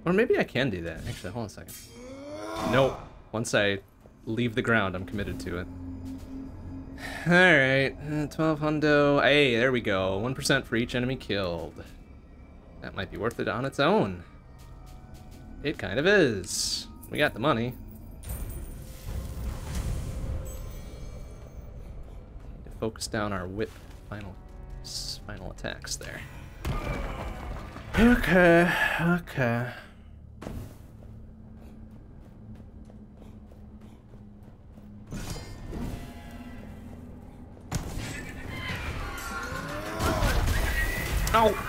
Or maybe I can do that. Actually, hold on a second. Nope. Once I leave the ground, I'm committed to it. Alright, uh, 12 hundo. Hey, there we go. 1% for each enemy killed. That might be worth it on its own. It kind of is. We got the money. Need to focus down our whip final final attacks there. Okay, okay. Oh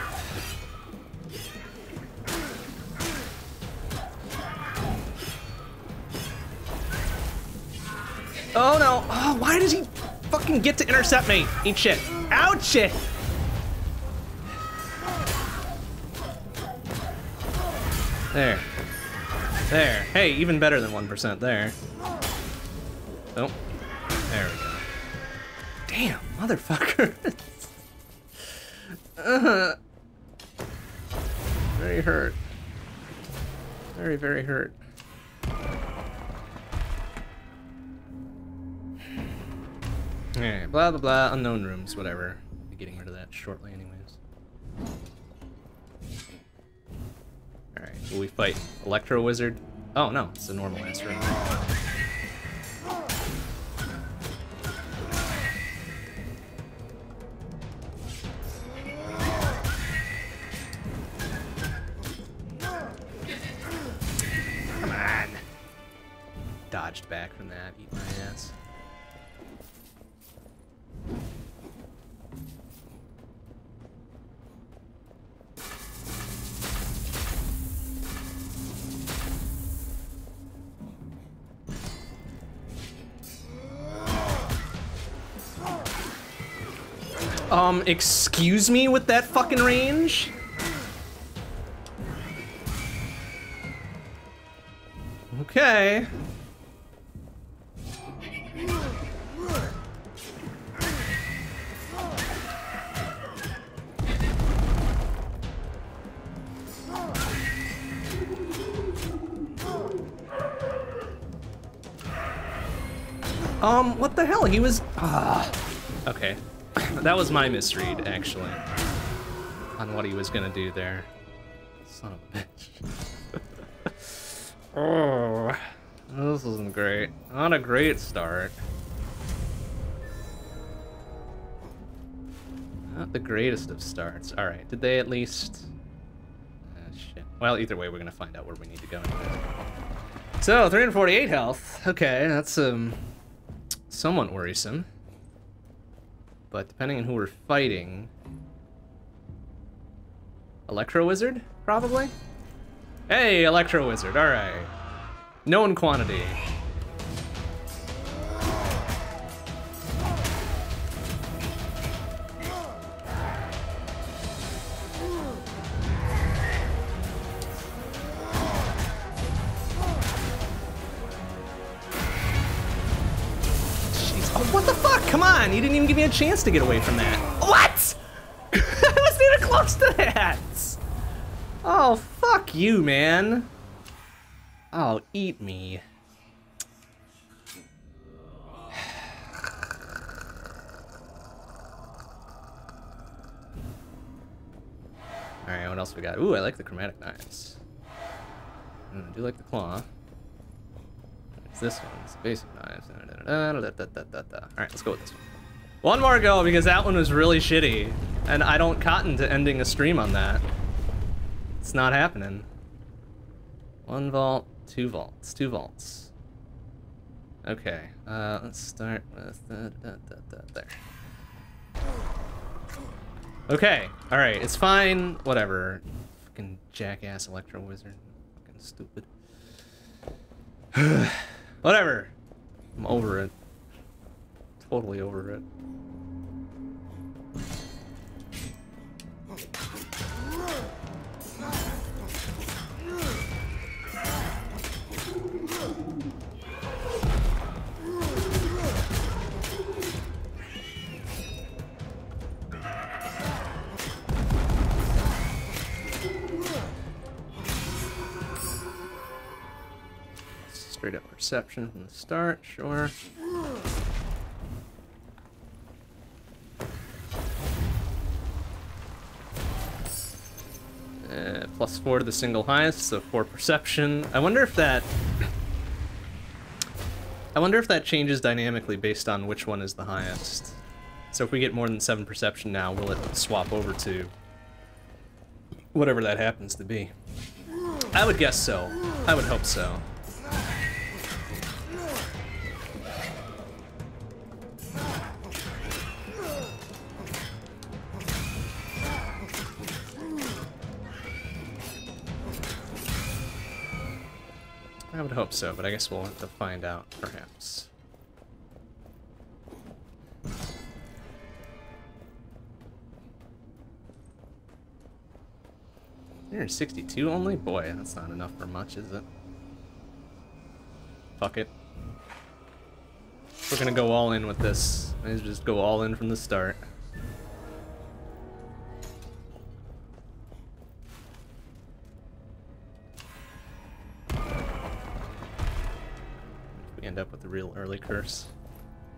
no! Oh, why does he fucking get to intercept me? Eat shit. Ouch shit! There. There. Hey, even better than 1% there. Oh. There we go. Damn, motherfucker. uh, very hurt. Very, very hurt. Alright, blah blah blah, unknown rooms, whatever. Be getting rid of that shortly anyways. Alright, will we fight Electro Wizard? Oh no, it's a normal ass room. Dodged back from that, eat my ass. Um, excuse me with that fucking range? Okay. Um, what the hell? He was... Ah. Okay. that was my misread, actually. On what he was gonna do there. Son of a bitch. oh. This isn't great. Not a great start. Not the greatest of starts. Alright, did they at least... Uh, shit. Well, either way, we're gonna find out where we need to go anyway. So, 348 health. Okay, that's, um... Somewhat worrisome. But depending on who we're fighting... Electro Wizard, probably? Hey, Electro Wizard, alright. Known quantity. A chance to get away from that. What? I wasn't even close to that! Oh, fuck you, man. Oh, eat me. Alright, what else we got? Ooh, I like the chromatic knives. Mm, I do like the claw. It's this one. It's basic knives. Alright, let's go with this one. One more go because that one was really shitty. And I don't cotton to ending a stream on that. It's not happening. One vault, two vaults, two vaults. Okay, uh, let's start with uh, da, da, da, there. Okay, alright, it's fine, whatever. Fucking jackass electro wizard. Fucking stupid. whatever. I'm over it. Totally over it. Straight up perception from the start, sure. Plus four to the single highest, so four perception. I wonder if that... I wonder if that changes dynamically based on which one is the highest. So if we get more than seven perception now, will it swap over to whatever that happens to be? I would guess so. I would hope so. Hope so, but I guess we'll have to find out, perhaps. You're 62 only? Boy, that's not enough for much, is it? Fuck it. We're gonna go all in with this. Let's just go all in from the start. Real early curse.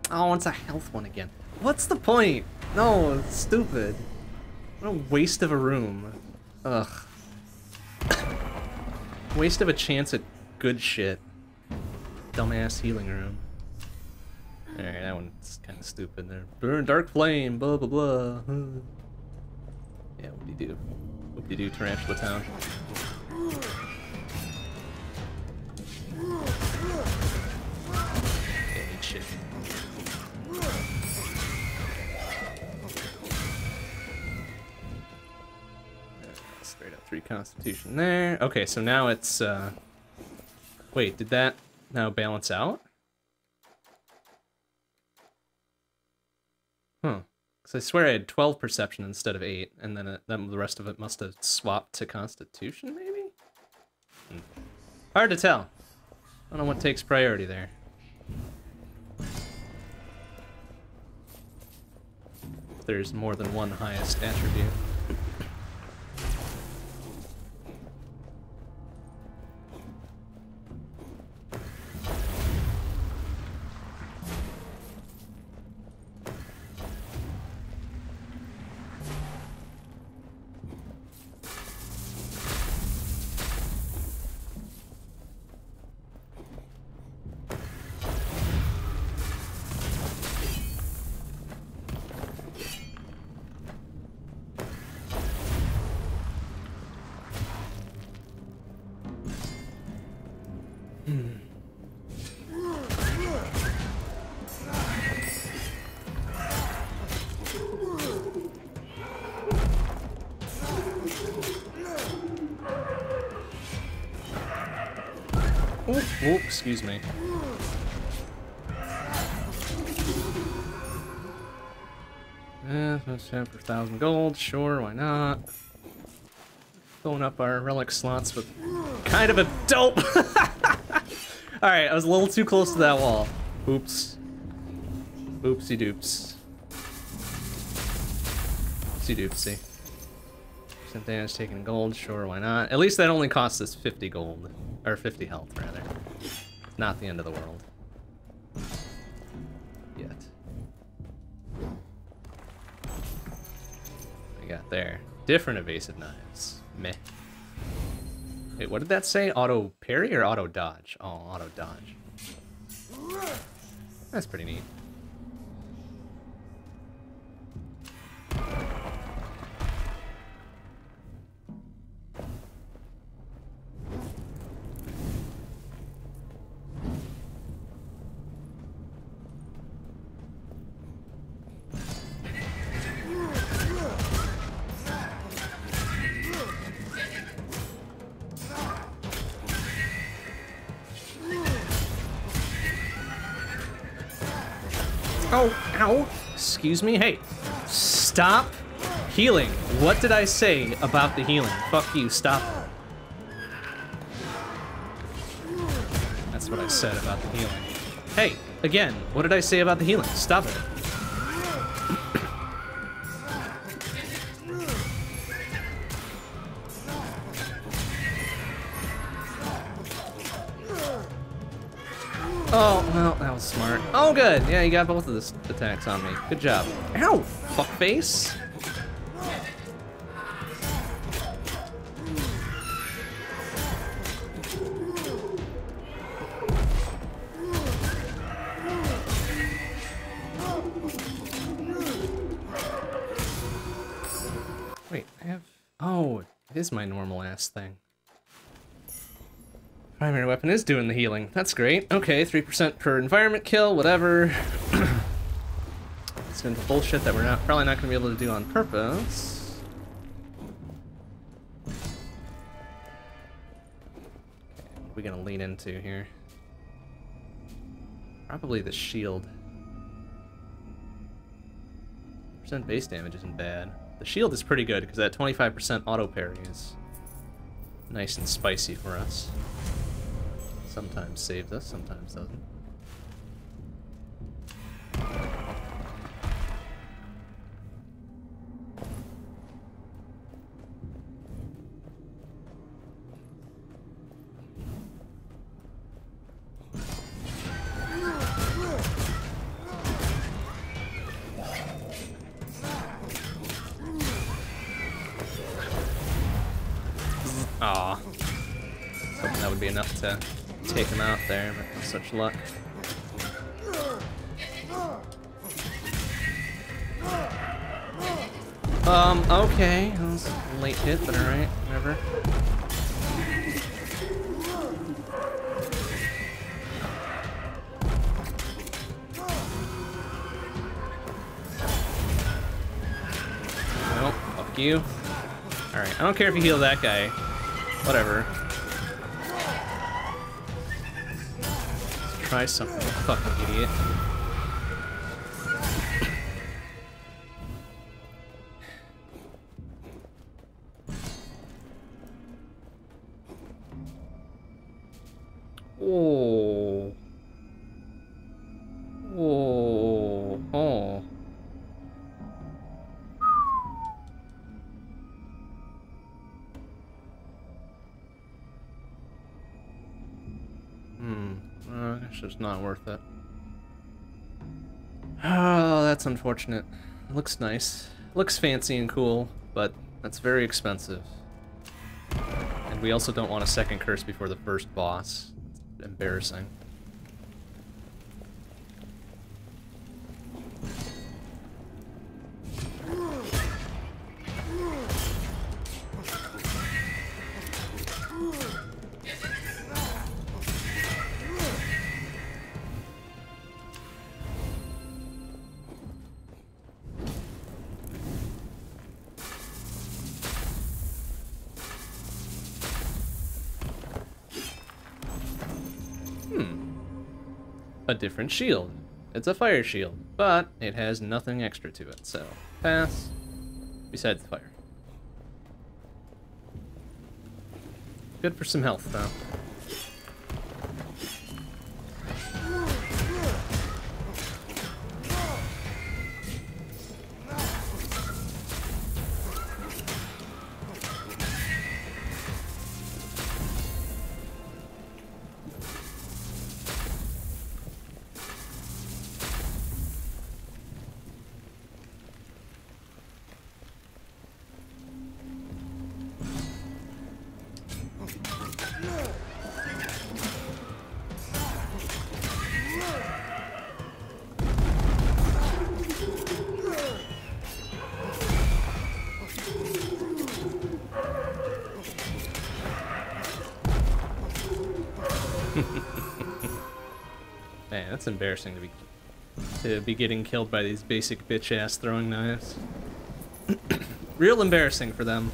Oh, it's a health one again. What's the point? No, it's stupid. What a waste of a room. Ugh. waste of a chance at good shit. Dumbass healing room. Alright, that one's kind of stupid there. Burn dark flame, blah blah blah. Yeah, what do you do? What do you do, Tarantula Town? Three constitution there. Okay, so now it's uh wait, did that now balance out? Huh. Because I swear I had 12 perception instead of 8, and then, it, then the rest of it must have swapped to constitution, maybe? Hmm. Hard to tell. I don't know what takes priority there. There's more than one highest attribute. Excuse me. Yeah, let's have for a thousand gold, sure, why not? Filling up our relic slots with kind of a dope. Alright, I was a little too close to that wall. Oops. Oopsie doops. Oopsie doopsie. Percent damage taken gold, sure, why not? At least that only costs us 50 gold. Or 50 health. Not the end of the world. Yet. We got there. Different evasive knives. Meh. Wait, what did that say? Auto parry or auto dodge? Oh, auto dodge. That's pretty neat. Excuse me. Hey, stop healing. What did I say about the healing? Fuck you, stop. That's what I said about the healing. Hey, again, what did I say about the healing? Stop it. Good. Yeah, you got both of the attacks on me. Good job. Ow, fuckface. Wait, I have... Oh, it is my normal ass thing. Primary weapon is doing the healing. That's great. Okay, 3% per environment kill, whatever. it's into bullshit that we're not probably not going to be able to do on purpose. We going to lean into here? Probably the shield. Percent base damage isn't bad. The shield is pretty good because that 25% auto parry is nice and spicy for us. Sometimes saves us, sometimes doesn't. Luck. Um, okay. That was a late hit, but alright, whatever. Nope, fuck you. Alright, I don't care if you heal that guy. Whatever. Try something, fucking idiot. Not worth it. Oh, that's unfortunate. Looks nice. looks fancy and cool, but that's very expensive. And we also don't want a second curse before the first boss. It's embarrassing. Different shield. It's a fire shield, but it has nothing extra to it, so pass. Besides the fire. Good for some health, though. Embarrassing to be to be getting killed by these basic bitch ass throwing knives. Real embarrassing for them.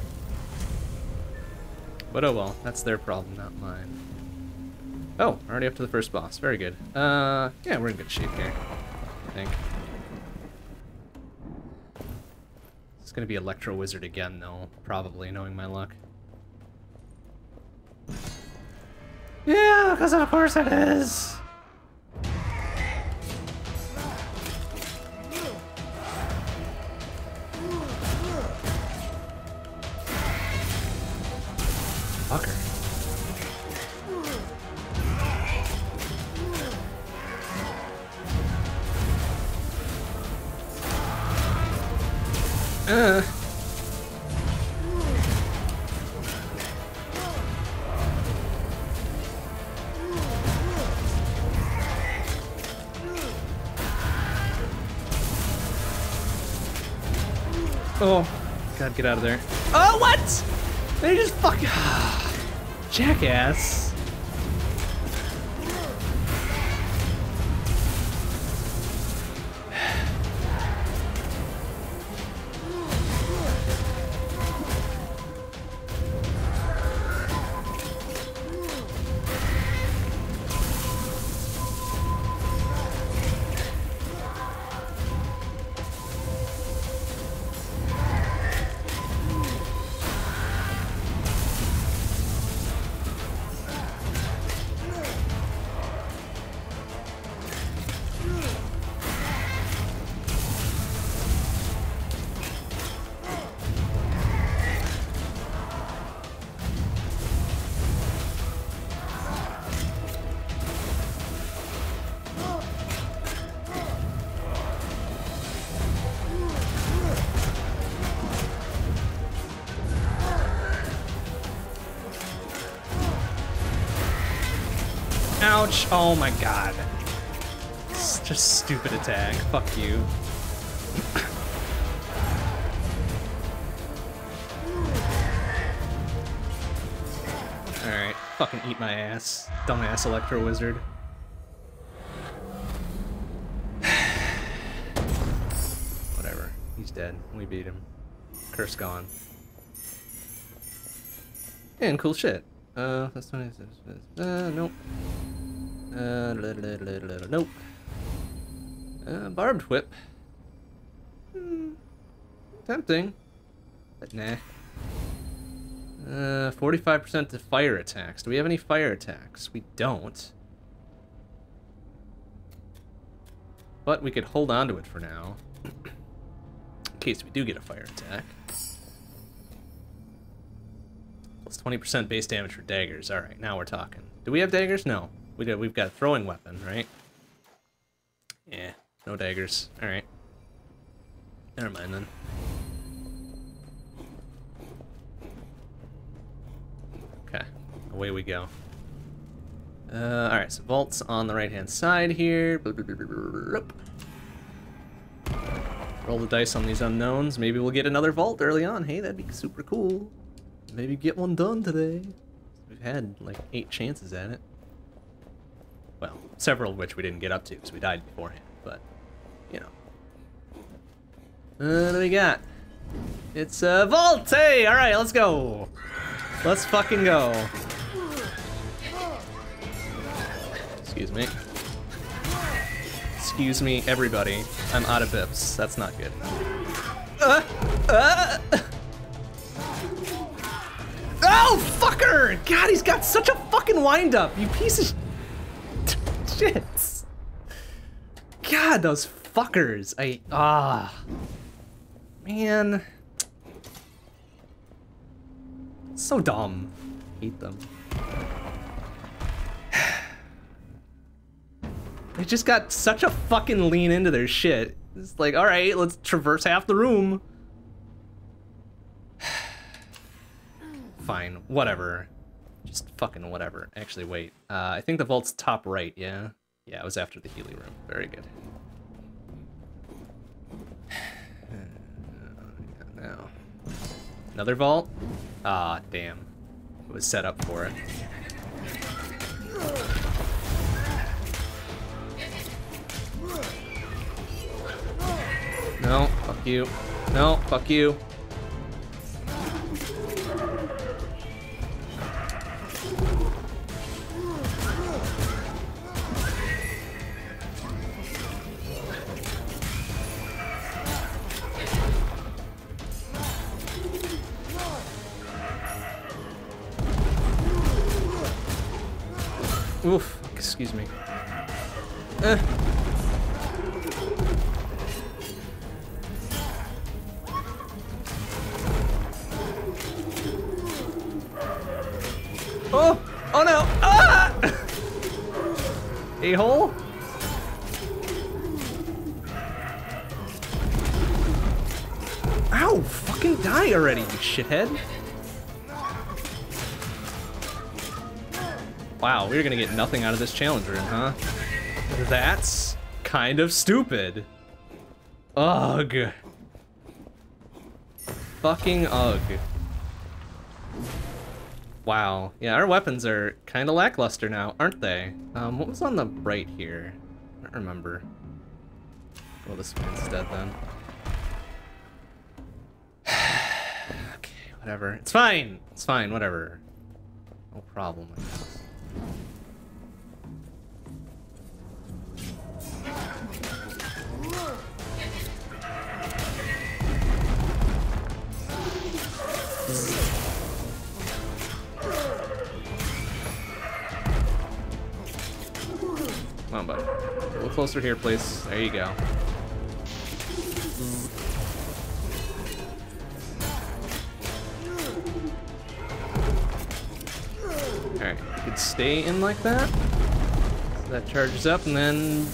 But oh well, that's their problem, not mine. Oh, already up to the first boss. Very good. Uh, yeah, we're in good shape here. I think. It's gonna be Electro Wizard again, though. Probably, knowing my luck. Yeah, because of course it is. Get out of there. Oh, what? They just fuck. Jackass. Ouch! Oh my god. Such a stupid attack. Fuck you. Alright, fucking eat my ass. Dumbass Electro Wizard. Whatever. He's dead. We beat him. Curse gone. And cool shit. Uh, that's not it. Uh, nope. Uh, nope. Uh, barbed whip. Hmm. Tempting. But nah. Uh, 45% to fire attacks. Do we have any fire attacks? We don't. But we could hold on to it for now. in case we do get a fire attack. Plus 20% base damage for daggers. Alright, now we're talking. Do we have daggers? No. We do, we've got a throwing weapon, right? Yeah, no daggers. Alright. Never mind then. Okay, away we go. Uh, alright, so vaults on the right-hand side here. Roll the dice on these unknowns. Maybe we'll get another vault early on. Hey, that'd be super cool. Maybe get one done today. We've had like eight chances at it. Well, several of which we didn't get up to because we died beforehand, but, you know. What do we got? It's a uh, vault! Hey! Alright, let's go! Let's fucking go. Excuse me. Excuse me, everybody. I'm out of bips. That's not good. Uh, uh. Oh, fucker! God, he's got such a fucking wind-up, you piece of shit. God, those fuckers. I, ah. Man. So dumb. Hate them. they just got such a fucking lean into their shit. It's like, alright, let's traverse half the room. Fine, whatever. Just fucking whatever. Actually, wait. Uh, I think the vault's top right, yeah? Yeah, it was after the Healy room. Very good. Uh, now. Another vault? Ah, damn. It was set up for it. No, fuck you. No, fuck you. Oof, excuse me. Eh. Oh! Oh no! Ah! A-hole? Ow! Fucking die already, you shithead! Wow, we're gonna get nothing out of this challenge room, huh? That's kind of stupid. Ugh. Fucking ugh. Wow. Yeah, our weapons are kind of lackluster now, aren't they? Um, what was on the right here? I don't remember. Well, this way instead, then. okay, whatever. It's fine! It's fine, whatever. No problem. Come on, bud. A little closer here, please. There you go. Alright, could stay in like that. So that charges up and then...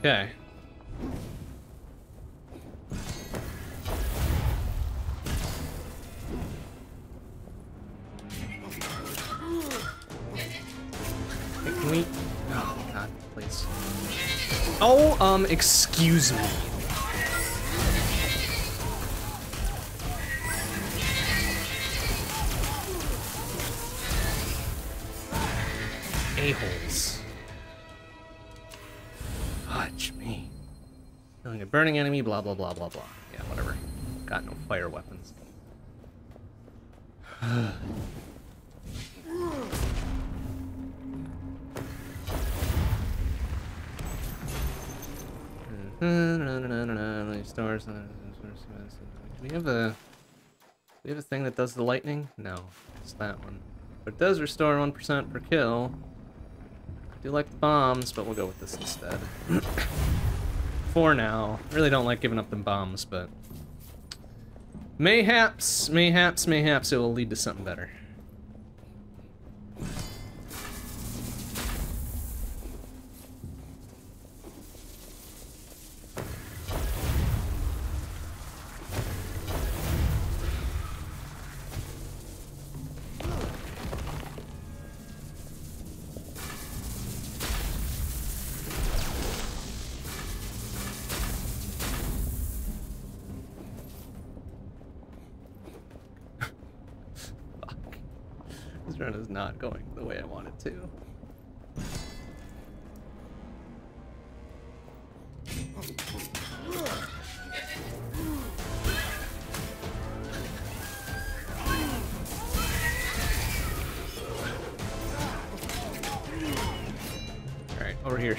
Okay. Can we... Oh, God, please. Oh, um, excuse me. A-holes. Fudge me. Killing a burning enemy, blah, blah, blah, blah, blah. Yeah, whatever. Got no fire weapons. We have a we have a thing that does the lightning? No, it's that one. But it does restore 1% per kill. Do like the bombs, but we'll go with this instead. For now. Really don't like giving up them bombs, but... Mayhaps, mayhaps, mayhaps it will lead to something better.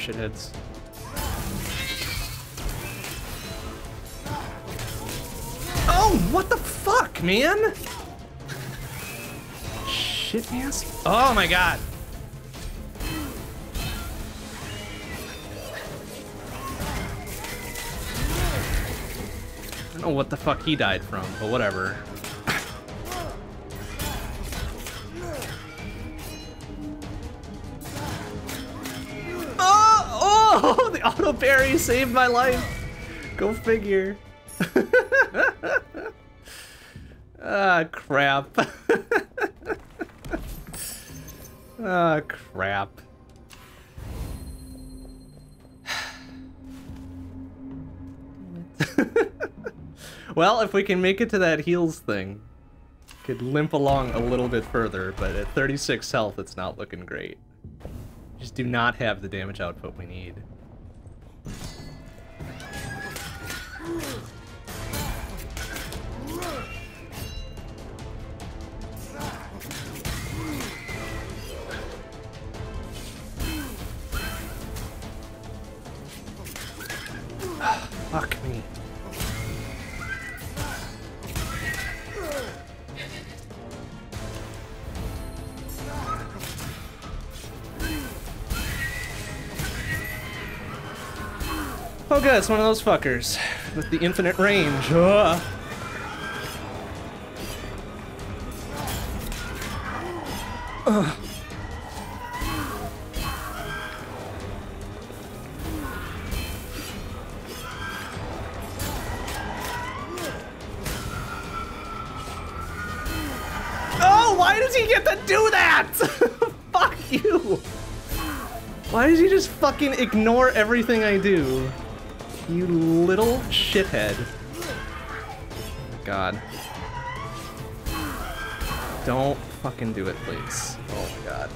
Shitheads. Oh, what the fuck, man? Shit man. Oh my god. I don't know what the fuck he died from, but whatever. Saved my life. Go figure. ah, crap. Ah, crap. well, if we can make it to that heals thing, could limp along a little bit further, but at 36 health, it's not looking great. Just do not have the damage output we need. It's one of those fuckers with the infinite range. Ugh. Ugh. Oh, why does he get to do that? Fuck you. Why does he just fucking ignore everything I do? You little shithead. God. Don't fucking do it, please. Oh my god.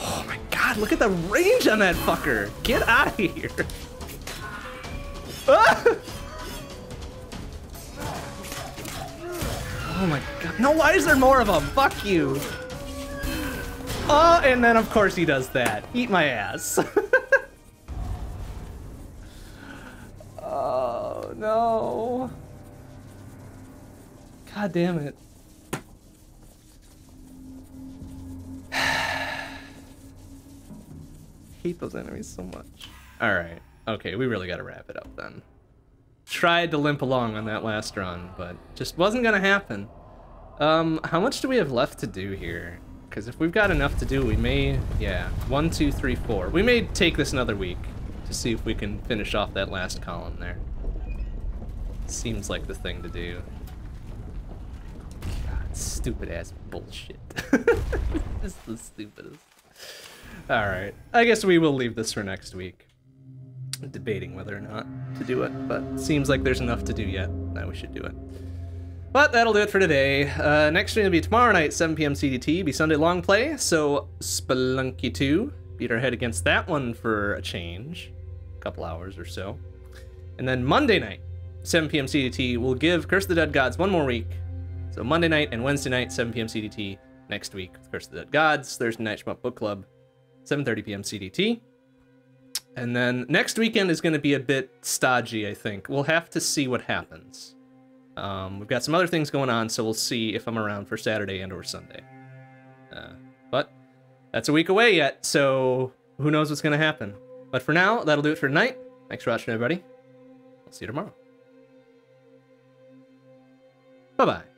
Oh my god, look at the range on that fucker! Get out of here! Ah! Oh my. No, why is there more of them? Fuck you. Oh, and then of course he does that. Eat my ass. oh, no. God damn it. hate those enemies so much. Alright. Okay, we really gotta wrap it up then tried to limp along on that last run, but just wasn't gonna happen. Um, how much do we have left to do here? Because if we've got enough to do, we may, yeah, one, two, three, four. We may take this another week to see if we can finish off that last column there. Seems like the thing to do. God, stupid ass bullshit. this is the stupidest. Alright, I guess we will leave this for next week debating whether or not to do it, but seems like there's enough to do yet that we should do it. But that'll do it for today. Uh, next stream will be tomorrow night, 7 p.m. CDT, be Sunday long play, so Spelunky 2, beat our head against that one for a change, a couple hours or so. And then Monday night, 7 p.m. CDT, we'll give Curse of the Dead Gods one more week. So Monday night and Wednesday night, 7 p.m. CDT, next week, Curse of the Dead Gods, Thursday night Shmup Book Club, 7.30 p.m. CDT. And then next weekend is going to be a bit stodgy, I think. We'll have to see what happens. Um, we've got some other things going on, so we'll see if I'm around for Saturday and or Sunday. Uh, but that's a week away yet, so who knows what's going to happen. But for now, that'll do it for tonight. Thanks for watching, everybody. I'll see you tomorrow. Bye-bye.